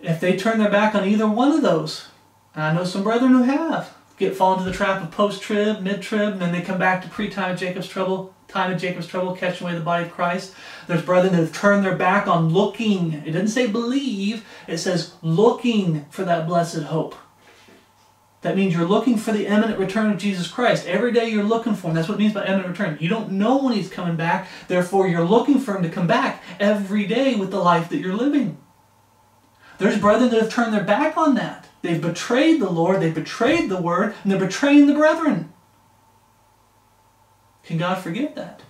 If they turn their back on either one of those, and I know some brethren who have, get fall into the trap of post-trib, mid-trib, and then they come back to pre-time of Jacob's trouble, time of Jacob's trouble, catching away the body of Christ. There's brethren that have turned their back on looking. It doesn't say believe, it says looking for that blessed hope. That means you're looking for the imminent return of Jesus Christ. Every day you're looking for him. That's what it means by imminent return. You don't know when he's coming back, therefore you're looking for him to come back every day with the life that you're living. There's brethren that have turned their back on that. They've betrayed the Lord, they've betrayed the word, and they're betraying the brethren. Can God forgive that?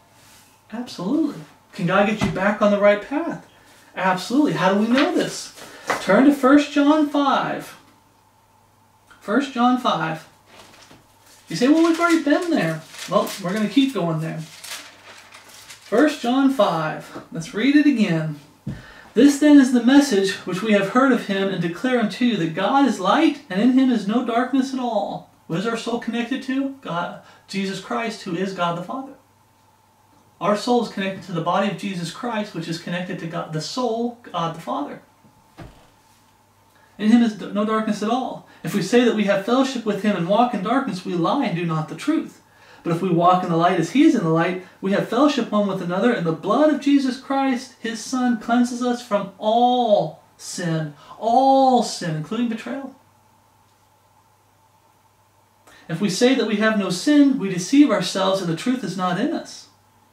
Absolutely. Can God get you back on the right path? Absolutely. How do we know this? Turn to 1 John 5. 1 John 5. You say, well, we've already been there. Well, we're going to keep going there. 1 John 5. Let's read it again. This then is the message which we have heard of him and declare unto you that God is light and in him is no darkness at all. What is our soul connected to? God, Jesus Christ, who is God the Father. Our soul is connected to the body of Jesus Christ, which is connected to God, the soul, God the Father. In him is no darkness at all. If we say that we have fellowship with him and walk in darkness, we lie and do not the truth. But if we walk in the light as he is in the light, we have fellowship one with another, and the blood of Jesus Christ, his Son, cleanses us from all sin. All sin, including betrayal. If we say that we have no sin, we deceive ourselves, and the truth is not in us.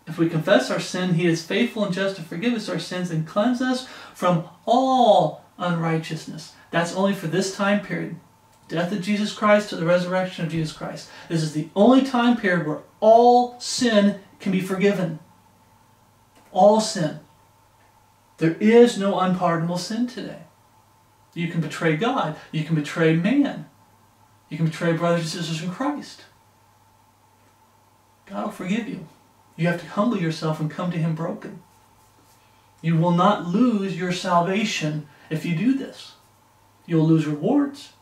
If we confess our sin, he is faithful and just to forgive us our sins and cleanse us from all unrighteousness. That's only for this time period death of Jesus Christ to the resurrection of Jesus Christ. This is the only time period where all sin can be forgiven. All sin. There is no unpardonable sin today. You can betray God. You can betray man. You can betray brothers and sisters in Christ. God will forgive you. You have to humble yourself and come to Him broken. You will not lose your salvation if you do this. You'll lose rewards.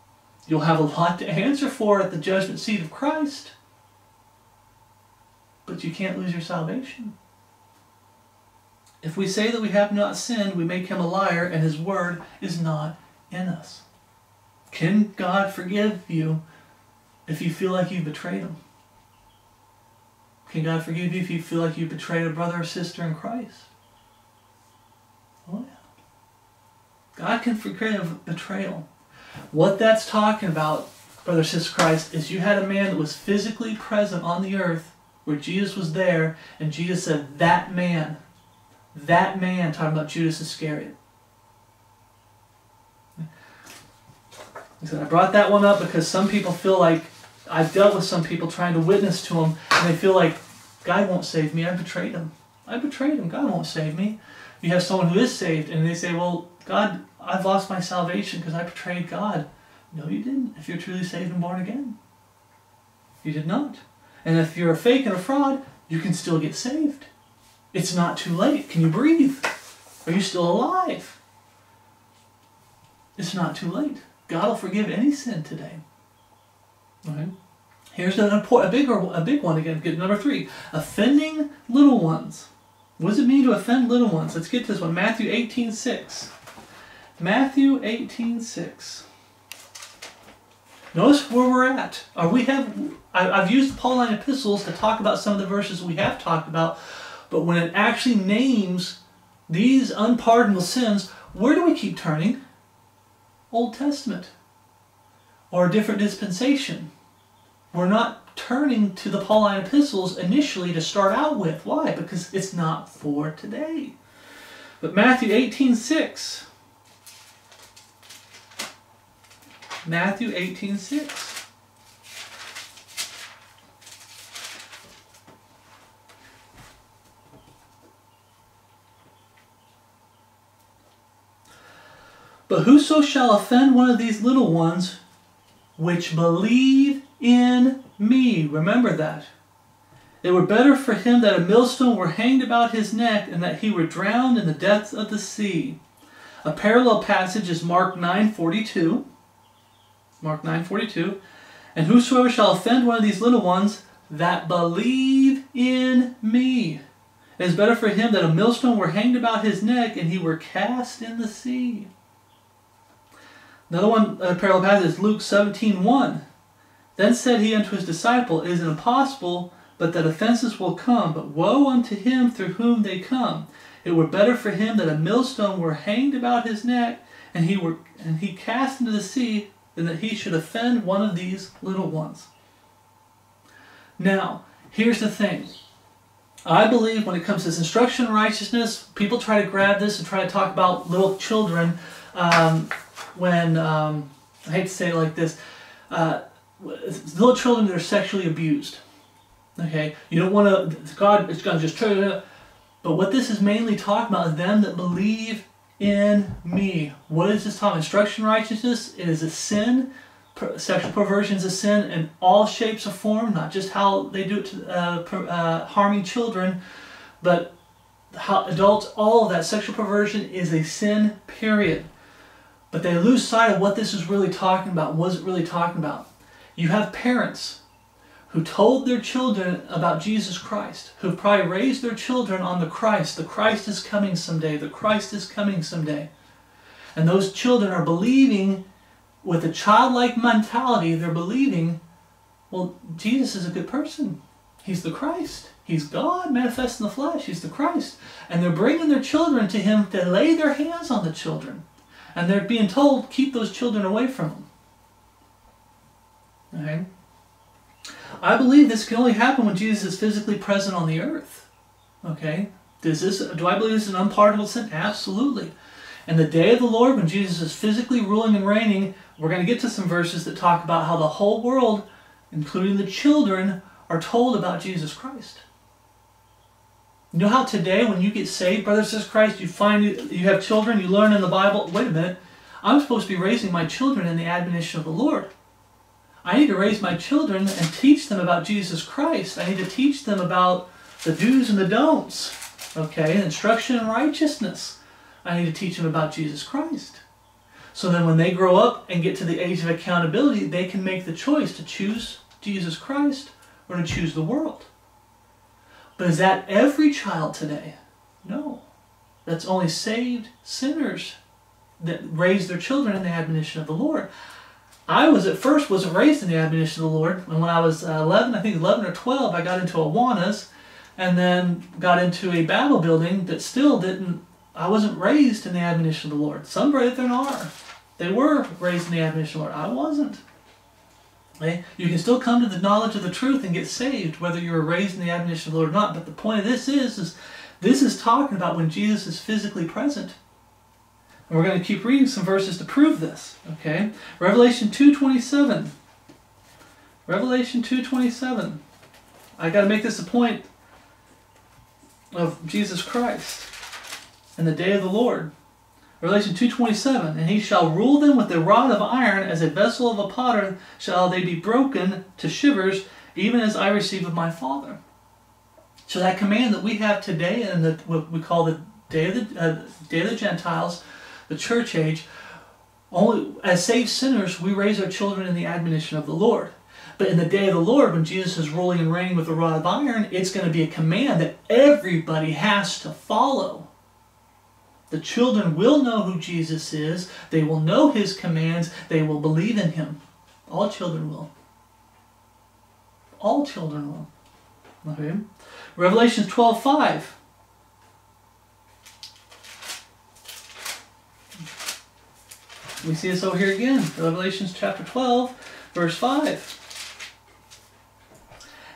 You'll have a lot to answer for at the judgment seat of Christ. But you can't lose your salvation. If we say that we have not sinned, we make him a liar, and his word is not in us. Can God forgive you if you feel like you betrayed him? Can God forgive you if you feel like you betrayed a brother or sister in Christ? Oh, yeah. God can forgive betrayal. What that's talking about, brother, sister Christ, is you had a man that was physically present on the earth where Jesus was there, and Jesus said, That man, that man, talking about Judas Iscariot. He said, I brought that one up because some people feel like I've dealt with some people trying to witness to them, and they feel like God won't save me. I betrayed him. I betrayed him. God won't save me. You have someone who is saved, and they say, Well, God, I've lost my salvation because I betrayed God. No, you didn't, if you're truly saved and born again. You did not. And if you're a fake and a fraud, you can still get saved. It's not too late. Can you breathe? Are you still alive? It's not too late. God will forgive any sin today. All right. Here's an important, a bigger, a big one again. Good number three: offending little ones. What does it mean to offend little ones? Let's get to this one. Matthew 18, 6. Matthew 18, 6. Notice where we're at. Are we have I, have used the Pauline epistles to talk about some of the verses we have talked about, but when it actually names these unpardonable sins, where do we keep turning? Old Testament or a different dispensation. We're not turning to the Pauline epistles initially to start out with. Why? Because it's not for today. But Matthew 18 6. Matthew 18 6. But whoso shall offend one of these little ones which believe in me, remember that. It were better for him that a millstone were hanged about his neck and that he were drowned in the depths of the sea. A parallel passage is Mark 9:42. Mark 9:42. And whosoever shall offend one of these little ones that believe in me, it is better for him that a millstone were hanged about his neck and he were cast in the sea. Another one, uh, parallel passage is Luke 17 1. Then said he unto his disciple, It is impossible, but that offenses will come, but woe unto him through whom they come. It were better for him that a millstone were hanged about his neck, and he were and he cast into the sea, than that he should offend one of these little ones. Now, here's the thing. I believe when it comes to this instruction in righteousness, people try to grab this and try to talk about little children. Um, when um, I hate to say it like this, uh, little children that are sexually abused. Okay, you don't want to. God is going to just. But what this is mainly talking about is them that believe in me. What is this talking? Instruction righteousness. It is a sin. Sexual perversion is a sin in all shapes of form, not just how they do it to uh, per, uh, harming children, but how adults. All of that sexual perversion is a sin. Period. But they lose sight of what this is really talking about. What is it really talking about? You have parents who told their children about Jesus Christ, who've probably raised their children on the Christ. The Christ is coming someday. The Christ is coming someday. And those children are believing with a childlike mentality, they're believing, well, Jesus is a good person. He's the Christ. He's God manifest in the flesh. He's the Christ. And they're bringing their children to Him to lay their hands on the children. And they're being told, keep those children away from them. Okay? I believe this can only happen when Jesus is physically present on the earth. Okay? Does this do I believe this is an unpardonable sin? Absolutely. And the day of the Lord, when Jesus is physically ruling and reigning, we're going to get to some verses that talk about how the whole world, including the children, are told about Jesus Christ. You know how today, when you get saved, brothers and sisters Christ, you find you have children, you learn in the Bible, wait a minute, I'm supposed to be raising my children in the admonition of the Lord. I need to raise my children and teach them about Jesus Christ. I need to teach them about the do's and the don'ts. Okay, instruction in righteousness. I need to teach them about Jesus Christ. So then when they grow up and get to the age of accountability, they can make the choice to choose Jesus Christ or to choose the world. But is that every child today? No. That's only saved sinners that raise their children in the admonition of the Lord. I was at first wasn't raised in the admonition of the Lord, and when I was uh, 11, I think 11 or 12, I got into Awanas, and then got into a Bible building that still didn't. I wasn't raised in the admonition of the Lord. Some brethren are. They were raised in the admonition of the Lord. I wasn't. Okay? You can still come to the knowledge of the truth and get saved, whether you were raised in the admonition of the Lord or not. But the point of this is, is this is talking about when Jesus is physically present. And we're going to keep reading some verses to prove this. Okay? Revelation 2.27. Revelation 2.27. I got to make this a point of Jesus Christ and the day of the Lord. Revelation 2.27, And he shall rule them with a rod of iron, as a vessel of a potter shall they be broken to shivers, even as I receive of my Father. So that command that we have today in the, what we call the day of the, uh, day of the Gentiles, the church age, only as saved sinners, we raise our children in the admonition of the Lord. But in the day of the Lord, when Jesus is ruling and reigning with a rod of iron, it's going to be a command that everybody has to follow. The children will know who Jesus is. They will know his commands. They will believe in him. All children will. All children will. Okay. Revelation 12 5. We see this over here again. Revelations chapter 12, verse 5.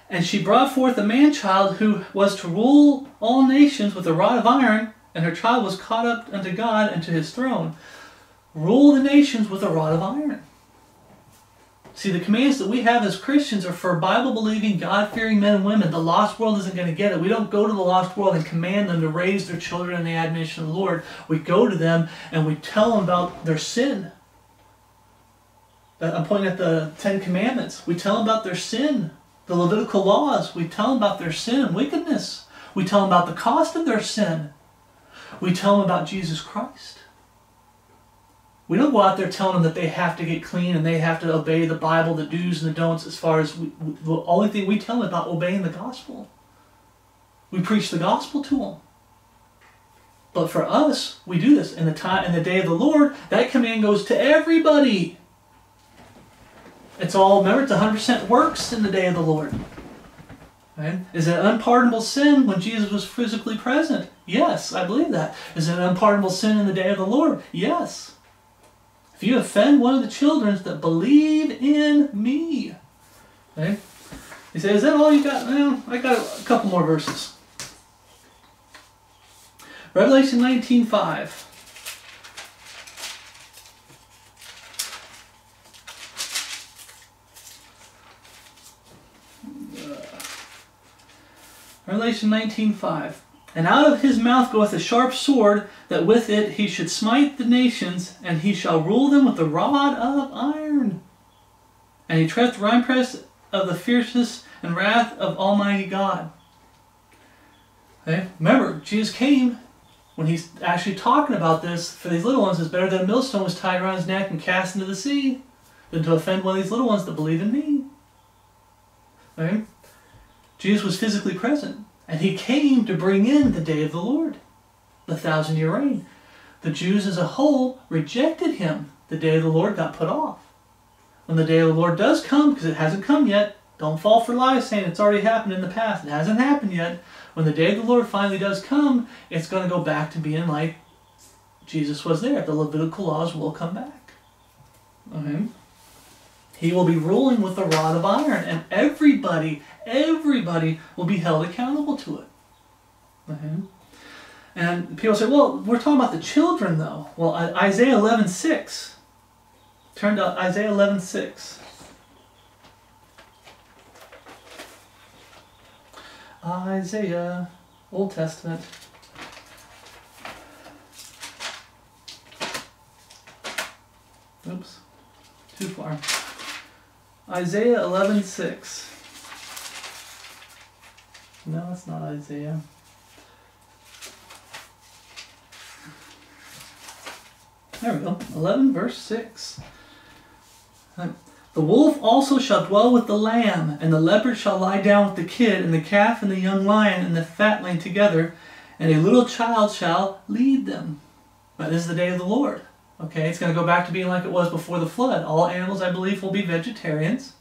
And she brought forth a man child who was to rule all nations with a rod of iron, and her child was caught up unto God and to his throne. Rule the nations with a rod of iron. See, the commands that we have as Christians are for Bible believing, God fearing men and women. The lost world isn't going to get it. We don't go to the lost world and command them to raise their children in the admonition of the Lord. We go to them and we tell them about their sin. I'm pointing at the Ten Commandments. We tell them about their sin, the Levitical laws. We tell them about their sin and wickedness. We tell them about the cost of their sin. We tell them about Jesus Christ. We don't go out there telling them that they have to get clean and they have to obey the Bible, the do's and the don'ts, as far as we, the only thing we tell them about obeying the gospel. We preach the gospel to them. But for us, we do this in the time in the day of the Lord. That command goes to everybody. It's all remember it's 100% works in the day of the Lord. Right? Is it unpardonable sin when Jesus was physically present? Yes, I believe that. Is it an unpardonable sin in the day of the Lord? Yes. You offend one of the children that believe in me. Okay? He says, Is that all you got? Well, I got a couple more verses. Revelation 19.5. Uh, Revelation 19.5 And out of his mouth goeth a sharp sword, that with it he should smite the nations, and he shall rule them with a rod of iron. And he treadeth the winepress of the fierceness and wrath of Almighty God. Okay? Remember, Jesus came when he's actually talking about this for these little ones. It's better that a millstone was tied around his neck and cast into the sea than to offend one of these little ones that believe in me. Okay? Jesus was physically present, and he came to bring in the day of the Lord, the thousand year reign. The Jews as a whole rejected him. The day of the Lord got put off. When the day of the Lord does come, because it hasn't come yet, don't fall for lies saying it's already happened in the past. It hasn't happened yet. When the day of the Lord finally does come, it's going to go back to being like Jesus was there. The Levitical laws will come back. Okay? He will be ruling with a rod of iron, and everybody, everybody will be held accountable to it. Okay? And people say, well, we're talking about the children, though. Well, Isaiah 11 6. Turn to Isaiah 11 6. Isaiah Old Testament. Oops, too far. Isaiah 11:6. No, it's not Isaiah. There we go. 11 verse 6. The wolf also shall dwell with the lamb, and the leopard shall lie down with the kid, and the calf and the young lion and the fatling together, and a little child shall lead them. But this is the day of the Lord. Okay, it's going to go back to being like it was before the flood. All animals, I believe, will be vegetarians,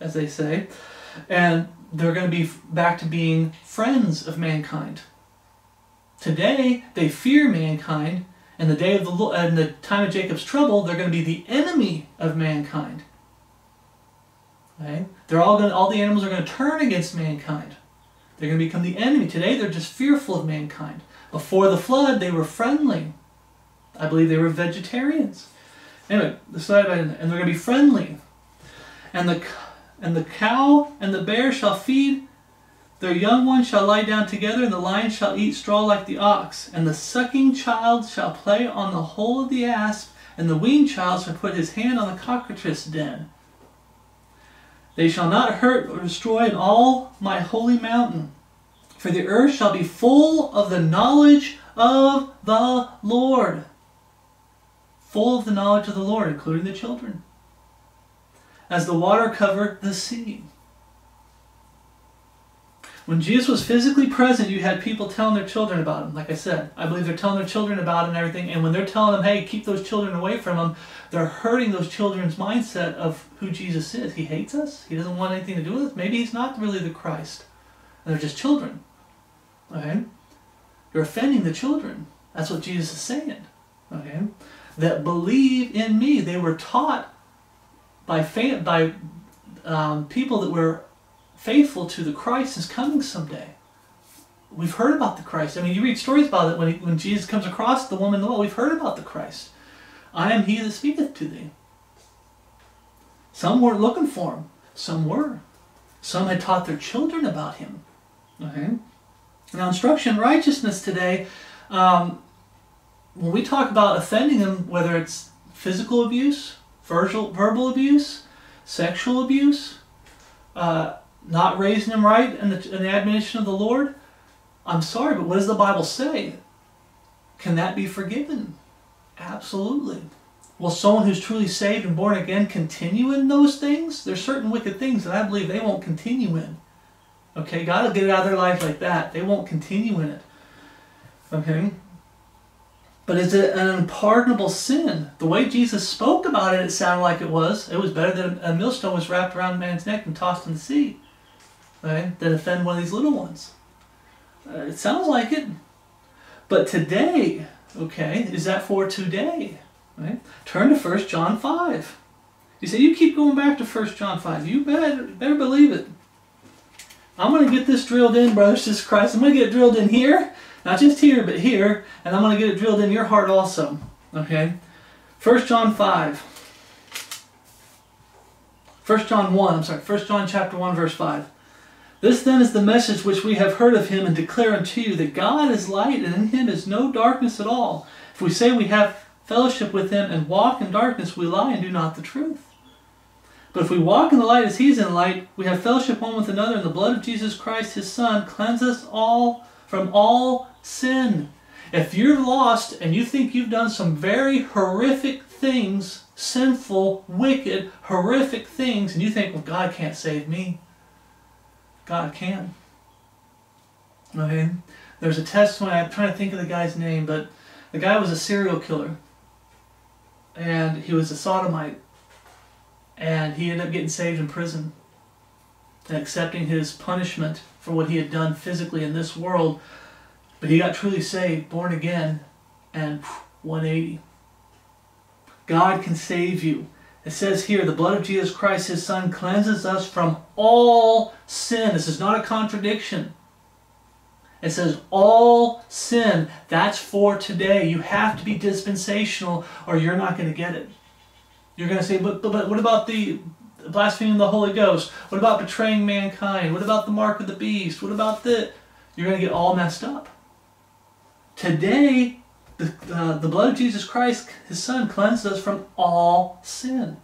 as they say, and they're going to be back to being friends of mankind. Today, they fear mankind. and the day of the uh, in the time of Jacob's trouble, they're going to be the enemy of mankind. Okay? They're all going. All the animals are going to turn against mankind. They're going to become the enemy. Today, they're just fearful of mankind. Before the flood, they were friendly. I believe they were vegetarians. Anyway, the slide and they're going to be friendly. And the and the cow and the bear shall feed. Their young ones shall lie down together, and the lion shall eat straw like the ox. And the sucking child shall play on the hole of the asp, and the weaned child shall put his hand on the cockatrice den. They shall not hurt or destroy in all my holy mountain, for the earth shall be full of the knowledge of the Lord full of the knowledge of the Lord, including the children. As the water covered the sea. When Jesus was physically present, you had people telling their children about him. Like I said, I believe they're telling their children about him and everything. And when they're telling them, hey, keep those children away from him, they're hurting those children's mindset of who Jesus is. He hates us. He doesn't want anything to do with us. Maybe he's not really the Christ. And they're just children. Okay? You're offending the children. That's what Jesus is saying. Okay? that believe in me. They were taught by by um, people that were faithful to the Christ is coming someday. We've heard about the Christ. I mean, you read stories about it when, he, when Jesus comes across the woman in the well, we've heard about the Christ. I am he that speaketh to thee. Some weren't looking for him. Some were. Some had taught their children about him. Okay? Now, instruction righteousness today, um, when we talk about offending them, whether it's physical abuse, verbal, verbal abuse, sexual abuse, uh, not raising him right in the, the admonition of the Lord, I'm sorry, but what does the Bible say? Can that be forgiven? Absolutely. Will someone who's truly saved and born again continue in those things? There's certain wicked things that I believe they won't continue in. Okay, God will get it out of their life like that. They won't continue in it. Okay? But is it an unpardonable sin? The way Jesus spoke about it, it sounded like it was. It was better than a millstone was wrapped around a man's neck and tossed in the sea right, than offend one of these little ones. Uh, it sounds like it. But today, okay, is that for today? Right? Turn to 1 John 5. You say, you keep going back to 1 John 5. You better, better believe it. I'm going to get this drilled in, brothers, Jesus Christ. I'm going to get drilled in here not just here, but here, and I'm going to get it drilled in your heart also. Okay? 1 John 5. 1 John 1, I'm sorry, 1 John chapter 1, verse 5. This then is the message which we have heard of him and declare unto you that God is light and in him is no darkness at all. If we say we have fellowship with him and walk in darkness, we lie and do not the truth. But if we walk in the light as he is in light, we have fellowship one with another, and the blood of Jesus Christ, his Son, cleanses us all from all sin. If you're lost and you think you've done some very horrific things, sinful, wicked, horrific things, and you think, well, God can't save me, God can. Okay? There's a testimony, I'm trying to think of the guy's name, but the guy was a serial killer. And he was a sodomite. And he ended up getting saved in prison and accepting his punishment for what he had done physically in this world but he got truly saved, born again, and 180. God can save you. It says here, the blood of Jesus Christ, his Son, cleanses us from all sin. This is not a contradiction. It says all sin. That's for today. You have to be dispensational or you're not going to get it. You're going to say, but, but, but what about the blaspheming the Holy Ghost? What about betraying mankind? What about the mark of the beast? What about the you're going to get all messed up. Today, the, uh, the blood of Jesus Christ, his son, cleanses us from all sin.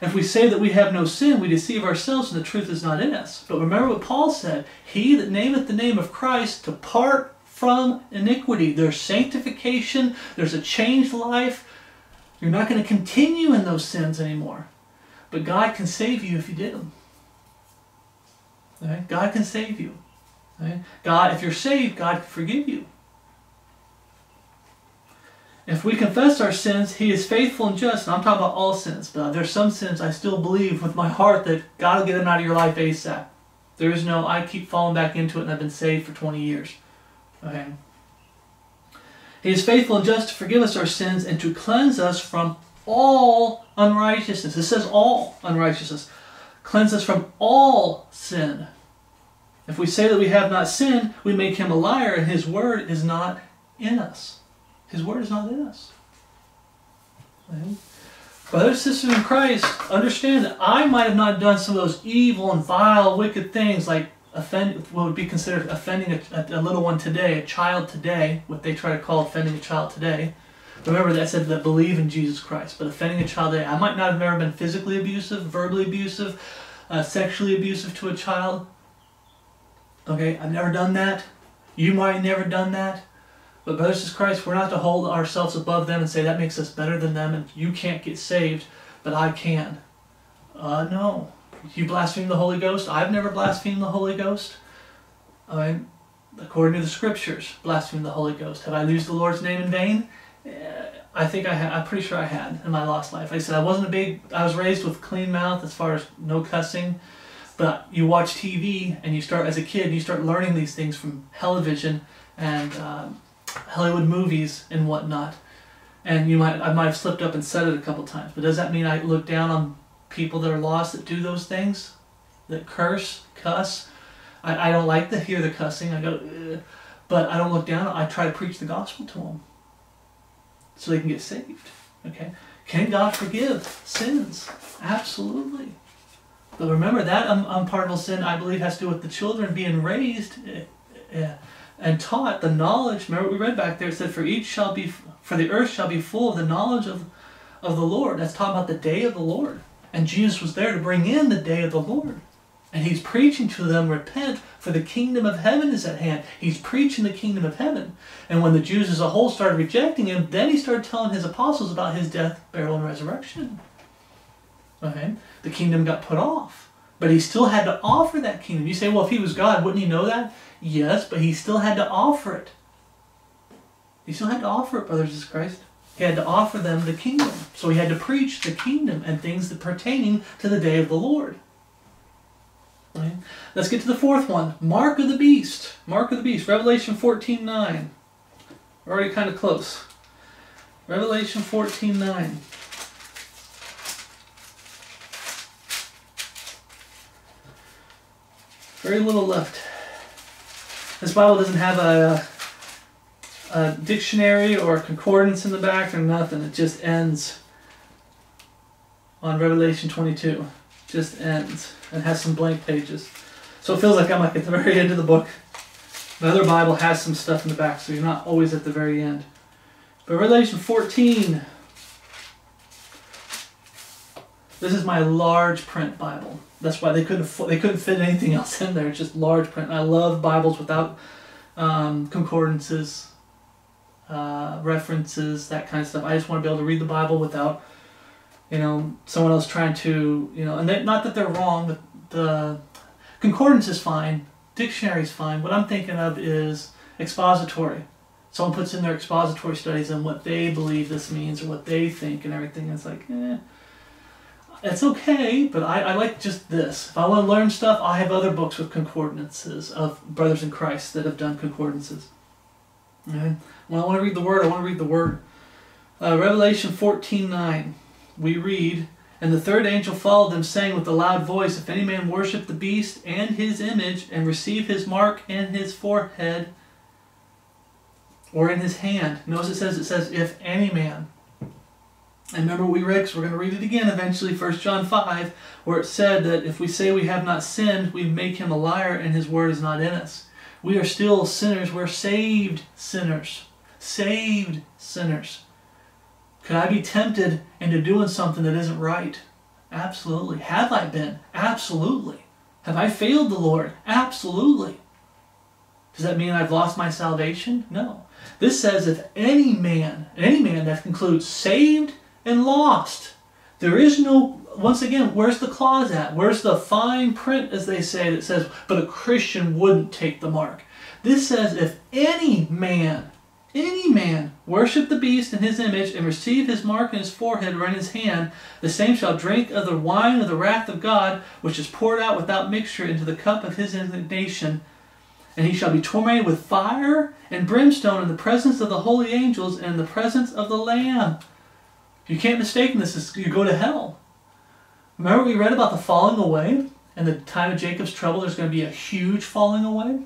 If we say that we have no sin, we deceive ourselves and the truth is not in us. But remember what Paul said He that nameth the name of Christ depart from iniquity. There's sanctification, there's a changed life. You're not going to continue in those sins anymore. But God can save you if you did them. Okay? God can save you. Okay? God, if you're saved, God can forgive you. If we confess our sins, He is faithful and just. And I'm talking about all sins, but there's some sins I still believe with my heart that God will get them out of your life ASAP. There is no, I keep falling back into it and I've been saved for 20 years. Okay? He is faithful and just to forgive us our sins and to cleanse us from all unrighteousness. It says all unrighteousness. Cleanse us from all sin. If we say that we have not sinned, we make him a liar and his word is not in us. His word is not in us. Brothers sisters in Christ, understand that I might have not done some of those evil and vile, wicked things like offend what would be considered offending a, a, little one today, a child today, what they try to call offending a child today. Remember that said that believe in Jesus Christ, but offending a child I might not have ever been physically abusive, verbally abusive, uh, sexually abusive to a child. Okay, I've never done that. You might have never done that. But brothers in Christ, we're not to hold ourselves above them and say that makes us better than them and you can't get saved, but I can. Uh, no. You blaspheme the Holy Ghost? I've never blasphemed the Holy Ghost. I mean, according to the Scriptures, blaspheme the Holy Ghost. Have I used the Lord's name in vain? I think I had. I'm pretty sure I had in my lost life. Like I said I wasn't a big. I was raised with clean mouth as far as no cussing, but you watch TV and you start as a kid. You start learning these things from television and um, Hollywood movies and whatnot. And you might I might have slipped up and said it a couple times, but does that mean I look down on people that are lost that do those things, that curse, cuss? I, I don't like to hear the cussing. I go, Ugh. but I don't look down. I try to preach the gospel to them so they can get saved. Okay, can God forgive sins? Absolutely. But remember that unpardonable sin, I believe, has to do with the children being raised. Uh, and taught the knowledge. Remember what we read back there? It said, "For each shall be, for the earth shall be full of the knowledge of, of the Lord." That's talking about the day of the Lord, and Jesus was there to bring in the day of the Lord, and he's preaching to them, "Repent, for the kingdom of heaven is at hand." He's preaching the kingdom of heaven, and when the Jews as a whole started rejecting him, then he started telling his apostles about his death, burial, and resurrection. Okay, the kingdom got put off, but he still had to offer that kingdom. You say, "Well, if he was God, wouldn't he know that?" Yes, but he still had to offer it. He still had to offer it, brothers in Christ. He had to offer them the kingdom. So he had to preach the kingdom and things that pertaining to the day of the Lord. Right? Let's get to the fourth one. Mark of the beast. Mark of the beast. Revelation 14 9. We're already kind of close. Revelation 14 9. Very little left. This Bible doesn't have a, uh, a dictionary or a concordance in the back or nothing. It just ends on Revelation 22. Just ends and has some blank pages. So it feels like I'm like at the very end of the book. The other Bible has some stuff in the back, so you're not always at the very end. But Revelation 14. This is my large print Bible. That's why they couldn't they couldn't fit anything else in there. It's just large print. And I love Bibles without um, concordances, uh, references, that kind of stuff. I just want to be able to read the Bible without, you know, someone else trying to, you know, and they, not that they're wrong, but the concordance is fine, dictionary is fine. What I'm thinking of is expository. Someone puts in their expository studies and what they believe this means or what they think and everything. It's like, eh it's okay, but I, I like just this. If I want to learn stuff, I have other books with concordances of brothers in Christ that have done concordances. Okay? When I want to read the Word, I want to read the Word. Uh, Revelation 14 9, we read, And the third angel followed them, saying with a loud voice, If any man worship the beast and his image, and receive his mark in his forehead or in his hand. Notice it says, it says, If any man. And remember what we read, because we're going to read it again eventually, 1 John 5, where it said that if we say we have not sinned, we make him a liar and his word is not in us. We are still sinners. We're saved sinners. Saved sinners. Could I be tempted into doing something that isn't right? Absolutely. Have I been? Absolutely. Have I failed the Lord? Absolutely. Does that mean I've lost my salvation? No. This says if any man, any man that concludes saved and lost, there is no, once again, where's the clause at? Where's the fine print, as they say, that says, but a Christian wouldn't take the mark? This says if any man, any man worship the beast in his image and receive his mark in his forehead or in his hand, the same shall drink of the wine of the wrath of God, which is poured out without mixture into the cup of his indignation and he shall be tormented with fire and brimstone in the presence of the holy angels and in the presence of the Lamb. You can't mistake this. You go to hell. Remember we read about the falling away? In the time of Jacob's trouble, there's going to be a huge falling away.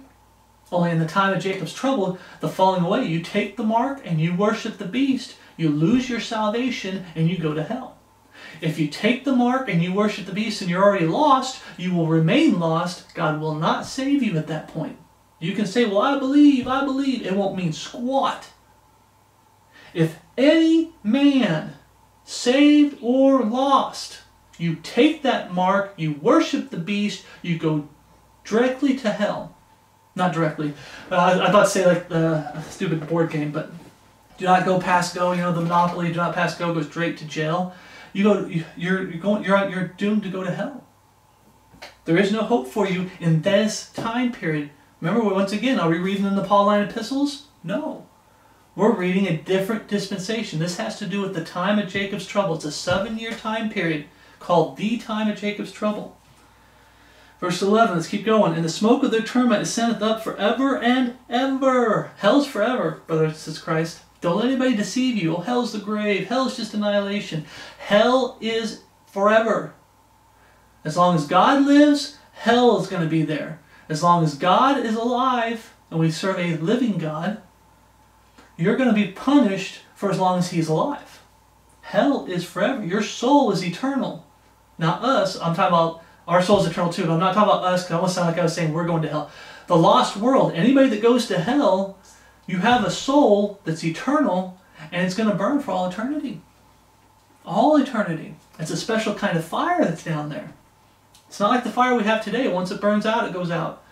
Only in the time of Jacob's trouble, the falling away, you take the mark and you worship the beast, you lose your salvation and you go to hell. If you take the mark and you worship the beast and you're already lost, you will remain lost. God will not save you at that point. You can say, well, I believe, I believe. It won't mean squat. If any man, saved or lost, you take that mark, you worship the beast, you go directly to hell. Not directly. Uh, I thought to say like uh, stupid board game, but do not go past go. You know the Monopoly. Do not pass go goes straight to jail. You go. You're you're going. You're you're doomed to go to hell. There is no hope for you in this time period. Remember, once again, are we reading in the Pauline epistles? No. We're reading a different dispensation. This has to do with the time of Jacob's trouble. It's a seven year time period called the time of Jacob's trouble. Verse 11, let's keep going. And the smoke of their torment ascendeth up forever and ever. Hell's forever, brother, says Christ. Don't let anybody deceive you. Oh, hell's the grave. Hell's just annihilation. Hell is forever. As long as God lives, hell is going to be there. As long as God is alive and we serve a living God, you're going to be punished for as long as He's alive. Hell is forever. Your soul is eternal. Not us. I'm talking about our soul is eternal too, but I'm not talking about us because I almost sound like I was saying we're going to hell. The lost world, anybody that goes to hell, you have a soul that's eternal and it's going to burn for all eternity. All eternity. It's a special kind of fire that's down there. It's not like the fire we have today. Once it burns out, it goes out.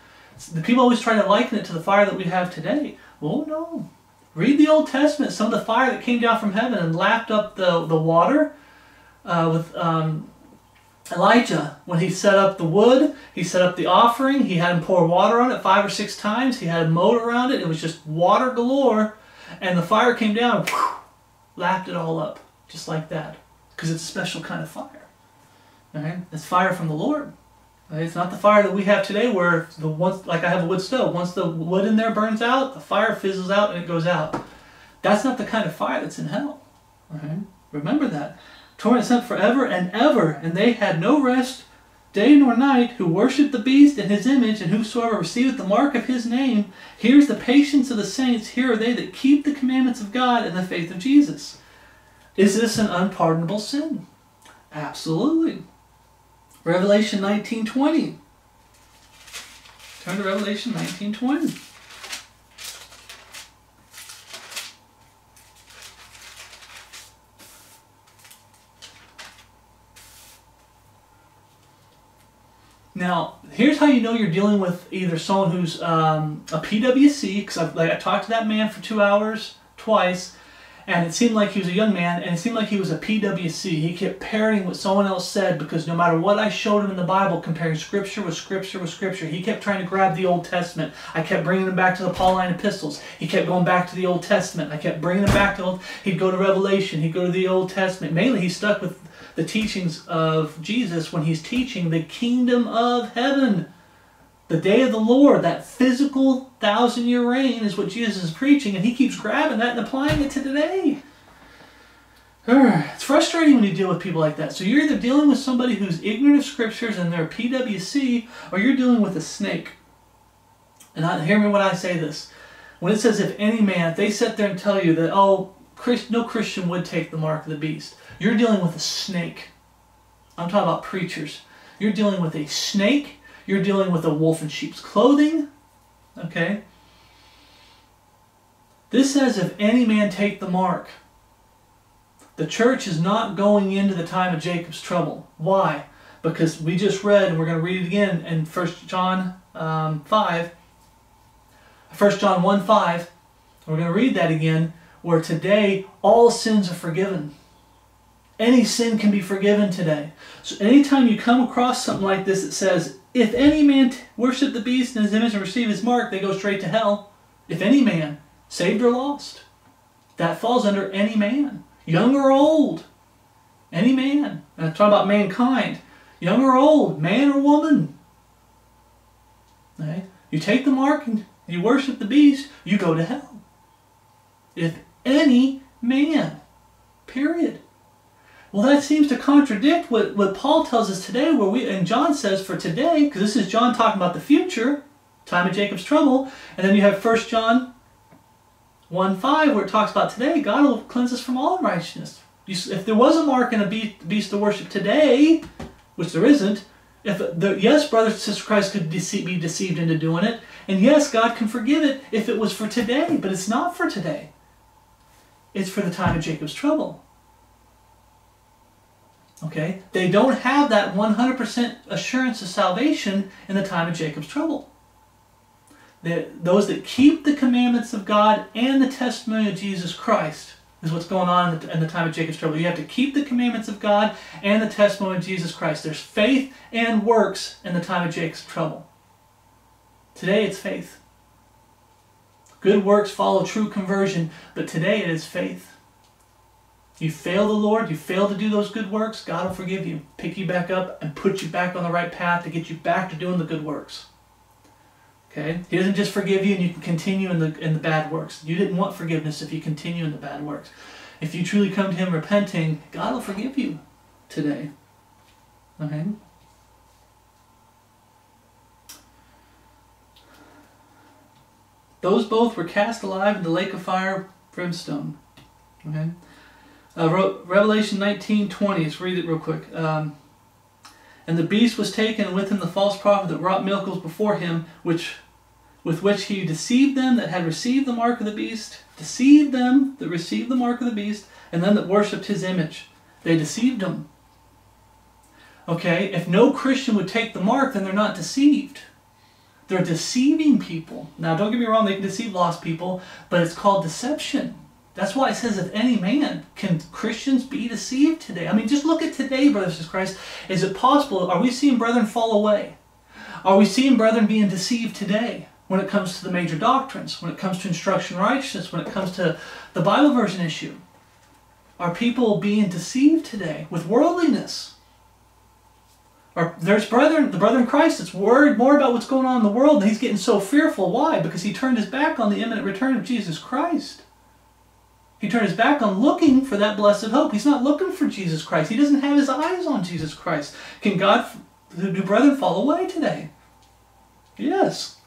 The people always try to liken it to the fire that we have today. Well, no. Read the Old Testament. Some of the fire that came down from heaven and lapped up the, the water uh, with um, Elijah. When he set up the wood, he set up the offering. He had him pour water on it five or six times. He had a moat around it. It was just water galore. And the fire came down whew, lapped it all up. Just like that. Because it's a special kind of fire. Right? It's fire from the Lord. Right? It's not the fire that we have today where the once like I have a wood stove. Once the wood in there burns out, the fire fizzles out and it goes out. That's not the kind of fire that's in hell. Right? Remember that. Torment sent forever and ever, and they had no rest day nor night, who worship the beast in his image, and whosoever receiveth the mark of his name. Here's the patience of the saints. Here are they that keep the commandments of God and the faith of Jesus. Is this an unpardonable sin? Absolutely. Revelation 19.20. Turn to Revelation 19.20. Now, here's how you know you're dealing with either someone who's um, a PWC, because like, I talked to that man for two hours twice, and it seemed like he was a young man, and it seemed like he was a PWC. He kept parroting what someone else said because no matter what I showed him in the Bible, comparing Scripture with Scripture with Scripture, he kept trying to grab the Old Testament. I kept bringing him back to the Pauline epistles. He kept going back to the Old Testament. I kept bringing him back to Old. He'd go to Revelation. He'd go to the Old Testament. Mainly, he stuck with the teachings of Jesus when he's teaching the kingdom of heaven. The day of the Lord, that physical thousand year reign, is what Jesus is preaching, and he keeps grabbing that and applying it to today. It's frustrating when you deal with people like that. So you're either dealing with somebody who's ignorant of scriptures and they're PWC, or you're dealing with a snake. And I, hear me when I say this. When it says, if any man, if they sit there and tell you that, oh, Christ, no Christian would take the mark of the beast, you're dealing with a snake. I'm talking about preachers. You're dealing with a snake you're dealing with a wolf in sheep's clothing. Okay? This says, if any man take the mark. The church is not going into the time of Jacob's trouble. Why? Because we just read, and we're going to read it again in 1 John um, 5, 1 John 1 5. We're going to read that again, where today all sins are forgiven. Any sin can be forgiven today. So anytime you come across something like this, that says, if any man worship the beast in his image and receive his mark, they go straight to hell. If any man, saved or lost, that falls under any man young or old, any man. And I'm talking about mankind, young or old, man or woman. Okay? You take the mark and you worship the beast, you go to hell. If any man, period. Well, that seems to contradict what, what Paul tells us today, where we and John says for today, because this is John talking about the future, time of Jacob's trouble, and then you have First John 1 5, where it talks about today, God will cleanse us from all unrighteousness. If there was a mark in a beast to worship today, which there isn't, if the, yes, brothers and sisters Christ could be deceived into doing it, and yes, God can forgive it if it was for today, but it's not for today. It's for the time of Jacob's trouble. Okay? They don't have that 100% assurance of salvation in the time of Jacob's trouble that those that keep the commandments of God and the testimony of Jesus Christ is what's going on in the, in the, time of Jacob's trouble. You have to keep the commandments of God and the testimony of Jesus Christ. There's faith and works in the time of Jacob's trouble. Today it's faith. Good works follow true conversion, but today it is faith. You fail the Lord, you fail to do those good works, God will forgive you, pick you back up, and put you back on the right path to get you back to doing the good works. Okay? He doesn't just forgive you and you can continue in the in the bad works. You didn't want forgiveness if you continue in the bad works. If you truly come to him repenting, God will forgive you today. Okay? Those both were cast alive in the lake of fire brimstone. Okay? Uh, Revelation 19 20. Let's read it real quick. Um, and the beast was taken, and with him the false prophet that wrought miracles before him, which with which he deceived them that had received the mark of the beast, deceived them that received the mark of the beast, and them that worshipped his image. They deceived them. Okay, if no Christian would take the mark, then they're not deceived. They're deceiving people. Now, don't get me wrong, they can deceive lost people, but it's called deception. That's why it says, if any man, can Christians be deceived today? I mean, just look at today, brothers and Christ. Is it possible? Are we seeing brethren fall away? Are we seeing brethren being deceived today? when it comes to the major doctrines, when it comes to instruction righteousness, when it comes to the Bible version issue? Are people being deceived today with worldliness? Or there's brethren, the brother in Christ that's worried more about what's going on in the world, and he's getting so fearful. Why? Because he turned his back on the imminent return of Jesus Christ. He turned his back on looking for that blessed hope. He's not looking for Jesus Christ. He doesn't have his eyes on Jesus Christ. Can God, do brethren fall away today? Yes.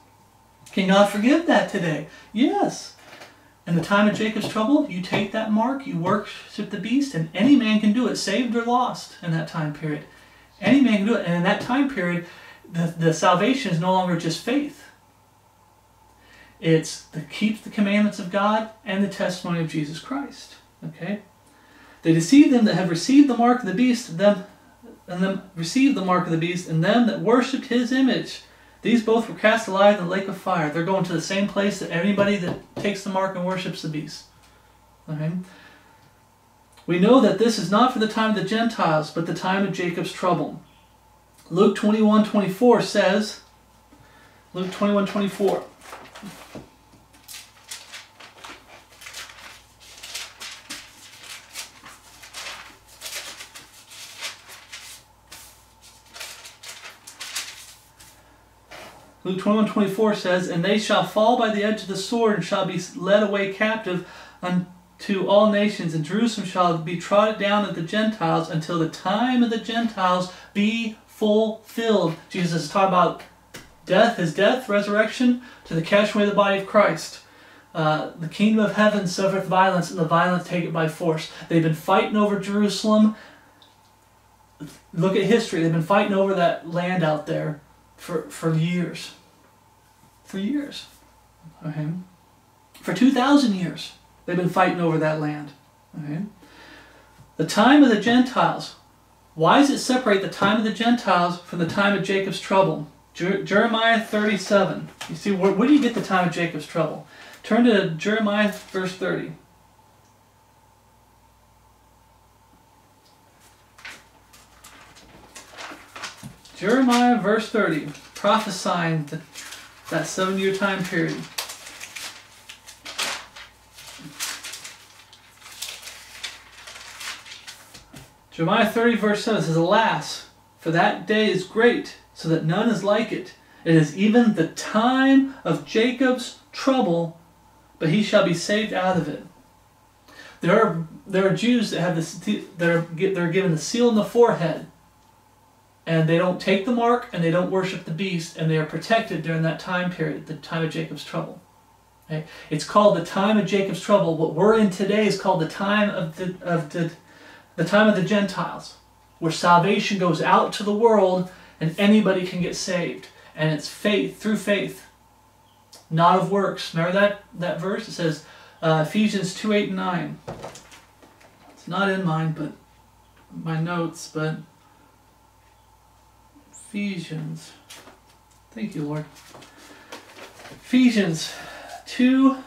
Can God forgive that today? Yes. In the time of Jacob's trouble, you take that mark, you worship the beast, and any man can do it, saved or lost, in that time period. Any man can do it. And in that time period, the, the salvation is no longer just faith. It's to keep the commandments of God and the testimony of Jesus Christ. Okay? They deceive them that have received the mark of the beast, them and them received the mark of the beast, and them that worshipped his image these both were cast alive in the lake of fire. They're going to the same place that anybody that takes the mark and worships the beast. Okay? We know that this is not for the time of the Gentiles, but the time of Jacob's trouble. Luke 21 24 says, Luke 21 24. Luke 21 24 says, And they shall fall by the edge of the sword, and shall be led away captive unto all nations, and Jerusalem shall be trodden down of the Gentiles until the time of the Gentiles be fulfilled. Jesus is talking about death, his death, resurrection, to the catching away of the body of Christ. Uh, the kingdom of heaven suffereth violence, and the violence take it by force. They've been fighting over Jerusalem. Look at history. They've been fighting over that land out there for, for years. For years. Okay? For 2,000 years, they've been fighting over that land. Okay? The time of the Gentiles. Why does it separate the time of the Gentiles from the time of Jacob's trouble? Jer- Jeremiah 37. You see, where, where do you get the time of Jacob's trouble? Turn to Jeremiah verse 30. Jeremiah verse 30, prophesying the, that seven year time period. Jeremiah 30 verse 7 says, Alas, for that day is great, so that none is like it. It is even the time of Jacob's trouble, but he shall be saved out of it. There are, there are Jews that have this that are they're given the seal in the forehead and they don't take the mark and they don't worship the beast and they are protected during that time period, the time of Jacob's trouble. It's called the time of Jacob's trouble. What we're in today is called the time of the of the the time of the Gentiles, where salvation goes out to the world and anybody can get saved. And it's faith, through faith, not of works. Remember that, that verse? It says uh, Ephesians 2 8 and 9. It's not in mine, but my notes, but Ephesians. Thank you, Lord. Ephesians 2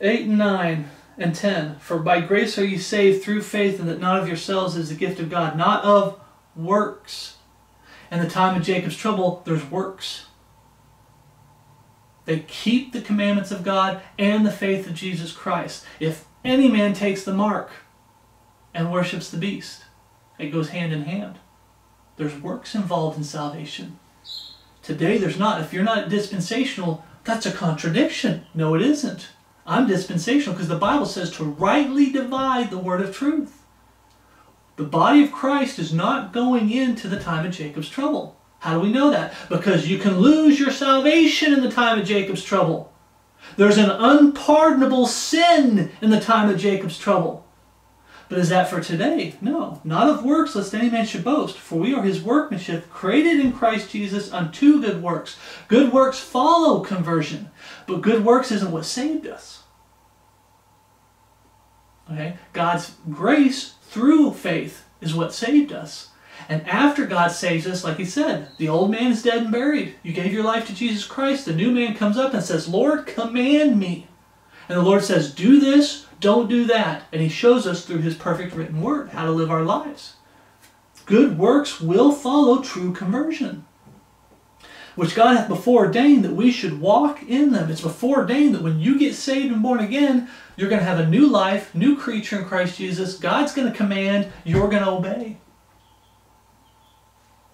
8 and 9 and 10. For by grace are you saved through faith, and that not of yourselves is the gift of God, not of works. In the time of Jacob's trouble, there's works. They keep the commandments of God and the faith of Jesus Christ. If any man takes the mark and worships the beast, it goes hand in hand. There's works involved in salvation. Today, there's not. If you're not dispensational, that's a contradiction. No, it isn't. I'm dispensational because the Bible says to rightly divide the word of truth. The body of Christ is not going into the time of Jacob's trouble. How do we know that? Because you can lose your salvation in the time of Jacob's trouble. There's an unpardonable sin in the time of Jacob's trouble. But is that for today? No. Not of works, lest any man should boast. For we are his workmanship, created in Christ Jesus unto good works. Good works follow conversion. But good works isn't what saved us. Okay? God's grace through faith is what saved us. And after God saves us, like he said, the old man is dead and buried. You gave your life to Jesus Christ. The new man comes up and says, Lord, command me. And the Lord says, Do this, don't do that. And he shows us through his perfect written word how to live our lives. Good works will follow true conversion, which God hath before ordained that we should walk in them. It's before ordained that when you get saved and born again, you're going to have a new life, new creature in Christ Jesus. God's going to command, you're going to obey.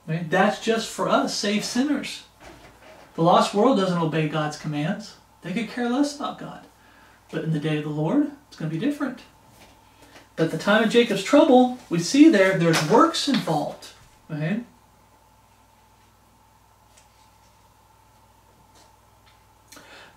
Right? That's just for us, saved sinners. The lost world doesn't obey God's commands. They could care less about God. But in the day of the Lord, it's going to be different. But the time of Jacob's trouble, we see there, there's works involved. Okay?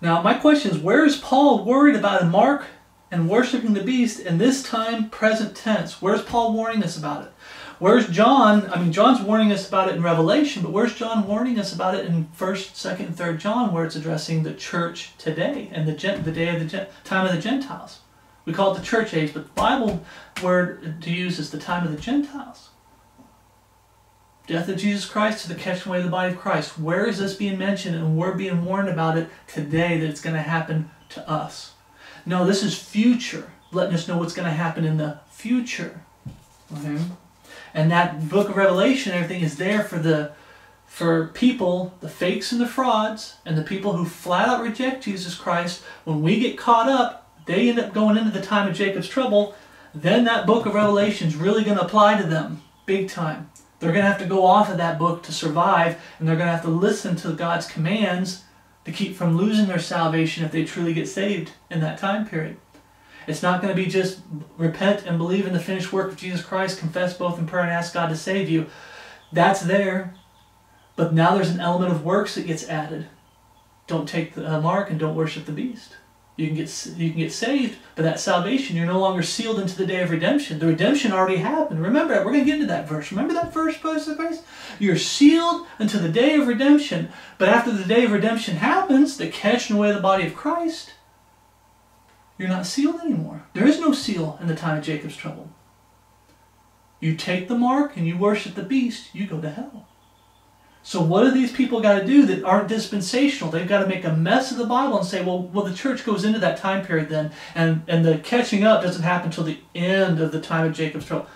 Now, my question is where is Paul worried about a mark and worshiping the beast in this time, present tense? Where's Paul warning us about it? Where's John? I mean, John's warning us about it in Revelation, but where's John warning us about it in 1st, 2nd, and 3rd John, where it's addressing the church today and the, the day of the time of the Gentiles? We call it the church age, but the Bible word to use is the time of the Gentiles. Death of Jesus Christ to the catching away of the body of Christ. Where is this being mentioned and we're being warned about it today that it's going to happen to us? No, this is future, letting us know what's going to happen in the future. Okay? And that book of Revelation, everything is there for the for people, the fakes and the frauds, and the people who flat out reject Jesus Christ. When we get caught up, they end up going into the time of Jacob's trouble. Then that book of Revelation is really going to apply to them big time. They're going to have to go off of that book to survive, and they're going to have to listen to God's commands to keep from losing their salvation if they truly get saved in that time period. It's not going to be just repent and believe in the finished work of Jesus Christ, confess both in prayer and ask God to save you. That's there. But now there's an element of works that gets added. Don't take the uh, mark and don't worship the beast. You can get you can get saved, but that salvation you're no longer sealed into the day of redemption. The redemption already happened. Remember that. We're going to get into that verse. Remember that verse, brothers and sisters? You're sealed until the day of redemption. But after the day of redemption happens, the catching away of the body of Christ, you're not sealed anymore. There is no seal in the time of Jacob's trouble. You take the mark and you worship the beast, you go to hell. So what do these people got to do that aren't dispensational? They've got to make a mess of the Bible and say, well, well, the church goes into that time period then, and, and the catching up doesn't happen until the end of the time of Jacob's trouble.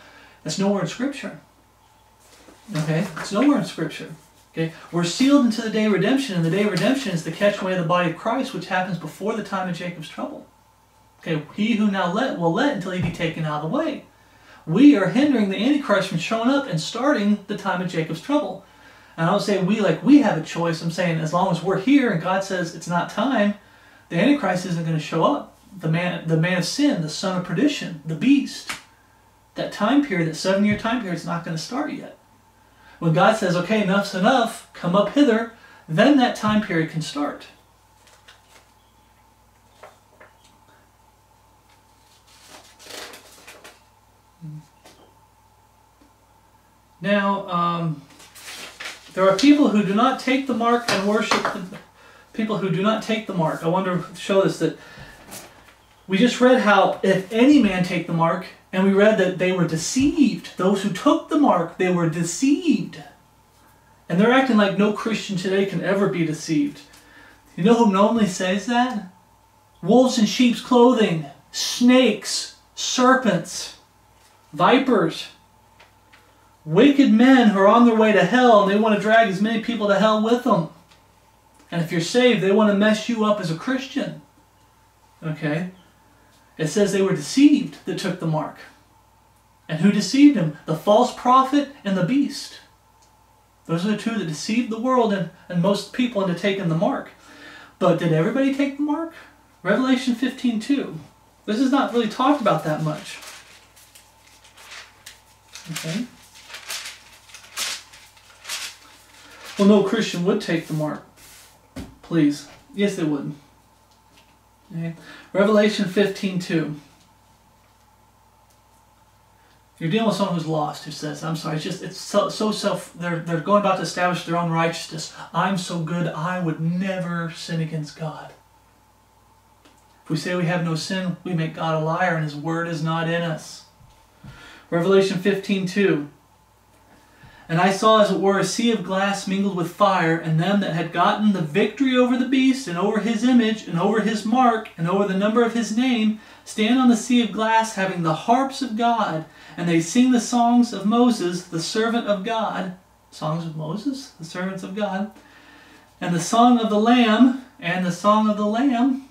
That's nowhere in Scripture. Okay? It's nowhere in Scripture. Okay? We're sealed into the day of redemption, and the day of redemption is the catch away of the body of Christ, which happens before the time of Jacob's trouble. Okay, he who now let will let until he be taken out of the way. We are hindering the Antichrist from showing up and starting the time of Jacob's trouble. And I don't say we like we have a choice. I'm saying as long as we're here and God says it's not time, the Antichrist isn't going to show up. The man, the man of sin, the son of perdition, the beast. That time period, that seven year time period, is not going to start yet. When God says, okay, enough's enough, come up hither, then that time period can start. Now, um, there are people who do not take the mark and worship the people who do not take the mark. I want to show this that we just read how if any man take the mark, and we read that they were deceived. Those who took the mark, they were deceived. And they're acting like no Christian today can ever be deceived. You know who normally says that? Wolves in sheep's clothing, snakes, serpents, vipers wicked men who are on their way to hell and they want to drag as many people to hell with them. And if you're saved, they want to mess you up as a Christian. Okay? It says they were deceived that took the mark. And who deceived them? The false prophet and the beast. Those are the two that deceived the world and, and most people into taking the mark. But did everybody take the mark? Revelation 15 2. This is not really talked about that much. Okay? Well, no Christian would take the mark. Please. Yes, they would. Okay. Revelation 15 2. You're dealing with someone who's lost who says, I'm sorry, it's just, it's so, so self, they're, they're going about to establish their own righteousness. I'm so good, I would never sin against God. If we say we have no sin, we make God a liar and his word is not in us. Revelation 15 2. And I saw as it were a sea of glass mingled with fire, and them that had gotten the victory over the beast, and over his image, and over his mark, and over the number of his name, stand on the sea of glass, having the harps of God, and they sing the songs of Moses, the servant of God. Songs of Moses, the servants of God. And the song of the Lamb, and the song of the Lamb.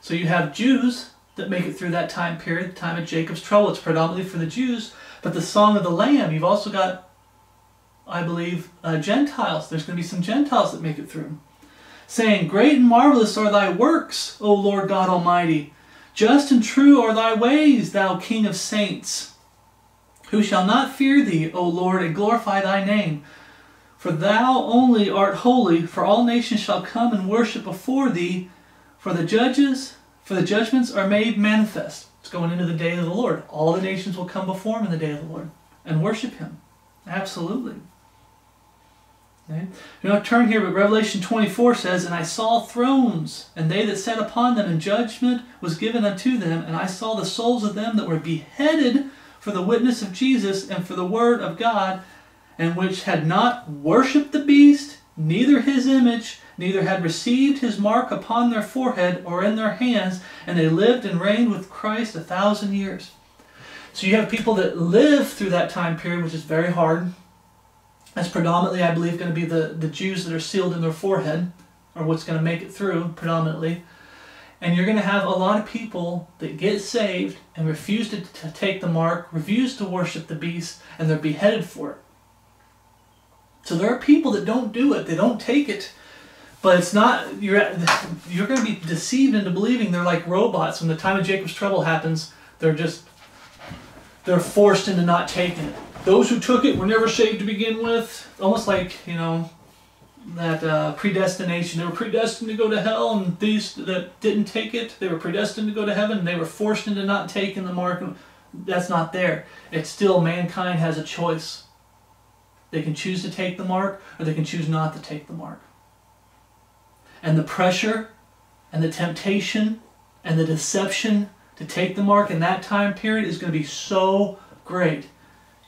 So you have Jews that make it through that time period, the time of Jacob's trouble. It's predominantly for the Jews. But the song of the Lamb, you've also got I believe, uh, Gentiles. There's going to be some Gentiles that make it through. Saying, Great and marvelous are thy works, O Lord God Almighty. Just and true are thy ways, thou King of saints. Who shall not fear thee, O Lord, and glorify thy name? For thou only art holy, for all nations shall come and worship before thee, for the judges, for the judgments are made manifest. It's going into the day of the Lord. All the nations will come before him in the day of the Lord and worship him. Absolutely. Okay? You know, turn here, but Revelation 24 says, And I saw thrones, and they that sat upon them, and judgment was given unto them, and I saw the souls of them that were beheaded for the witness of Jesus and for the word of God, and which had not worshipped the beast, neither his image, neither had received his mark upon their forehead or in their hands, and they lived and reigned with Christ a thousand years. So you have people that live through that time period, which is very hard. That's predominantly, I believe, going to be the, the Jews that are sealed in their forehead, or what's going to make it through, predominantly. And you're going to have a lot of people that get saved and refuse to, to take the mark, refuse to worship the beast, and they're beheaded for it. So there are people that don't do it, they don't take it, but it's not you're you're going to be deceived into believing they're like robots. When the time of Jacob's trouble happens, they're just they're forced into not taking it. Those who took it were never saved to begin with. Almost like, you know, that uh, predestination. They were predestined to go to hell, and these that didn't take it, they were predestined to go to heaven. They were forced into not taking the mark. That's not there. It's still mankind has a choice. They can choose to take the mark, or they can choose not to take the mark. And the pressure, and the temptation, and the deception to take the mark in that time period is going to be so great.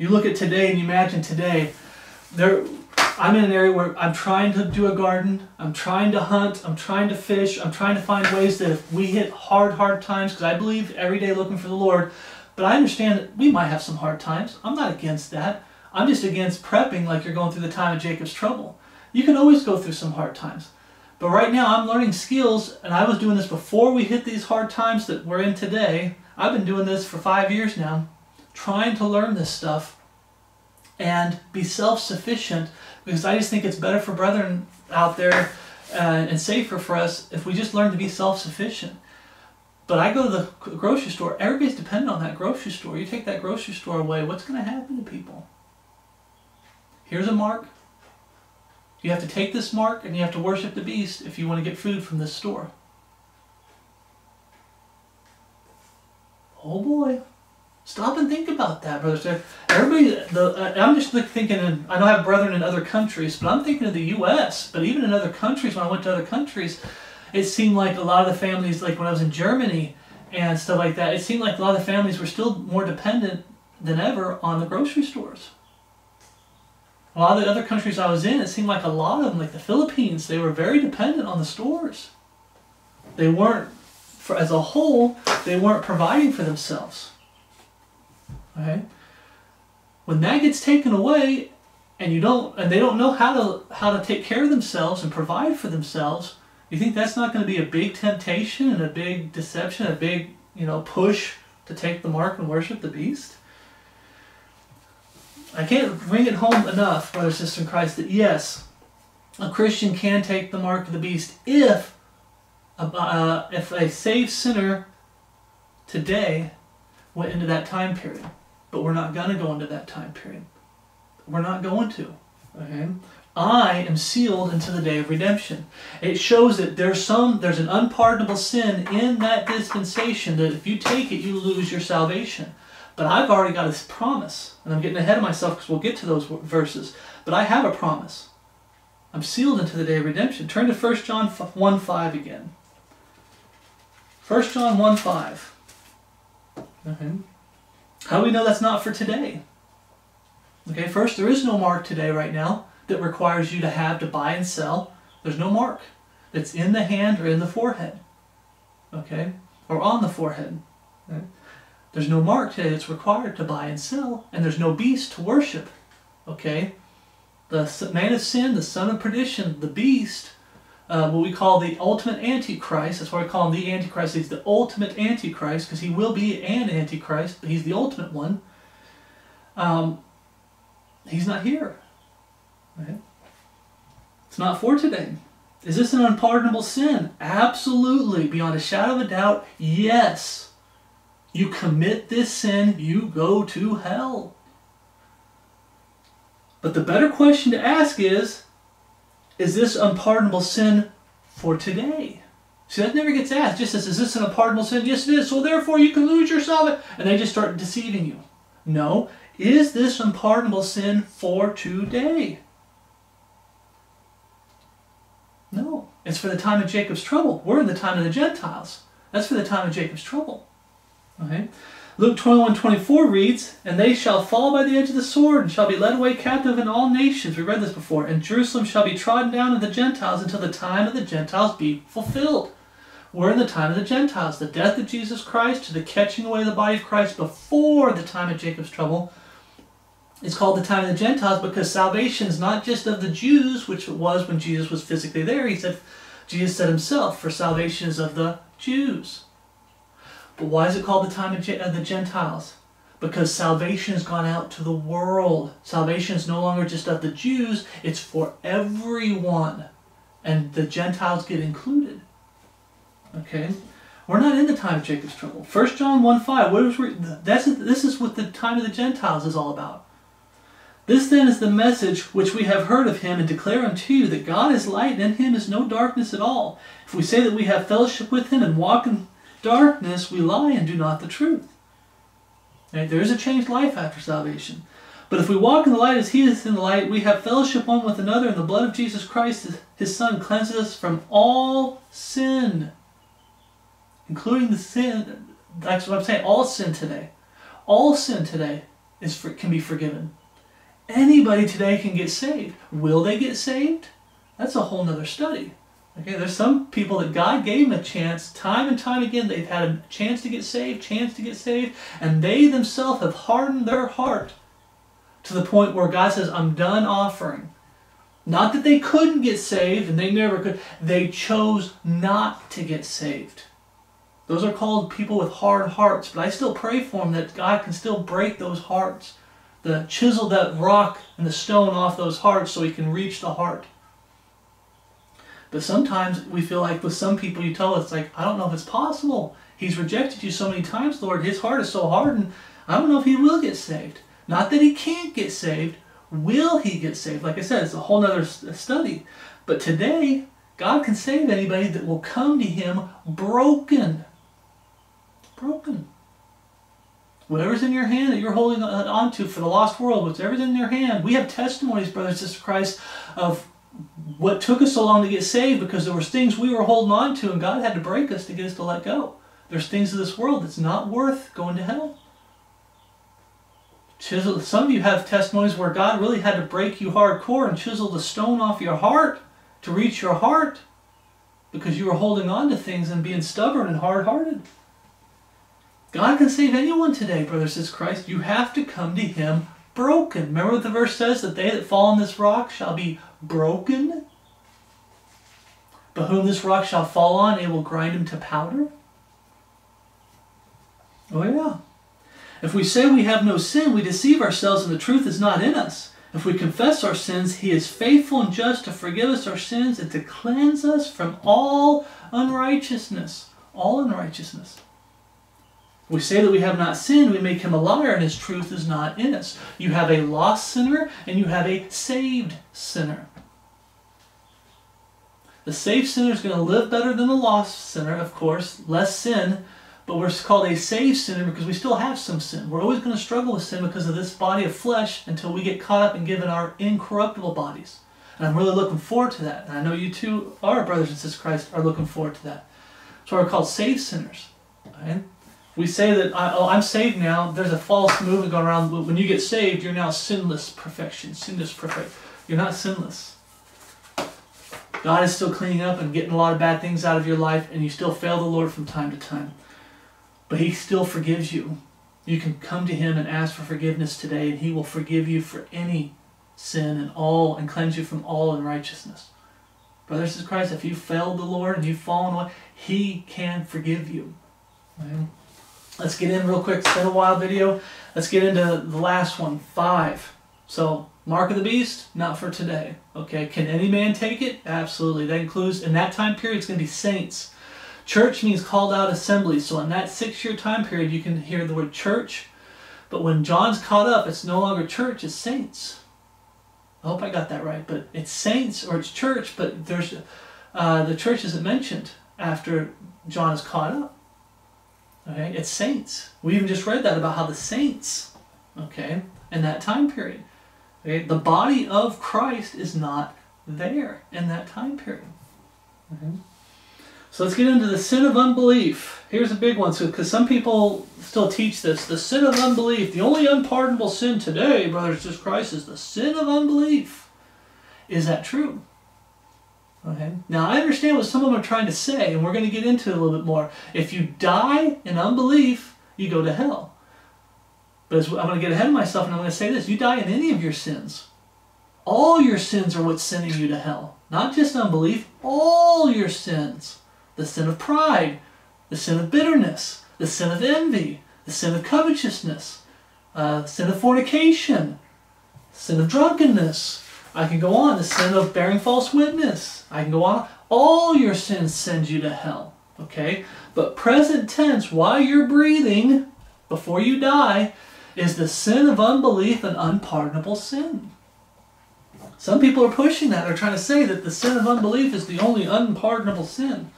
You look at today and you imagine today, there I'm in an area where I'm trying to do a garden, I'm trying to hunt, I'm trying to fish, I'm trying to find ways that if we hit hard, hard times, because I believe every day looking for the Lord, but I understand that we might have some hard times. I'm not against that. I'm just against prepping like you're going through the time of Jacob's trouble. You can always go through some hard times. But right now I'm learning skills, and I was doing this before we hit these hard times that we're in today. I've been doing this for five years now, trying to learn this stuff and be self-sufficient because I just think it's better for brethren out there uh, and safer for us if we just learn to be self-sufficient. But I go to the grocery store, everybody's dependent on that grocery store. You take that grocery store away, what's going to happen to people? Here's a mark, you have to take this mark and you have to worship the beast if you want to get food from this store. Oh boy. Stop and think about that, brother. Everybody, the, uh, I'm just thinking, and I don't have brethren in other countries, but I'm thinking of the U.S. But even in other countries, when I went to other countries, it seemed like a lot of the families, like when I was in Germany and stuff like that, it seemed like a lot of the families were still more dependent than ever on the grocery stores. A lot of the other countries I was in, it seemed like a lot of them, like the Philippines, they were very dependent on the stores. They weren't, for, as a whole, they weren't providing for themselves. Okay? When that gets taken away, and you don't, and they don't know how to how to take care of themselves and provide for themselves, you think that's not going to be a big temptation and a big deception, a big you know push to take the mark and worship the beast? I can't bring it home enough, brothers and sisters in Christ, that yes, a Christian can take the mark of the beast if a, uh, if a saved sinner today went into that time period. But we're not going to go into that time period. We're not going to. Okay? I am sealed until the day of redemption. It shows that there's some there's an unpardonable sin in that dispensation that if you take it, you lose your salvation. But I've already got a promise, and I'm getting ahead of myself because we'll get to those verses. But I have a promise. I'm sealed into the day of redemption. Turn to 1 John 1 5 again. 1 John 1 5. Okay. How do we know that's not for today? Okay, first, there is no mark today, right now, that requires you to have to buy and sell. There's no mark that's in the hand or in the forehead. Okay? Or on the forehead. There's no mark today that's required to buy and sell, and there's no beast to worship. Okay? The man of sin, the son of perdition, the beast, uh, what we call the ultimate antichrist. That's why we call him the antichrist. He's the ultimate antichrist because he will be an antichrist, but he's the ultimate one. Um, he's not here. Right? It's not for today. Is this an unpardonable sin? Absolutely. Beyond a shadow of a doubt, yes. You commit this sin, you go to hell. But the better question to ask is Is this unpardonable sin for today? See, that never gets asked. Just says, Is this an unpardonable sin? Yes, it is. So therefore, you can lose your salvation. And they just start deceiving you. No. Is this unpardonable sin for today? No. It's for the time of Jacob's trouble. We're in the time of the Gentiles. That's for the time of Jacob's trouble. Okay? Luke 21 24 reads, And they shall fall by the edge of the sword, and shall be led away captive in all nations. We read this before. And Jerusalem shall be trodden down of the Gentiles until the time of the Gentiles be fulfilled. We're in the time of the Gentiles, the death of Jesus Christ to the catching away of the body of Christ before the time of Jacob's trouble. It's called the time of the Gentiles because salvation is not just of the Jews, which it was when Jesus was physically there. He said, Jesus said himself, for salvation is of the Jews. But why is it called the time of uh, the Gentiles? Because salvation has gone out to the world. Salvation is no longer just of the Jews, it's for everyone. And the Gentiles get included. Okay? We're not in the time of Jacob's trouble. 1 John 1 5, what is, that's, this is what the time of the Gentiles is all about. This then is the message which we have heard of him and declare unto you that God is light and in him is no darkness at all. If we say that we have fellowship with him and walk in darkness, we lie and do not the truth. Right? There is a changed life after salvation. But if we walk in the light as he is in the light, we have fellowship one with another, and the blood of Jesus Christ, his Son, cleanses us from all sin, including the sin. That's what I'm saying. All sin today, all sin today is for, can be forgiven. Anybody today can get saved. Will they get saved? That's a whole nother study. Okay, there's some people that God gave them a chance, time and time again, they've had a chance to get saved, chance to get saved, and they themselves have hardened their heart to the point where God says, I'm done offering. Not that they couldn't get saved and they never could, they chose not to get saved. Those are called people with hard hearts, but I still pray for them that God can still break those hearts, the chisel that rock and the stone off those hearts so He can reach the heart. But sometimes we feel like with some people you tell us like, I don't know if it's possible. He's rejected you so many times, Lord. His heart is so hardened. I don't know if he will get saved. Not that he can't get saved. Will he get saved? Like I said, it's a whole other study. But today, God can save anybody that will come to him broken. Broken. Whatever's in your hand that you're holding on to for the lost world, whatever's in your hand, we have testimonies, brothers and sisters Christ, of what took us so long to get saved because there was things we were holding on to and God had to break us to get us to let go. There's things in this world that's not worth going to hell. Chisel, some of you have testimonies where God really had to break you hardcore and chisel the stone off your heart to reach your heart because you were holding on to things and being stubborn and hard-hearted. God can save anyone today, brothers and Christ. You have to come to Him broken. Remember what the verse says? That they that fall on this rock shall be broken. But whom this rock shall fall on, it will grind him to powder. Oh yeah. If we say we have no sin, we deceive ourselves and the truth is not in us. If we confess our sins, he is faithful and just to forgive us our sins and to cleanse us from all unrighteousness. All unrighteousness. We say that we have not sinned, we make him a liar and his truth is not in us. You have a lost sinner and you have a saved sinner. The saved sinner is going to live better than the lost sinner, of course, less sin, but we're called a saved sinner because we still have some sin. We're always going to struggle with sin because of this body of flesh until we get caught up and given our incorruptible bodies. And I'm really looking forward to that. And I know you too are, brothers and sisters Christ, are looking forward to that. So we're called saved sinners. Right? We say that, oh, I'm saved now. There's a false movement going around. When you get saved, you're now sinless perfection. Sinless perfect. You're not sinless. God is still cleaning up and getting a lot of bad things out of your life, and you still fail the Lord from time to time. But He still forgives you. You can come to Him and ask for forgiveness today, and He will forgive you for any sin and all and cleanse you from all unrighteousness. Brothers and Christ, if you failed the Lord and you've fallen away, He can forgive you. Let's get in real quick. It's been a while video. Let's get into the last one, five. So Mark of the beast, not for today. Okay, can any man take it? Absolutely. That includes, in that time period, it's going to be saints. Church means called out assembly. So in that six year time period, you can hear the word church. But when John's caught up, it's no longer church, it's saints. I hope I got that right. But it's saints or it's church, but there's uh, the church isn't mentioned after John is caught up. Okay, it's saints. We even just read that about how the saints, okay, in that time period. Okay? The body of Christ is not there in that time period. Okay? So let's get into the sin of unbelief. Here's a big one, so because some people still teach this. The sin of unbelief. The only unpardonable sin today, brothers and Christ, is the sin of unbelief. Is that true? Okay. Now I understand what some of them are trying to say, and we're going to get into it a little bit more. If you die in unbelief, you go to hell. But I'm going to get ahead of myself and I'm going to say this. You die in any of your sins. All your sins are what's sending you to hell. Not just unbelief, all your sins. The sin of pride, the sin of bitterness, the sin of envy, the sin of covetousness, uh, the sin of fornication, sin of drunkenness. I can go on. The sin of bearing false witness. I can go on. All your sins send you to hell. Okay? But present tense, while you're breathing, before you die, Is the sin of unbelief an unpardonable sin? Some people are pushing that. They're trying to say that the sin of unbelief is the only unpardonable sin.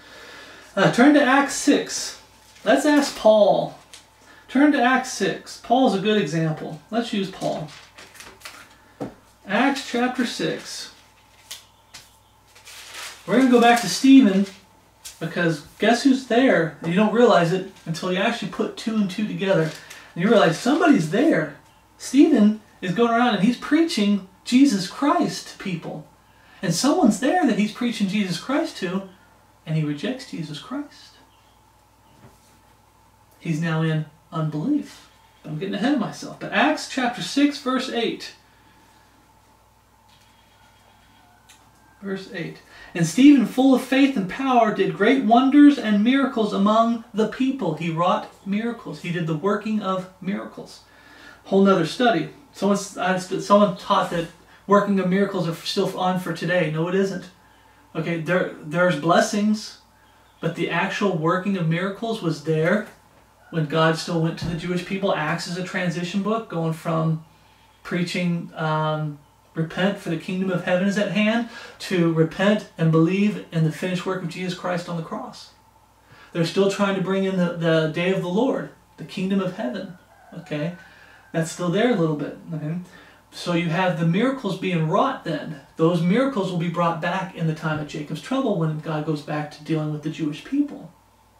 Uh, turn to Acts 6. Let's ask Paul. Turn to Acts 6. Paul's a good example. Let's use Paul. Acts chapter 6. We're going to go back to Stephen because guess who's there? You don't realize it until you actually put two and two together. And you realize somebody's there. Stephen is going around and he's preaching Jesus Christ to people. And someone's there that he's preaching Jesus Christ to, and he rejects Jesus Christ. He's now in unbelief. I'm getting ahead of myself. But Acts chapter 6, verse 8. Verse 8. And Stephen, full of faith and power, did great wonders and miracles among the people. He wrought miracles. He did the working of miracles. Whole nother study. Someone, someone taught that working of miracles are still on for today. No, it isn't. Okay, there there's blessings, but the actual working of miracles was there when God still went to the Jewish people. Acts is a transition book, going from preaching um, repent for the kingdom of heaven is at hand to repent and believe in the finished work of Jesus Christ on the cross. They're still trying to bring in the, the day of the Lord, the kingdom of heaven. Okay? That's still there a little bit. Okay? So you have the miracles being wrought then. Those miracles will be brought back in the time of Jacob's trouble when God goes back to dealing with the Jewish people.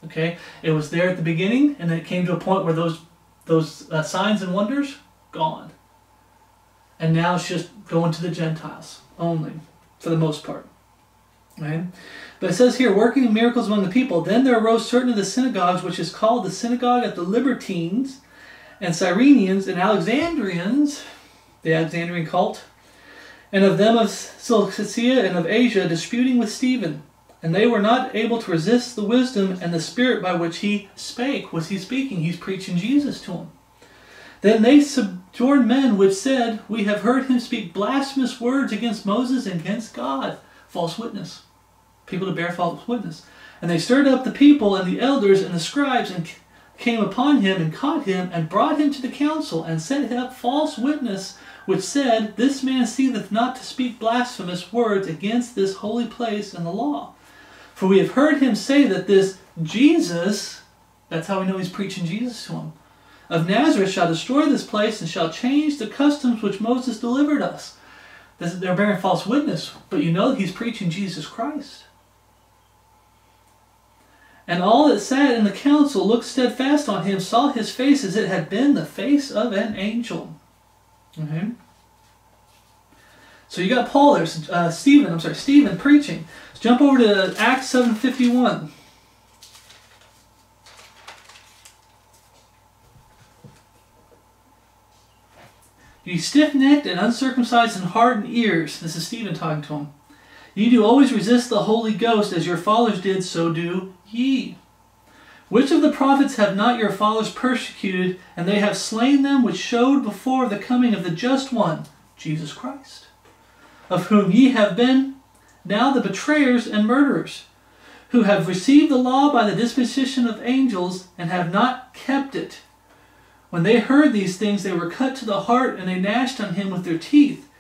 Okay? It was there at the beginning, and then it came to a point where those, those uh, signs and wonders, gone. And now it's just going to the Gentiles only, for the most part. Right? But it says here, working miracles among the people. Then there arose certain of the synagogues, which is called the synagogue of the Libertines, and Cyrenians, and Alexandrians, the Alexandrian cult, and of them of Cilicia and of Asia, disputing with Stephen. And they were not able to resist the wisdom and the spirit by which he spake. Was he speaking? He's preaching Jesus to them. Then they subjoined men which said, We have heard him speak blasphemous words against Moses and against God. False witness. People to bear false witness. And they stirred up the people and the elders and the scribes and came upon him and caught him and brought him to the council and set up false witness which said, This man seetheth not to speak blasphemous words against this holy place and the law. For we have heard him say that this Jesus, that's how we know he's preaching Jesus to him, of Nazareth shall destroy this place and shall change the customs which Moses delivered us. They're bearing false witness, but you know he's preaching Jesus Christ. And all that sat in the council looked steadfast on him, saw his face as it had been the face of an angel. Okay. So you got Paul there, uh, Stephen, I'm sorry, Stephen preaching. Let's jump over to Acts 7.51. You stiff necked and uncircumcised in heart and ears. This is Stephen talking to him. Ye do always resist the Holy Ghost, as your fathers did, so do ye. Which of the prophets have not your fathers persecuted, and they have slain them which showed before the coming of the just one, Jesus Christ, of whom ye have been now the betrayers and murderers, who have received the law by the disposition of angels, and have not kept it? When they heard these things, they were cut to the heart, and they gnashed on him with their teeth.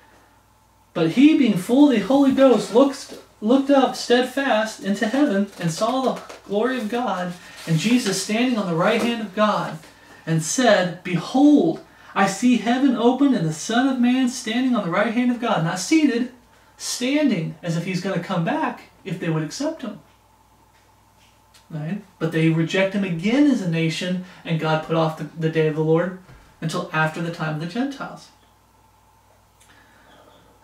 But he, being full of the Holy Ghost, looked, looked up steadfast into heaven, and saw the glory of God, and Jesus standing on the right hand of God, and said, Behold, I see heaven open, and the Son of Man standing on the right hand of God. Not seated, standing, as if he's going to come back if they would accept him. Right? But they reject him again as a nation, and God put off the, the day of the Lord until after the time of the Gentiles.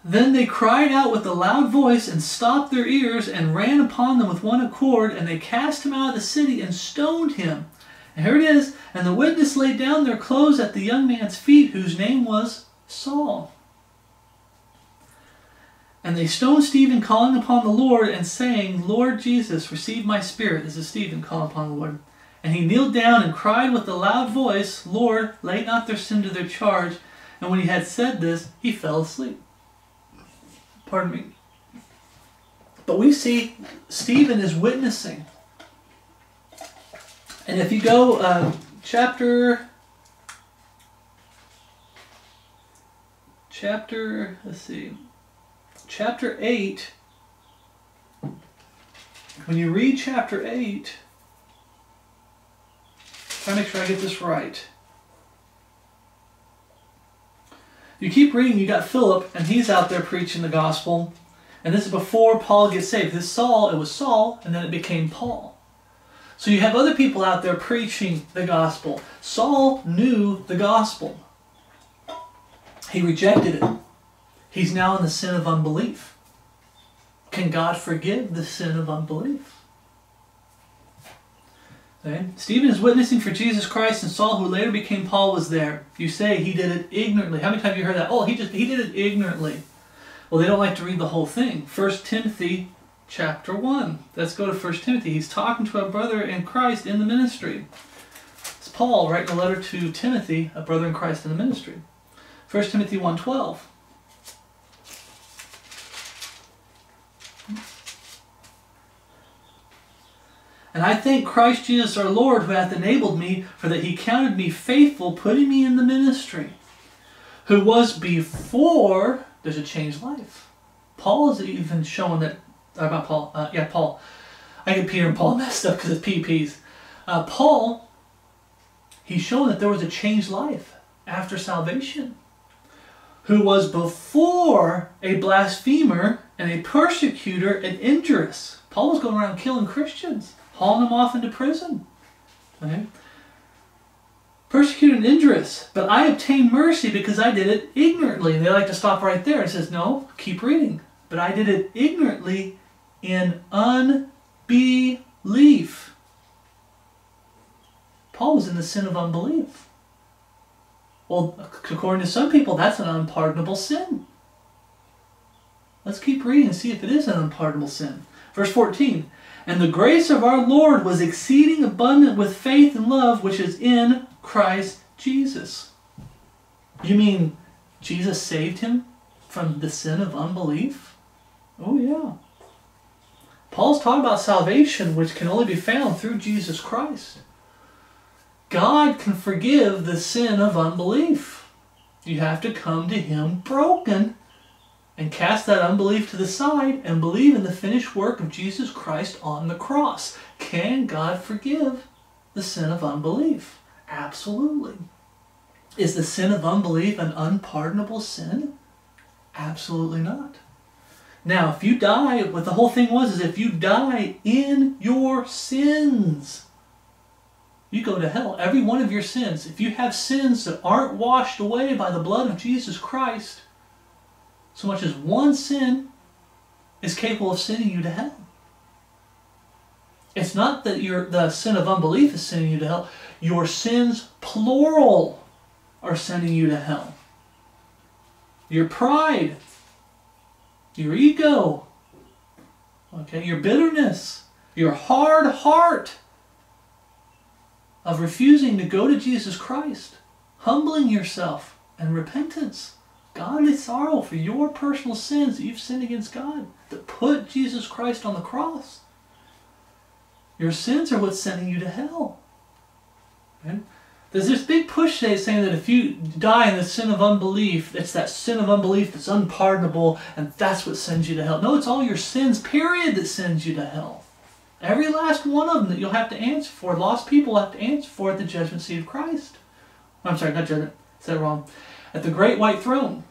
Then they cried out with a loud voice and stopped their ears and ran upon them with one accord, and they cast him out of the city and stoned him. And here it is. And the witness laid down their clothes at the young man's feet, whose name was Saul. And they stoned Stephen, calling upon the Lord and saying, Lord Jesus, receive my spirit. This is Stephen calling upon the Lord. And he kneeled down and cried with a loud voice, Lord, lay not their sin to their charge. And when he had said this, he fell asleep. Pardon me. But we see Stephen is witnessing. And if you go uh, chapter chapter, let's see, chapter 8, when you read chapter 8, try to make sure I get this right. You keep reading, you got Philip, and he's out there preaching the gospel. And this is before Paul gets saved. This Saul, it was Saul, and then it became Paul. So you have other people out there preaching the gospel. Saul knew the gospel. He rejected it. He's now in the sin of unbelief. Can God forgive the sin of unbelief? Okay. Stephen is witnessing for Jesus Christ, and Saul, who later became Paul, was there. You say he did it ignorantly. How many times have you heard that? Oh, he just he did it ignorantly. Well, they don't like to read the whole thing. First Timothy chapter 1. Let's go to First Timothy. He's talking to a brother in Christ in the ministry. It's Paul writing a letter to Timothy, a brother in Christ in the ministry. 1 Timothy 1.12. And I thank Christ Jesus our Lord, who hath enabled me, for that he counted me faithful, putting me in the ministry, who was before there's a changed life. Paul is even showing that about Paul. Uh, yeah, Paul. I get Peter and Paul messed up because it's PPs. Uh, Paul, he's showing that there was a changed life after salvation, who was before a blasphemer and a persecutor and injurious. Paul was going around killing Christians hauling them off into prison. Okay? Persecuted and injurious, but I obtained mercy because I did it ignorantly. And they like to stop right there. It says, no, keep reading. But I did it ignorantly in unbelief. Paul was in the sin of unbelief. Well, according to some people, that's an unpardonable sin. Let's keep reading and see if it is an unpardonable sin. Verse 14 and the grace of our Lord was exceeding abundant with faith and love which is in Christ Jesus. You mean Jesus saved him from the sin of unbelief? Oh, yeah. Paul's talking about salvation which can only be found through Jesus Christ. God can forgive the sin of unbelief. You have to come to Him broken and cast that unbelief to the side and believe in the finished work of Jesus Christ on the cross. Can God forgive the sin of unbelief? Absolutely. Is the sin of unbelief an unpardonable sin? Absolutely not. Now, if you die, what the whole thing was is if you die in your sins, you go to hell. Every one of your sins. If you have sins that aren't washed away by the blood of Jesus Christ, so much as one sin is capable of sending you to hell. It's not that your the sin of unbelief is sending you to hell. Your sins, plural, are sending you to hell. Your pride, your ego, okay, your bitterness, your hard heart of refusing to go to Jesus Christ, humbling yourself and repentance godly sorrow for your personal sins that you've sinned against God, that put Jesus Christ on the cross. Your sins are what's sending you to hell. Right? There's this big push today saying that if you die in the sin of unbelief, it's that sin of unbelief that's unpardonable, and that's what sends you to hell. No, it's all your sins, period, that sends you to hell. Every last one of them that you'll have to answer for. Lost people have to answer for at the judgment seat of Christ. I'm sorry, not judgment. Is that wrong? At the great white throne.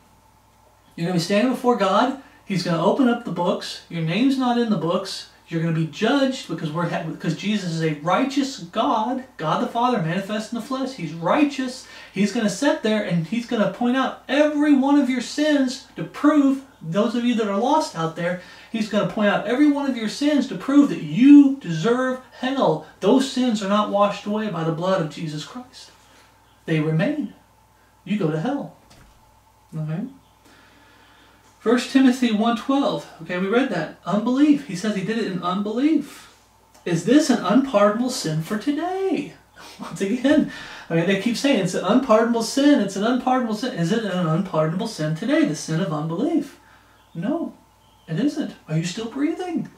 You're going to be standing before God. He's going to open up the books. Your name's not in the books. You're going to be judged because we're because Jesus is a righteous God, God the Father manifest in the flesh. He's righteous. He's going to sit there and he's going to point out every one of your sins to prove those of you that are lost out there. He's going to point out every one of your sins to prove that you deserve hell. Those sins are not washed away by the blood of Jesus Christ. They remain. You go to hell. Okay? 1 Timothy 1.12. Okay, we read that. Unbelief. He says he did it in unbelief. Is this an unpardonable sin for today? Once again, I mean, they keep saying it's an unpardonable sin. It's an unpardonable sin. Is it an unpardonable sin today? The sin of unbelief? No, it isn't. Are you still breathing?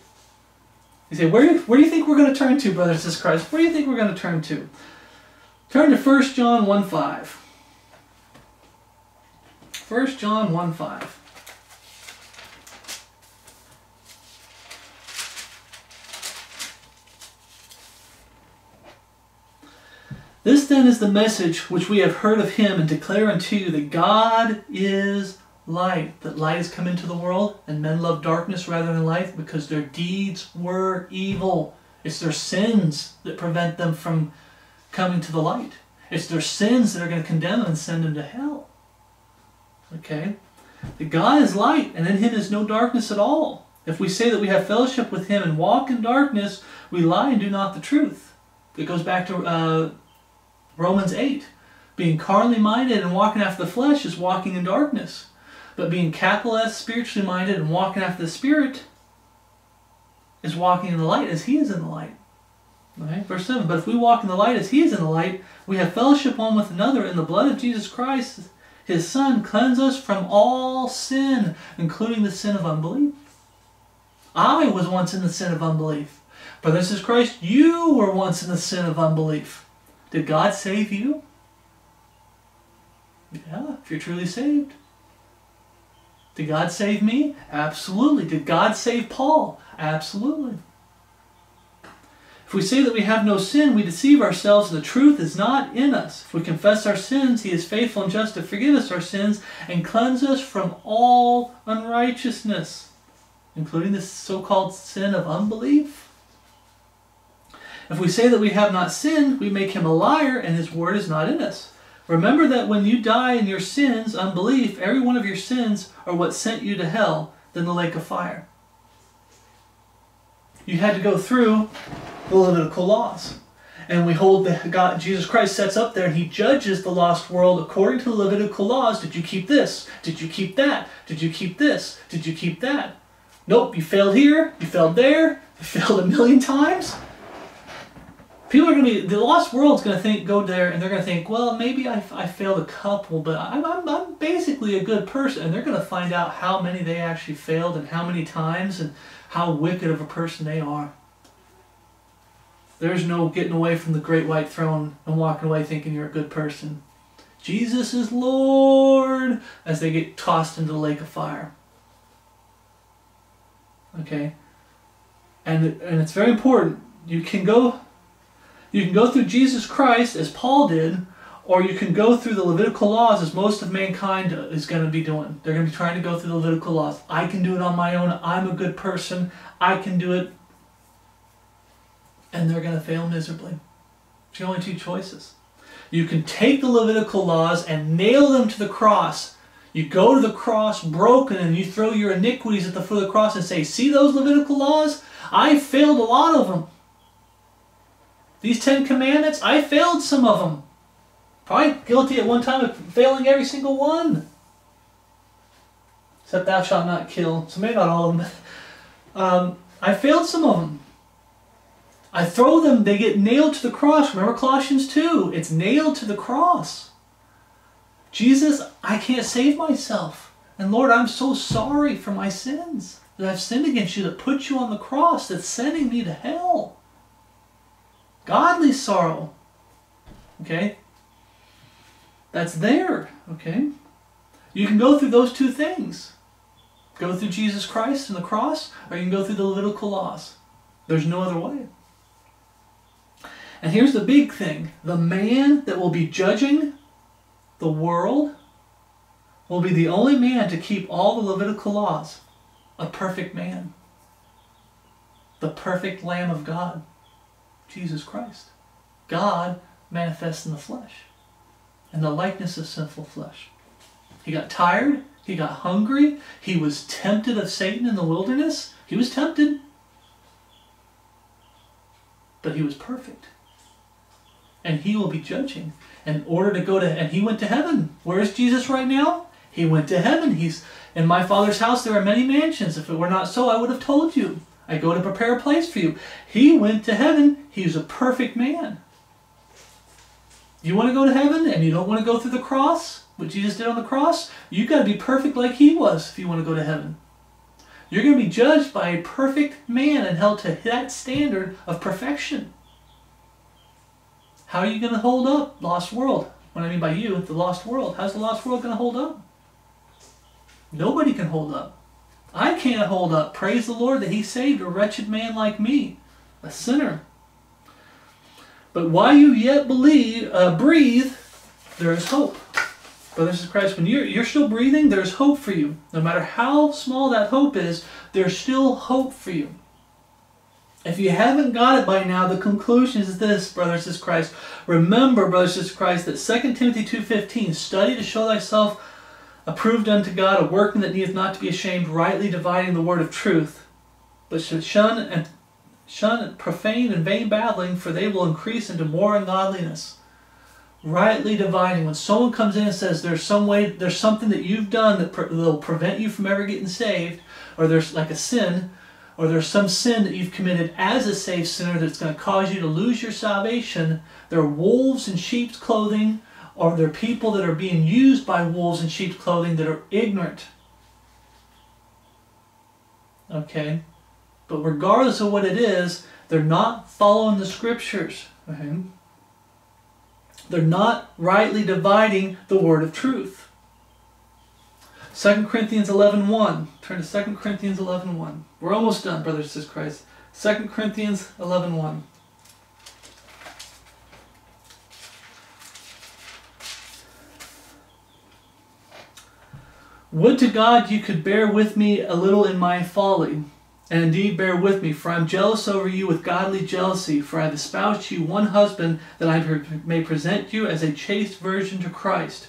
You say, where, where do you think we're going to turn to, brothers and Christ? Where do you think we're going to turn to? Turn to 1 John 1 5. 1 John 1 5. This then is the message which we have heard of him and declare unto you that God is light, that light has come into the world, and men love darkness rather than light because their deeds were evil. It's their sins that prevent them from coming to the light. It's their sins that are going to condemn them and send them to hell. Okay? The God is light, and in him is no darkness at all. If we say that we have fellowship with him and walk in darkness, we lie and do not the truth. It goes back to uh, Romans 8. Being carnally minded and walking after the flesh is walking in darkness. But being S, spiritually minded and walking after the Spirit is walking in the light as He is in the light. Right? Verse 7 But if we walk in the light as He is in the light, we have fellowship one with another, and the blood of Jesus Christ, His Son, cleanse us from all sin, including the sin of unbelief. I was once in the sin of unbelief. Brothers in Christ, you were once in the sin of unbelief. Did God save you? Yeah, if you're truly saved. Did God save me? Absolutely. Did God save Paul? Absolutely. If we say that we have no sin, we deceive ourselves, and the truth is not in us. If we confess our sins, He is faithful and just to forgive us our sins and cleanse us from all unrighteousness, including the so called sin of unbelief. If we say that we have not sinned, we make him a liar, and his word is not in us. Remember that when you die in your sins, unbelief, every one of your sins are what sent you to hell, then the lake of fire. You had to go through the Levitical laws. And we hold that God, Jesus Christ sets up there and he judges the lost world according to the Levitical laws. Did you keep this? Did you keep that? Did you keep this? Did you keep that? Nope, you failed here, you failed there, you failed a million times people are going to be the lost world's going to think go there and they're going to think well maybe I, I failed a couple but I'm, I'm, I'm basically a good person and they're going to find out how many they actually failed and how many times and how wicked of a person they are there's no getting away from the great white throne and walking away thinking you're a good person jesus is lord as they get tossed into the lake of fire okay and and it's very important you can go you can go through Jesus Christ as Paul did, or you can go through the Levitical laws as most of mankind is going to be doing. They're going to be trying to go through the Levitical laws. I can do it on my own. I'm a good person. I can do it. And they're going to fail miserably. It's the only two choices. You can take the Levitical laws and nail them to the cross. You go to the cross broken and you throw your iniquities at the foot of the cross and say, See those Levitical laws? I failed a lot of them. These Ten Commandments, I failed some of them. Probably guilty at one time of failing every single one. Except thou shalt not kill. So maybe not all of them. Um, I failed some of them. I throw them, they get nailed to the cross. Remember Colossians 2? It's nailed to the cross. Jesus, I can't save myself. And Lord, I'm so sorry for my sins that I've sinned against you, that put you on the cross, that's sending me to hell. Godly sorrow. Okay? That's there. Okay? You can go through those two things. Go through Jesus Christ and the cross, or you can go through the Levitical laws. There's no other way. And here's the big thing the man that will be judging the world will be the only man to keep all the Levitical laws. A perfect man. The perfect Lamb of God. Jesus Christ. God manifests in the flesh, in the likeness of sinful flesh. He got tired, he got hungry, he was tempted of Satan in the wilderness. He was tempted, but he was perfect. And he will be judging in order to go to and he went to heaven. Where is Jesus right now? He went to heaven. He's in my father's house there are many mansions. If it were not so, I would have told you. I go to prepare a place for you. He went to heaven. He a perfect man. You want to go to heaven and you don't want to go through the cross, what Jesus did on the cross? You've got to be perfect like he was if you want to go to heaven. You're going to be judged by a perfect man and held to that standard of perfection. How are you going to hold up, lost world? What I mean by you, the lost world. How's the lost world going to hold up? Nobody can hold up. I can't hold up. Praise the Lord that He saved a wretched man like me, a sinner. But while you yet believe, uh, breathe, there is hope. Brothers and Christ, when you're, you're still breathing, there's hope for you. No matter how small that hope is, there's still hope for you. If you haven't got it by now, the conclusion is this, brothers and Christ. Remember, brothers and Christ, that 2 Timothy 2.15, study to show thyself approved unto God, a workman that needeth not to be ashamed, rightly dividing the word of truth, but should shun and shun profane and vain babbling, for they will increase into more ungodliness. Rightly dividing. When someone comes in and says there's some way, there's something that you've done that pre- will prevent you from ever getting saved, or there's like a sin, or there's some sin that you've committed as a saved sinner that's going to cause you to lose your salvation, they're wolves in sheep's clothing, or they're people that are being used by wolves in sheep's clothing that are ignorant. Okay? But regardless of what it is, they're not following the scriptures. Okay? They're not rightly dividing the word of truth. 2 Corinthians 11.1. 1. Turn to 2 Corinthians 11.1. 1. We're almost done, brothers and Christ. 2 Corinthians 11.1. 1. Would to God you could bear with me a little in my folly, and indeed bear with me, for I am jealous over you with godly jealousy, for I have espoused you one husband, that I may present you as a chaste virgin to Christ.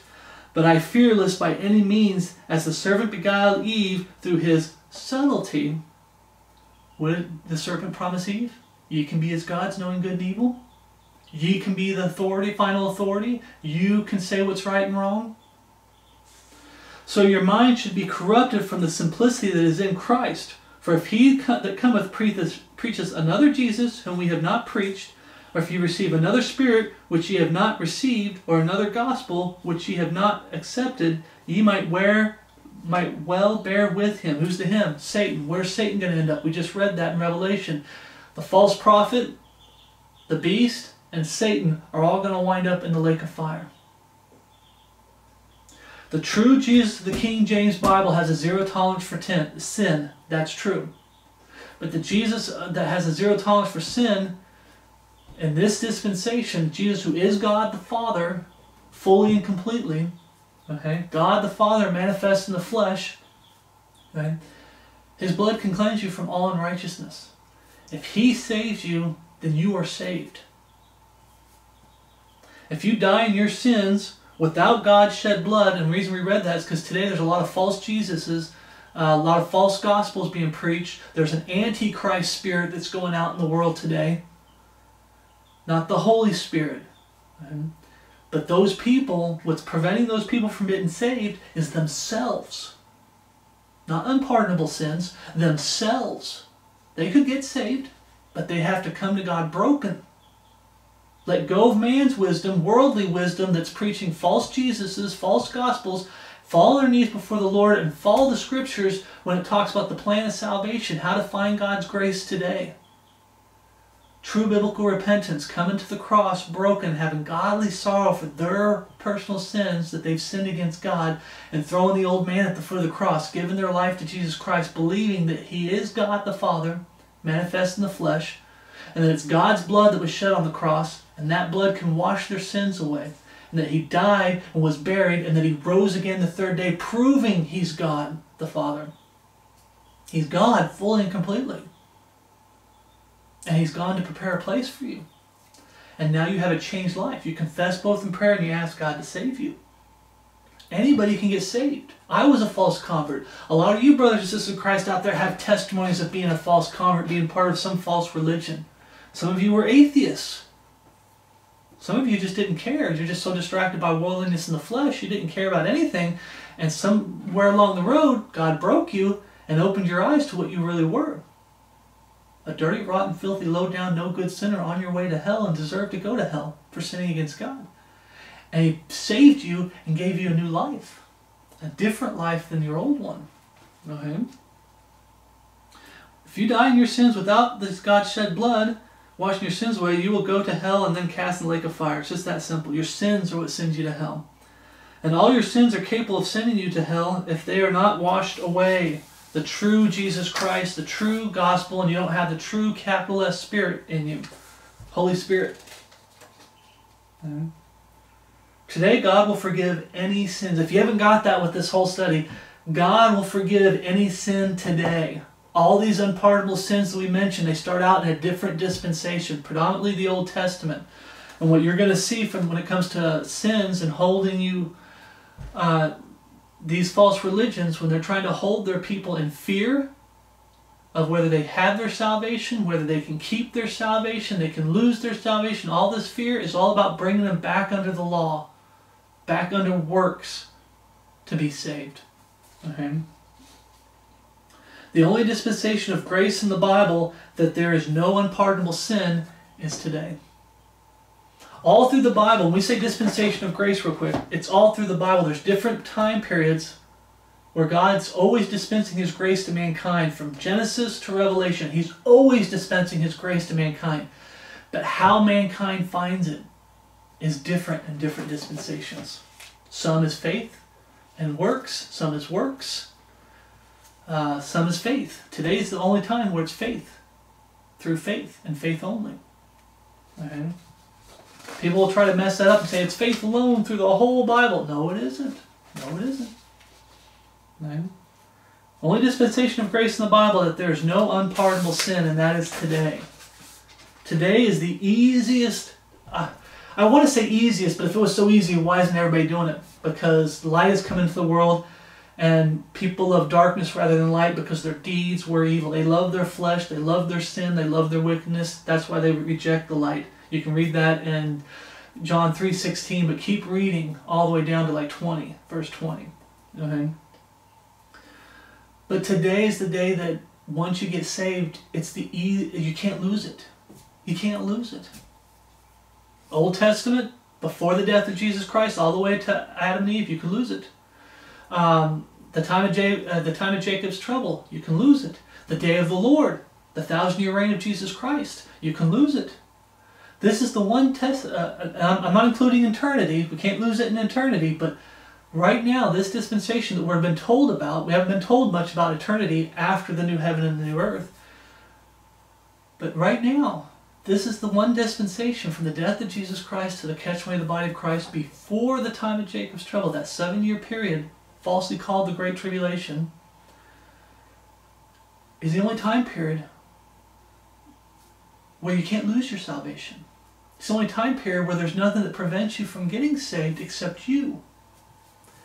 But I fear lest by any means, as the serpent beguiled Eve through his subtlety, would the serpent promise Eve? Ye can be as gods, knowing good and evil? Ye can be the authority, final authority? You can say what's right and wrong? So your mind should be corrupted from the simplicity that is in Christ. For if he that cometh preaches another Jesus, whom we have not preached, or if you receive another spirit which ye have not received, or another gospel which ye have not accepted, ye might wear might well bear with him. Who's the him? Satan. Where's Satan going to end up? We just read that in Revelation. The false prophet, the beast, and Satan are all going to wind up in the lake of fire. The true Jesus, of the King James Bible, has a zero tolerance for sin. That's true. But the Jesus uh, that has a zero tolerance for sin in this dispensation, Jesus, who is God the Father, fully and completely, okay, God the Father manifests in the flesh, okay, his blood can cleanse you from all unrighteousness. If he saves you, then you are saved. If you die in your sins without God's shed blood, and the reason we read that is because today there's a lot of false Jesuses, uh, a lot of false gospels being preached. There's an antichrist spirit that's going out in the world today not the Holy Spirit. But those people, what's preventing those people from getting saved is themselves. Not unpardonable sins, themselves. They could get saved, but they have to come to God broken. Let go of man's wisdom, worldly wisdom that's preaching false Jesuses, false gospels, fall on their knees before the Lord and follow the scriptures when it talks about the plan of salvation, how to find God's grace today. True biblical repentance, coming to the cross broken, having godly sorrow for their personal sins that they've sinned against God, and throwing the old man at the foot of the cross, giving their life to Jesus Christ, believing that He is God the Father, manifest in the flesh, and that it's God's blood that was shed on the cross, and that blood can wash their sins away, and that He died and was buried, and that He rose again the third day, proving He's God the Father. He's God fully and completely. And He's gone to prepare a place for you. And now you have a changed life. You confess both in prayer and you ask God to save you. Anybody can get saved. I was a false convert. A lot of you brothers and sisters in Christ out there have testimonies of being a false convert, being part of some false religion. Some of you were atheists. Some of you just didn't care. You're just so distracted by worldliness in the flesh, you didn't care about anything. And somewhere along the road, God broke you and opened your eyes to what you really were a dirty, rotten, filthy, low down, no good sinner on your way to hell and deserve to go to hell for sinning against God. And He saved you and gave you a new life, a different life than your old one. Okay? If you die in your sins without this God shed blood, washing your sins away, you will go to hell and then cast in the lake of fire. It's just that simple. Your sins are what sends you to hell. And all your sins are capable of sending you to hell if they are not washed away. The true Jesus Christ, the true gospel, and you don't have the true capital S Spirit in you. Holy Spirit. Mm-hmm. Today, God will forgive any sins. If you haven't got that with this whole study, God will forgive any sin today. All these unpardonable sins that we mentioned, they start out in a different dispensation, predominantly the Old Testament. And what you're going to see from when it comes to sins and holding you, uh, these false religions, when they're trying to hold their people in fear of whether they have their salvation, whether they can keep their salvation, they can lose their salvation, all this fear is all about bringing them back under the law, back under works to be saved. Okay? The only dispensation of grace in the Bible that there is no unpardonable sin is today. All through the Bible, when we say dispensation of grace real quick, it's all through the Bible. There's different time periods where God's always dispensing his grace to mankind from Genesis to Revelation. He's always dispensing his grace to mankind. But how mankind finds it is different in different dispensations. Some is faith and works, some is works, uh, some is faith. Today is the only time where it's faith, through faith and faith only. Okay? People will try to mess that up and say it's faith alone through the whole Bible. No, it isn't. No, it isn't. Only dispensation of grace in the Bible that there is no unpardonable sin, and that is today. Today is the easiest. Uh, I want to say easiest, but if it was so easy, why isn't everybody doing it? Because light has come into the world and people love darkness rather than light because their deeds were evil. They love their flesh, they love their sin, they love their wickedness. That's why they reject the light. You can read that in John 3:16, but keep reading all the way down to like 20, verse 20. Okay? But today is the day that once you get saved, it's the you can't lose it. You can't lose it. Old Testament, before the death of Jesus Christ, all the way to Adam and Eve, you can lose it. Um, the time of J- uh, the time of Jacob's trouble, you can lose it. The day of the Lord, the thousand year reign of Jesus Christ, you can lose it. This is the one test. Uh, I'm not including eternity. We can't lose it in eternity. But right now, this dispensation that we've been told about, we haven't been told much about eternity after the new heaven and the new earth. But right now, this is the one dispensation from the death of Jesus Christ to the catch away of the body of Christ before the time of Jacob's trouble, that seven year period falsely called the Great Tribulation, is the only time period where you can't lose your salvation. It's the only time period where there's nothing that prevents you from getting saved except you.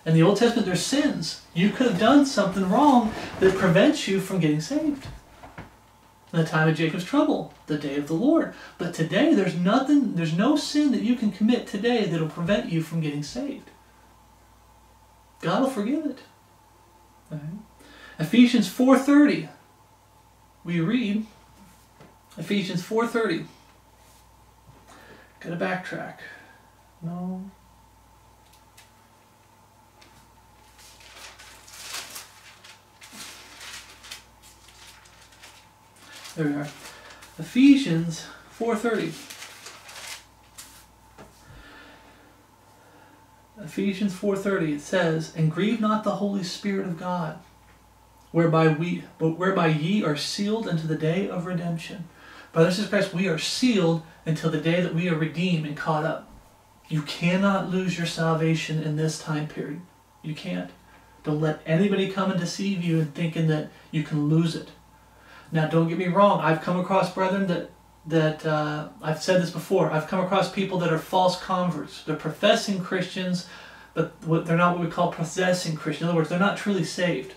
In the Old Testament, there's sins. You could have done something wrong that prevents you from getting saved. In the time of Jacob's trouble, the day of the Lord. But today, there's nothing, there's no sin that you can commit today that'll prevent you from getting saved. God will forgive it. Right. Ephesians 4.30, we read, Ephesians 4.30. Gotta backtrack. No. There we are. Ephesians 4.30. Ephesians 4:30 it says, "And grieve not the Holy Spirit of God, whereby we but whereby ye are sealed unto the day of redemption." Brothers and sisters, we are sealed until the day that we are redeemed and caught up. You cannot lose your salvation in this time period. You can't. Don't let anybody come and deceive you in thinking that you can lose it. Now, don't get me wrong. I've come across brethren that that uh, I've said this before. I've come across people that are false converts. They're professing Christians, but they're not what we call possessing Christian. In other words, they're not truly saved.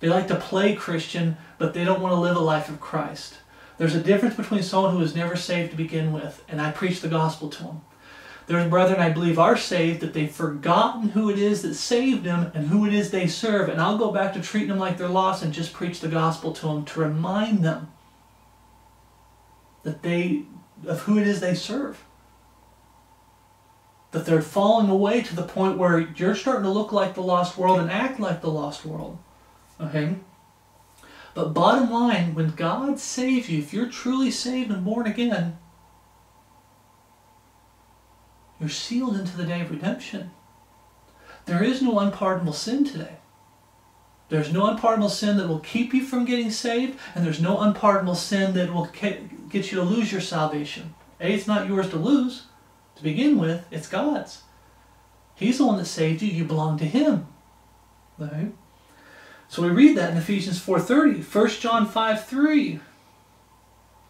They like to play Christian, but they don't want to live a life of Christ. There's a difference between someone who was never saved to begin with, and I preach the gospel to them. There's brethren I believe are saved that they've forgotten who it is that saved them and who it is they serve, and I'll go back to treating them like they're lost and just preach the gospel to them to remind them that they of who it is they serve. That they're falling away to the point where you're starting to look like the lost world and act like the lost world. Okay? But bottom line, when God saves you, if you're truly saved and born again, you're sealed into the day of redemption. There is no unpardonable sin today. There's no unpardonable sin that will keep you from getting saved, and there's no unpardonable sin that will get you to lose your salvation. A, it's not yours to lose to begin with, it's God's. He's the one that saved you, you belong to Him. Right? So we read that in Ephesians 4.30, 1 John 5, 3,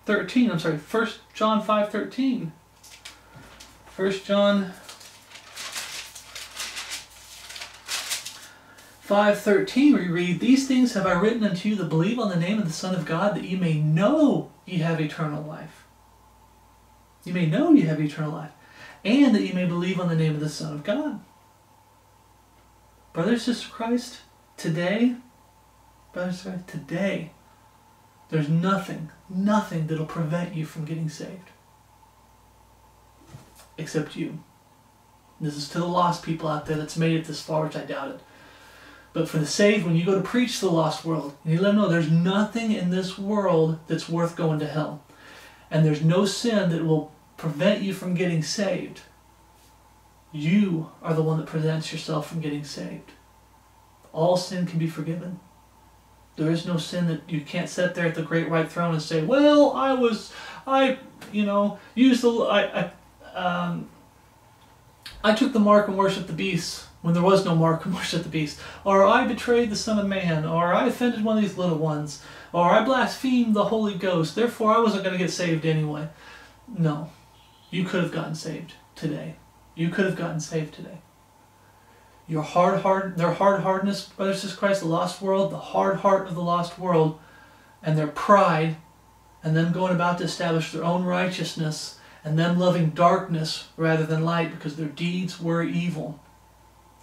13, I'm sorry, 1 John 5, 13. 1 John 5.13 we read, These things have I written unto you that believe on the name of the Son of God, that ye may know ye have eternal life. You may know you have eternal life, and that you may believe on the name of the Son of God. Brothers, sister Christ, today, today, there's nothing, nothing that'll prevent you from getting saved. Except you. This is to the lost people out there that's made it this far, which I doubt it. But for the saved, when you go to preach to the lost world, and you let them know there's nothing in this world that's worth going to hell. And there's no sin that will prevent you from getting saved. You are the one that prevents yourself from getting saved. All sin can be forgiven. There is no sin that you can't sit there at the great white throne and say, "Well, I was, I, you know, used the, I, I, um, I took the mark and worshipped the beast." when there was no mark and worshipped the beast, or I betrayed the Son of Man, or I offended one of these little ones, or I blasphemed the Holy Ghost, therefore I wasn't going to get saved anyway. No. You could have gotten saved today. You could have gotten saved today. Your hard heart, their hard hardness, brothers and Christ, the lost world, the hard heart of the lost world, and their pride, and them going about to establish their own righteousness, and them loving darkness rather than light because their deeds were evil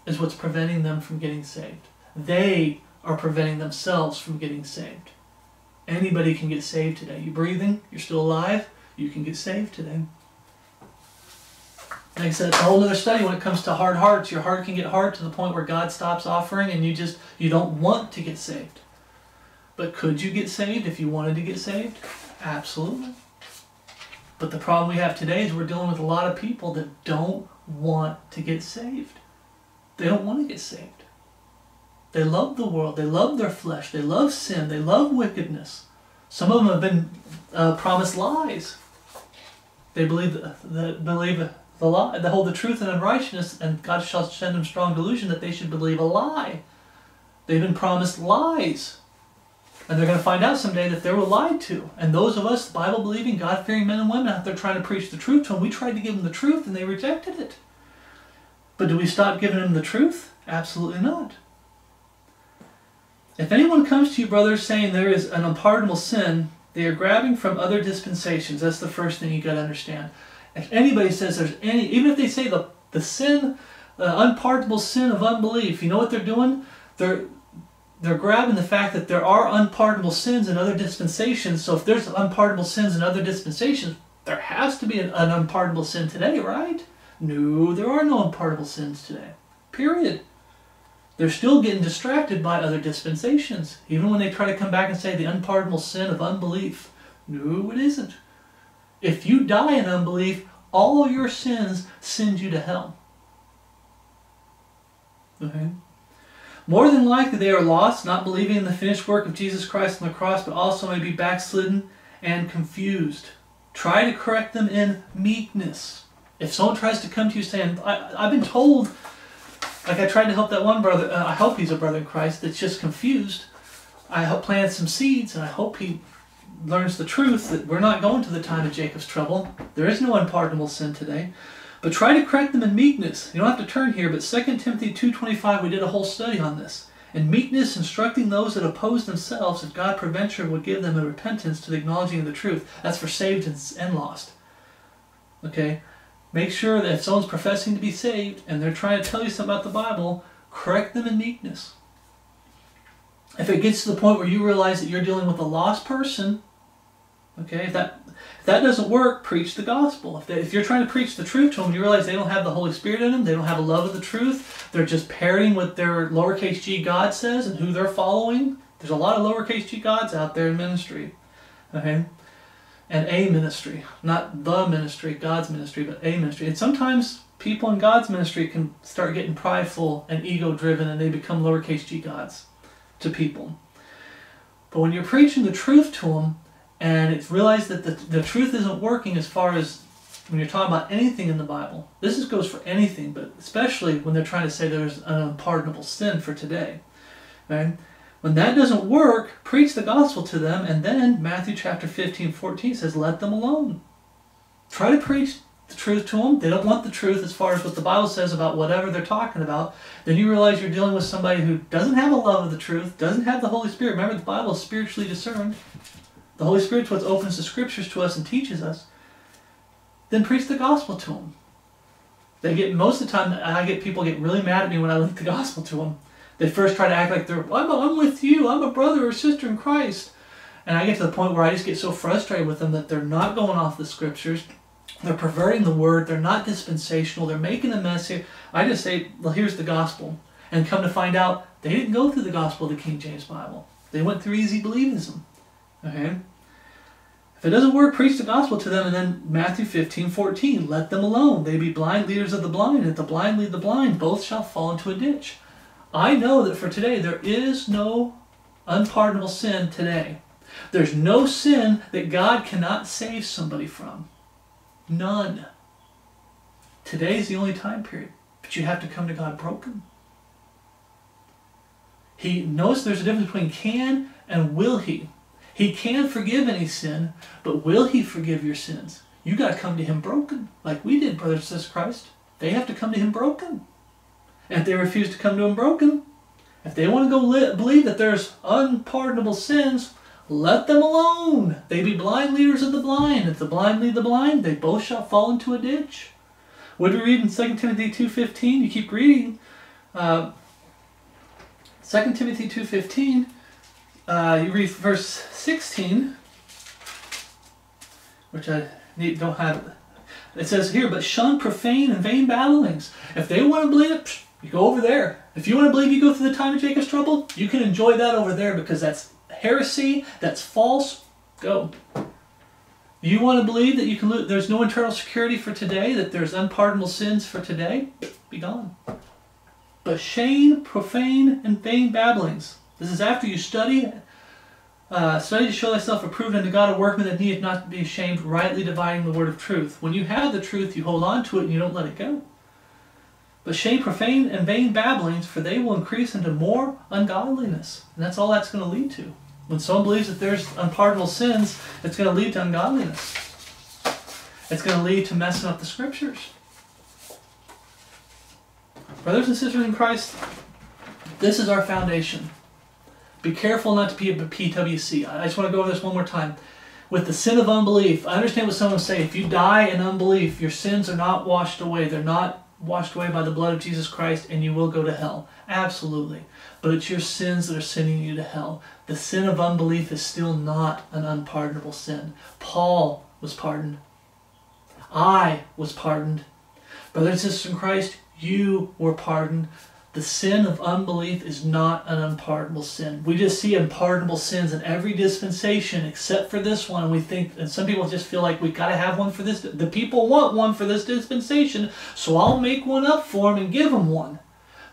is what's preventing them from getting saved. They are preventing themselves from getting saved. Anybody can get saved today. You breathing, you're still alive, you can get saved today. Like I said, it's a whole other study when it comes to hard hearts. Your heart can get hard to the point where God stops offering and you just you don't want to get saved. But could you get saved if you wanted to get saved? Absolutely. But the problem we have today is we're dealing with a lot of people that don't want to get saved. They don't want to get saved. They love the world. They love their flesh. They love sin. They love wickedness. Some of them have been uh, promised lies. They believe that, the believe the lie. They hold the truth and unrighteousness, and God shall send them strong delusion that they should believe a lie. They've been promised lies. And they're going to find out someday that they were lied to. And those of us, Bible believing, God fearing men and women out there trying to preach the truth to them, we tried to give them the truth and they rejected it. But do we stop giving them the truth? Absolutely not. If anyone comes to you, brothers, saying there is an unpardonable sin, they are grabbing from other dispensations. That's the first thing you got to understand. If anybody says there's any, even if they say the, the sin, the unpardonable sin of unbelief, you know what they're doing? They're they're grabbing the fact that there are unpardonable sins in other dispensations. So if there's unpardonable sins in other dispensations, there has to be an, an unpardonable sin today, right? No, there are no unpardonable sins today. Period. They're still getting distracted by other dispensations, even when they try to come back and say the unpardonable sin of unbelief. No, it isn't. If you die in unbelief, all your sins send you to hell. Okay? More than likely, they are lost, not believing in the finished work of Jesus Christ on the cross, but also may be backslidden and confused. Try to correct them in meekness. If someone tries to come to you saying, I, have been told, like I tried to help that one brother, uh, I hope he's a brother in Christ that's just confused. I hope plant some seeds and I hope he learns the truth that we're not going to the time of Jacob's trouble. There is no unpardonable sin today. But try to correct them in meekness. You don't have to turn here, but 2 Timothy 2.25, we did a whole study on this. In meekness, instructing those that oppose themselves, if God peradventure would give them a repentance to the acknowledging of the truth. That's for saved and lost. Okay? Make sure that if someone's professing to be saved and they're trying to tell you something about the Bible, correct them in meekness. If it gets to the point where you realize that you're dealing with a lost person, okay, if that if that doesn't work, preach the gospel. If, they, if you're trying to preach the truth to them, you realize they don't have the Holy Spirit in them, they don't have a love of the truth, they're just parroting what their lowercase g God says and who they're following. There's a lot of lowercase g gods out there in ministry. Okay? and a ministry, not the ministry, God's ministry, but a ministry. And sometimes people in God's ministry can start getting prideful and ego driven and they become lowercase g gods to people. But when you're preaching the truth to them and it's realized that the, the truth isn't working as far as when you're talking about anything in the Bible, this is, goes for anything, but especially when they're trying to say there's an unpardonable sin for today. Right? When that doesn't work, preach the gospel to them, and then Matthew chapter 15, 14 says, let them alone. Try to preach the truth to them. They don't want the truth as far as what the Bible says about whatever they're talking about. Then you realize you're dealing with somebody who doesn't have a love of the truth, doesn't have the Holy Spirit. Remember, the Bible is spiritually discerned. The Holy Spirit's what opens the scriptures to us and teaches us. Then preach the gospel to them. They get most of the time. I get people get really mad at me when I link the gospel to them. They first try to act like they're I'm, I'm with you. I'm a brother or sister in Christ. And I get to the point where I just get so frustrated with them that they're not going off the scriptures. They're perverting the word. They're not dispensational. They're making a mess here. I just say, well, here's the gospel. And come to find out, they didn't go through the gospel of the King James Bible. They went through easy believism. Okay? If it doesn't work, preach the gospel to them. And then Matthew 15, 14, let them alone. They be blind leaders of the blind. And if the blind lead the blind, both shall fall into a ditch. I know that for today, there is no unpardonable sin today. There's no sin that God cannot save somebody from. None. Today is the only time period. But you have to come to God broken. He knows there's a difference between can and will he. He can forgive any sin, but will he forgive your sins? You got to come to him broken, like we did, brothers and sisters Christ. They have to come to him broken. And if they refuse to come to him broken, if they want to go li- believe that there's unpardonable sins, let them alone. They be blind leaders of the blind. If the blind lead the blind, they both shall fall into a ditch. What do we read in 2 Timothy 2.15? You keep reading. Uh, 2 Timothy 2.15, uh, you read verse 16, which I need, don't have. It says here, but shun profane and vain babblings. If they want to believe you go over there. If you want to believe you go through the time of Jacob's trouble, you can enjoy that over there because that's heresy, that's false, go. You want to believe that you can lose, there's no eternal security for today, that there's unpardonable sins for today? Be gone. But shame, profane, and vain babblings. This is after you study, uh, study to show thyself approved unto God, a workman that needeth not to be ashamed, rightly dividing the word of truth. When you have the truth, you hold on to it and you don't let it go. But shame, profane, and vain babblings, for they will increase into more ungodliness. And that's all that's going to lead to. When someone believes that there's unpardonable sins, it's going to lead to ungodliness. It's going to lead to messing up the scriptures. Brothers and sisters in Christ, this is our foundation. Be careful not to be a PWC. I just want to go over this one more time. With the sin of unbelief, I understand what someone say. If you die in unbelief, your sins are not washed away. They're not washed away by the blood of Jesus Christ, and you will go to hell. Absolutely. But it's your sins that are sending you to hell. The sin of unbelief is still not an unpardonable sin. Paul was pardoned. I was pardoned. Brothers and sisters in Christ, you were pardoned. The sin of unbelief is not an unpardonable sin. We just see unpardonable sins in every dispensation except for this one. And we think, and some people just feel like we've got to have one for this. The people want one for this dispensation, so I'll make one up for them and give them one.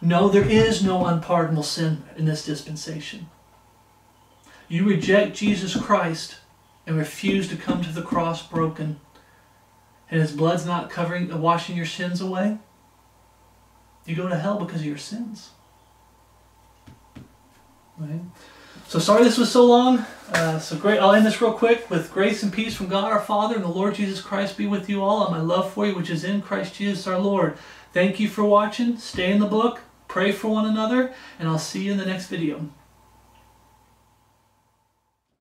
No, there is no unpardonable sin in this dispensation. You reject Jesus Christ and refuse to come to the cross broken, and his blood's not covering, washing your sins away you go to hell because of your sins. Right? So sorry this was so long. Uh, so great. I'll end this real quick with grace and peace from God our Father and the Lord Jesus Christ be with you all and my love for you which is in Christ Jesus our Lord. Thank you for watching. Stay in the book. Pray for one another. And I'll see you in the next video.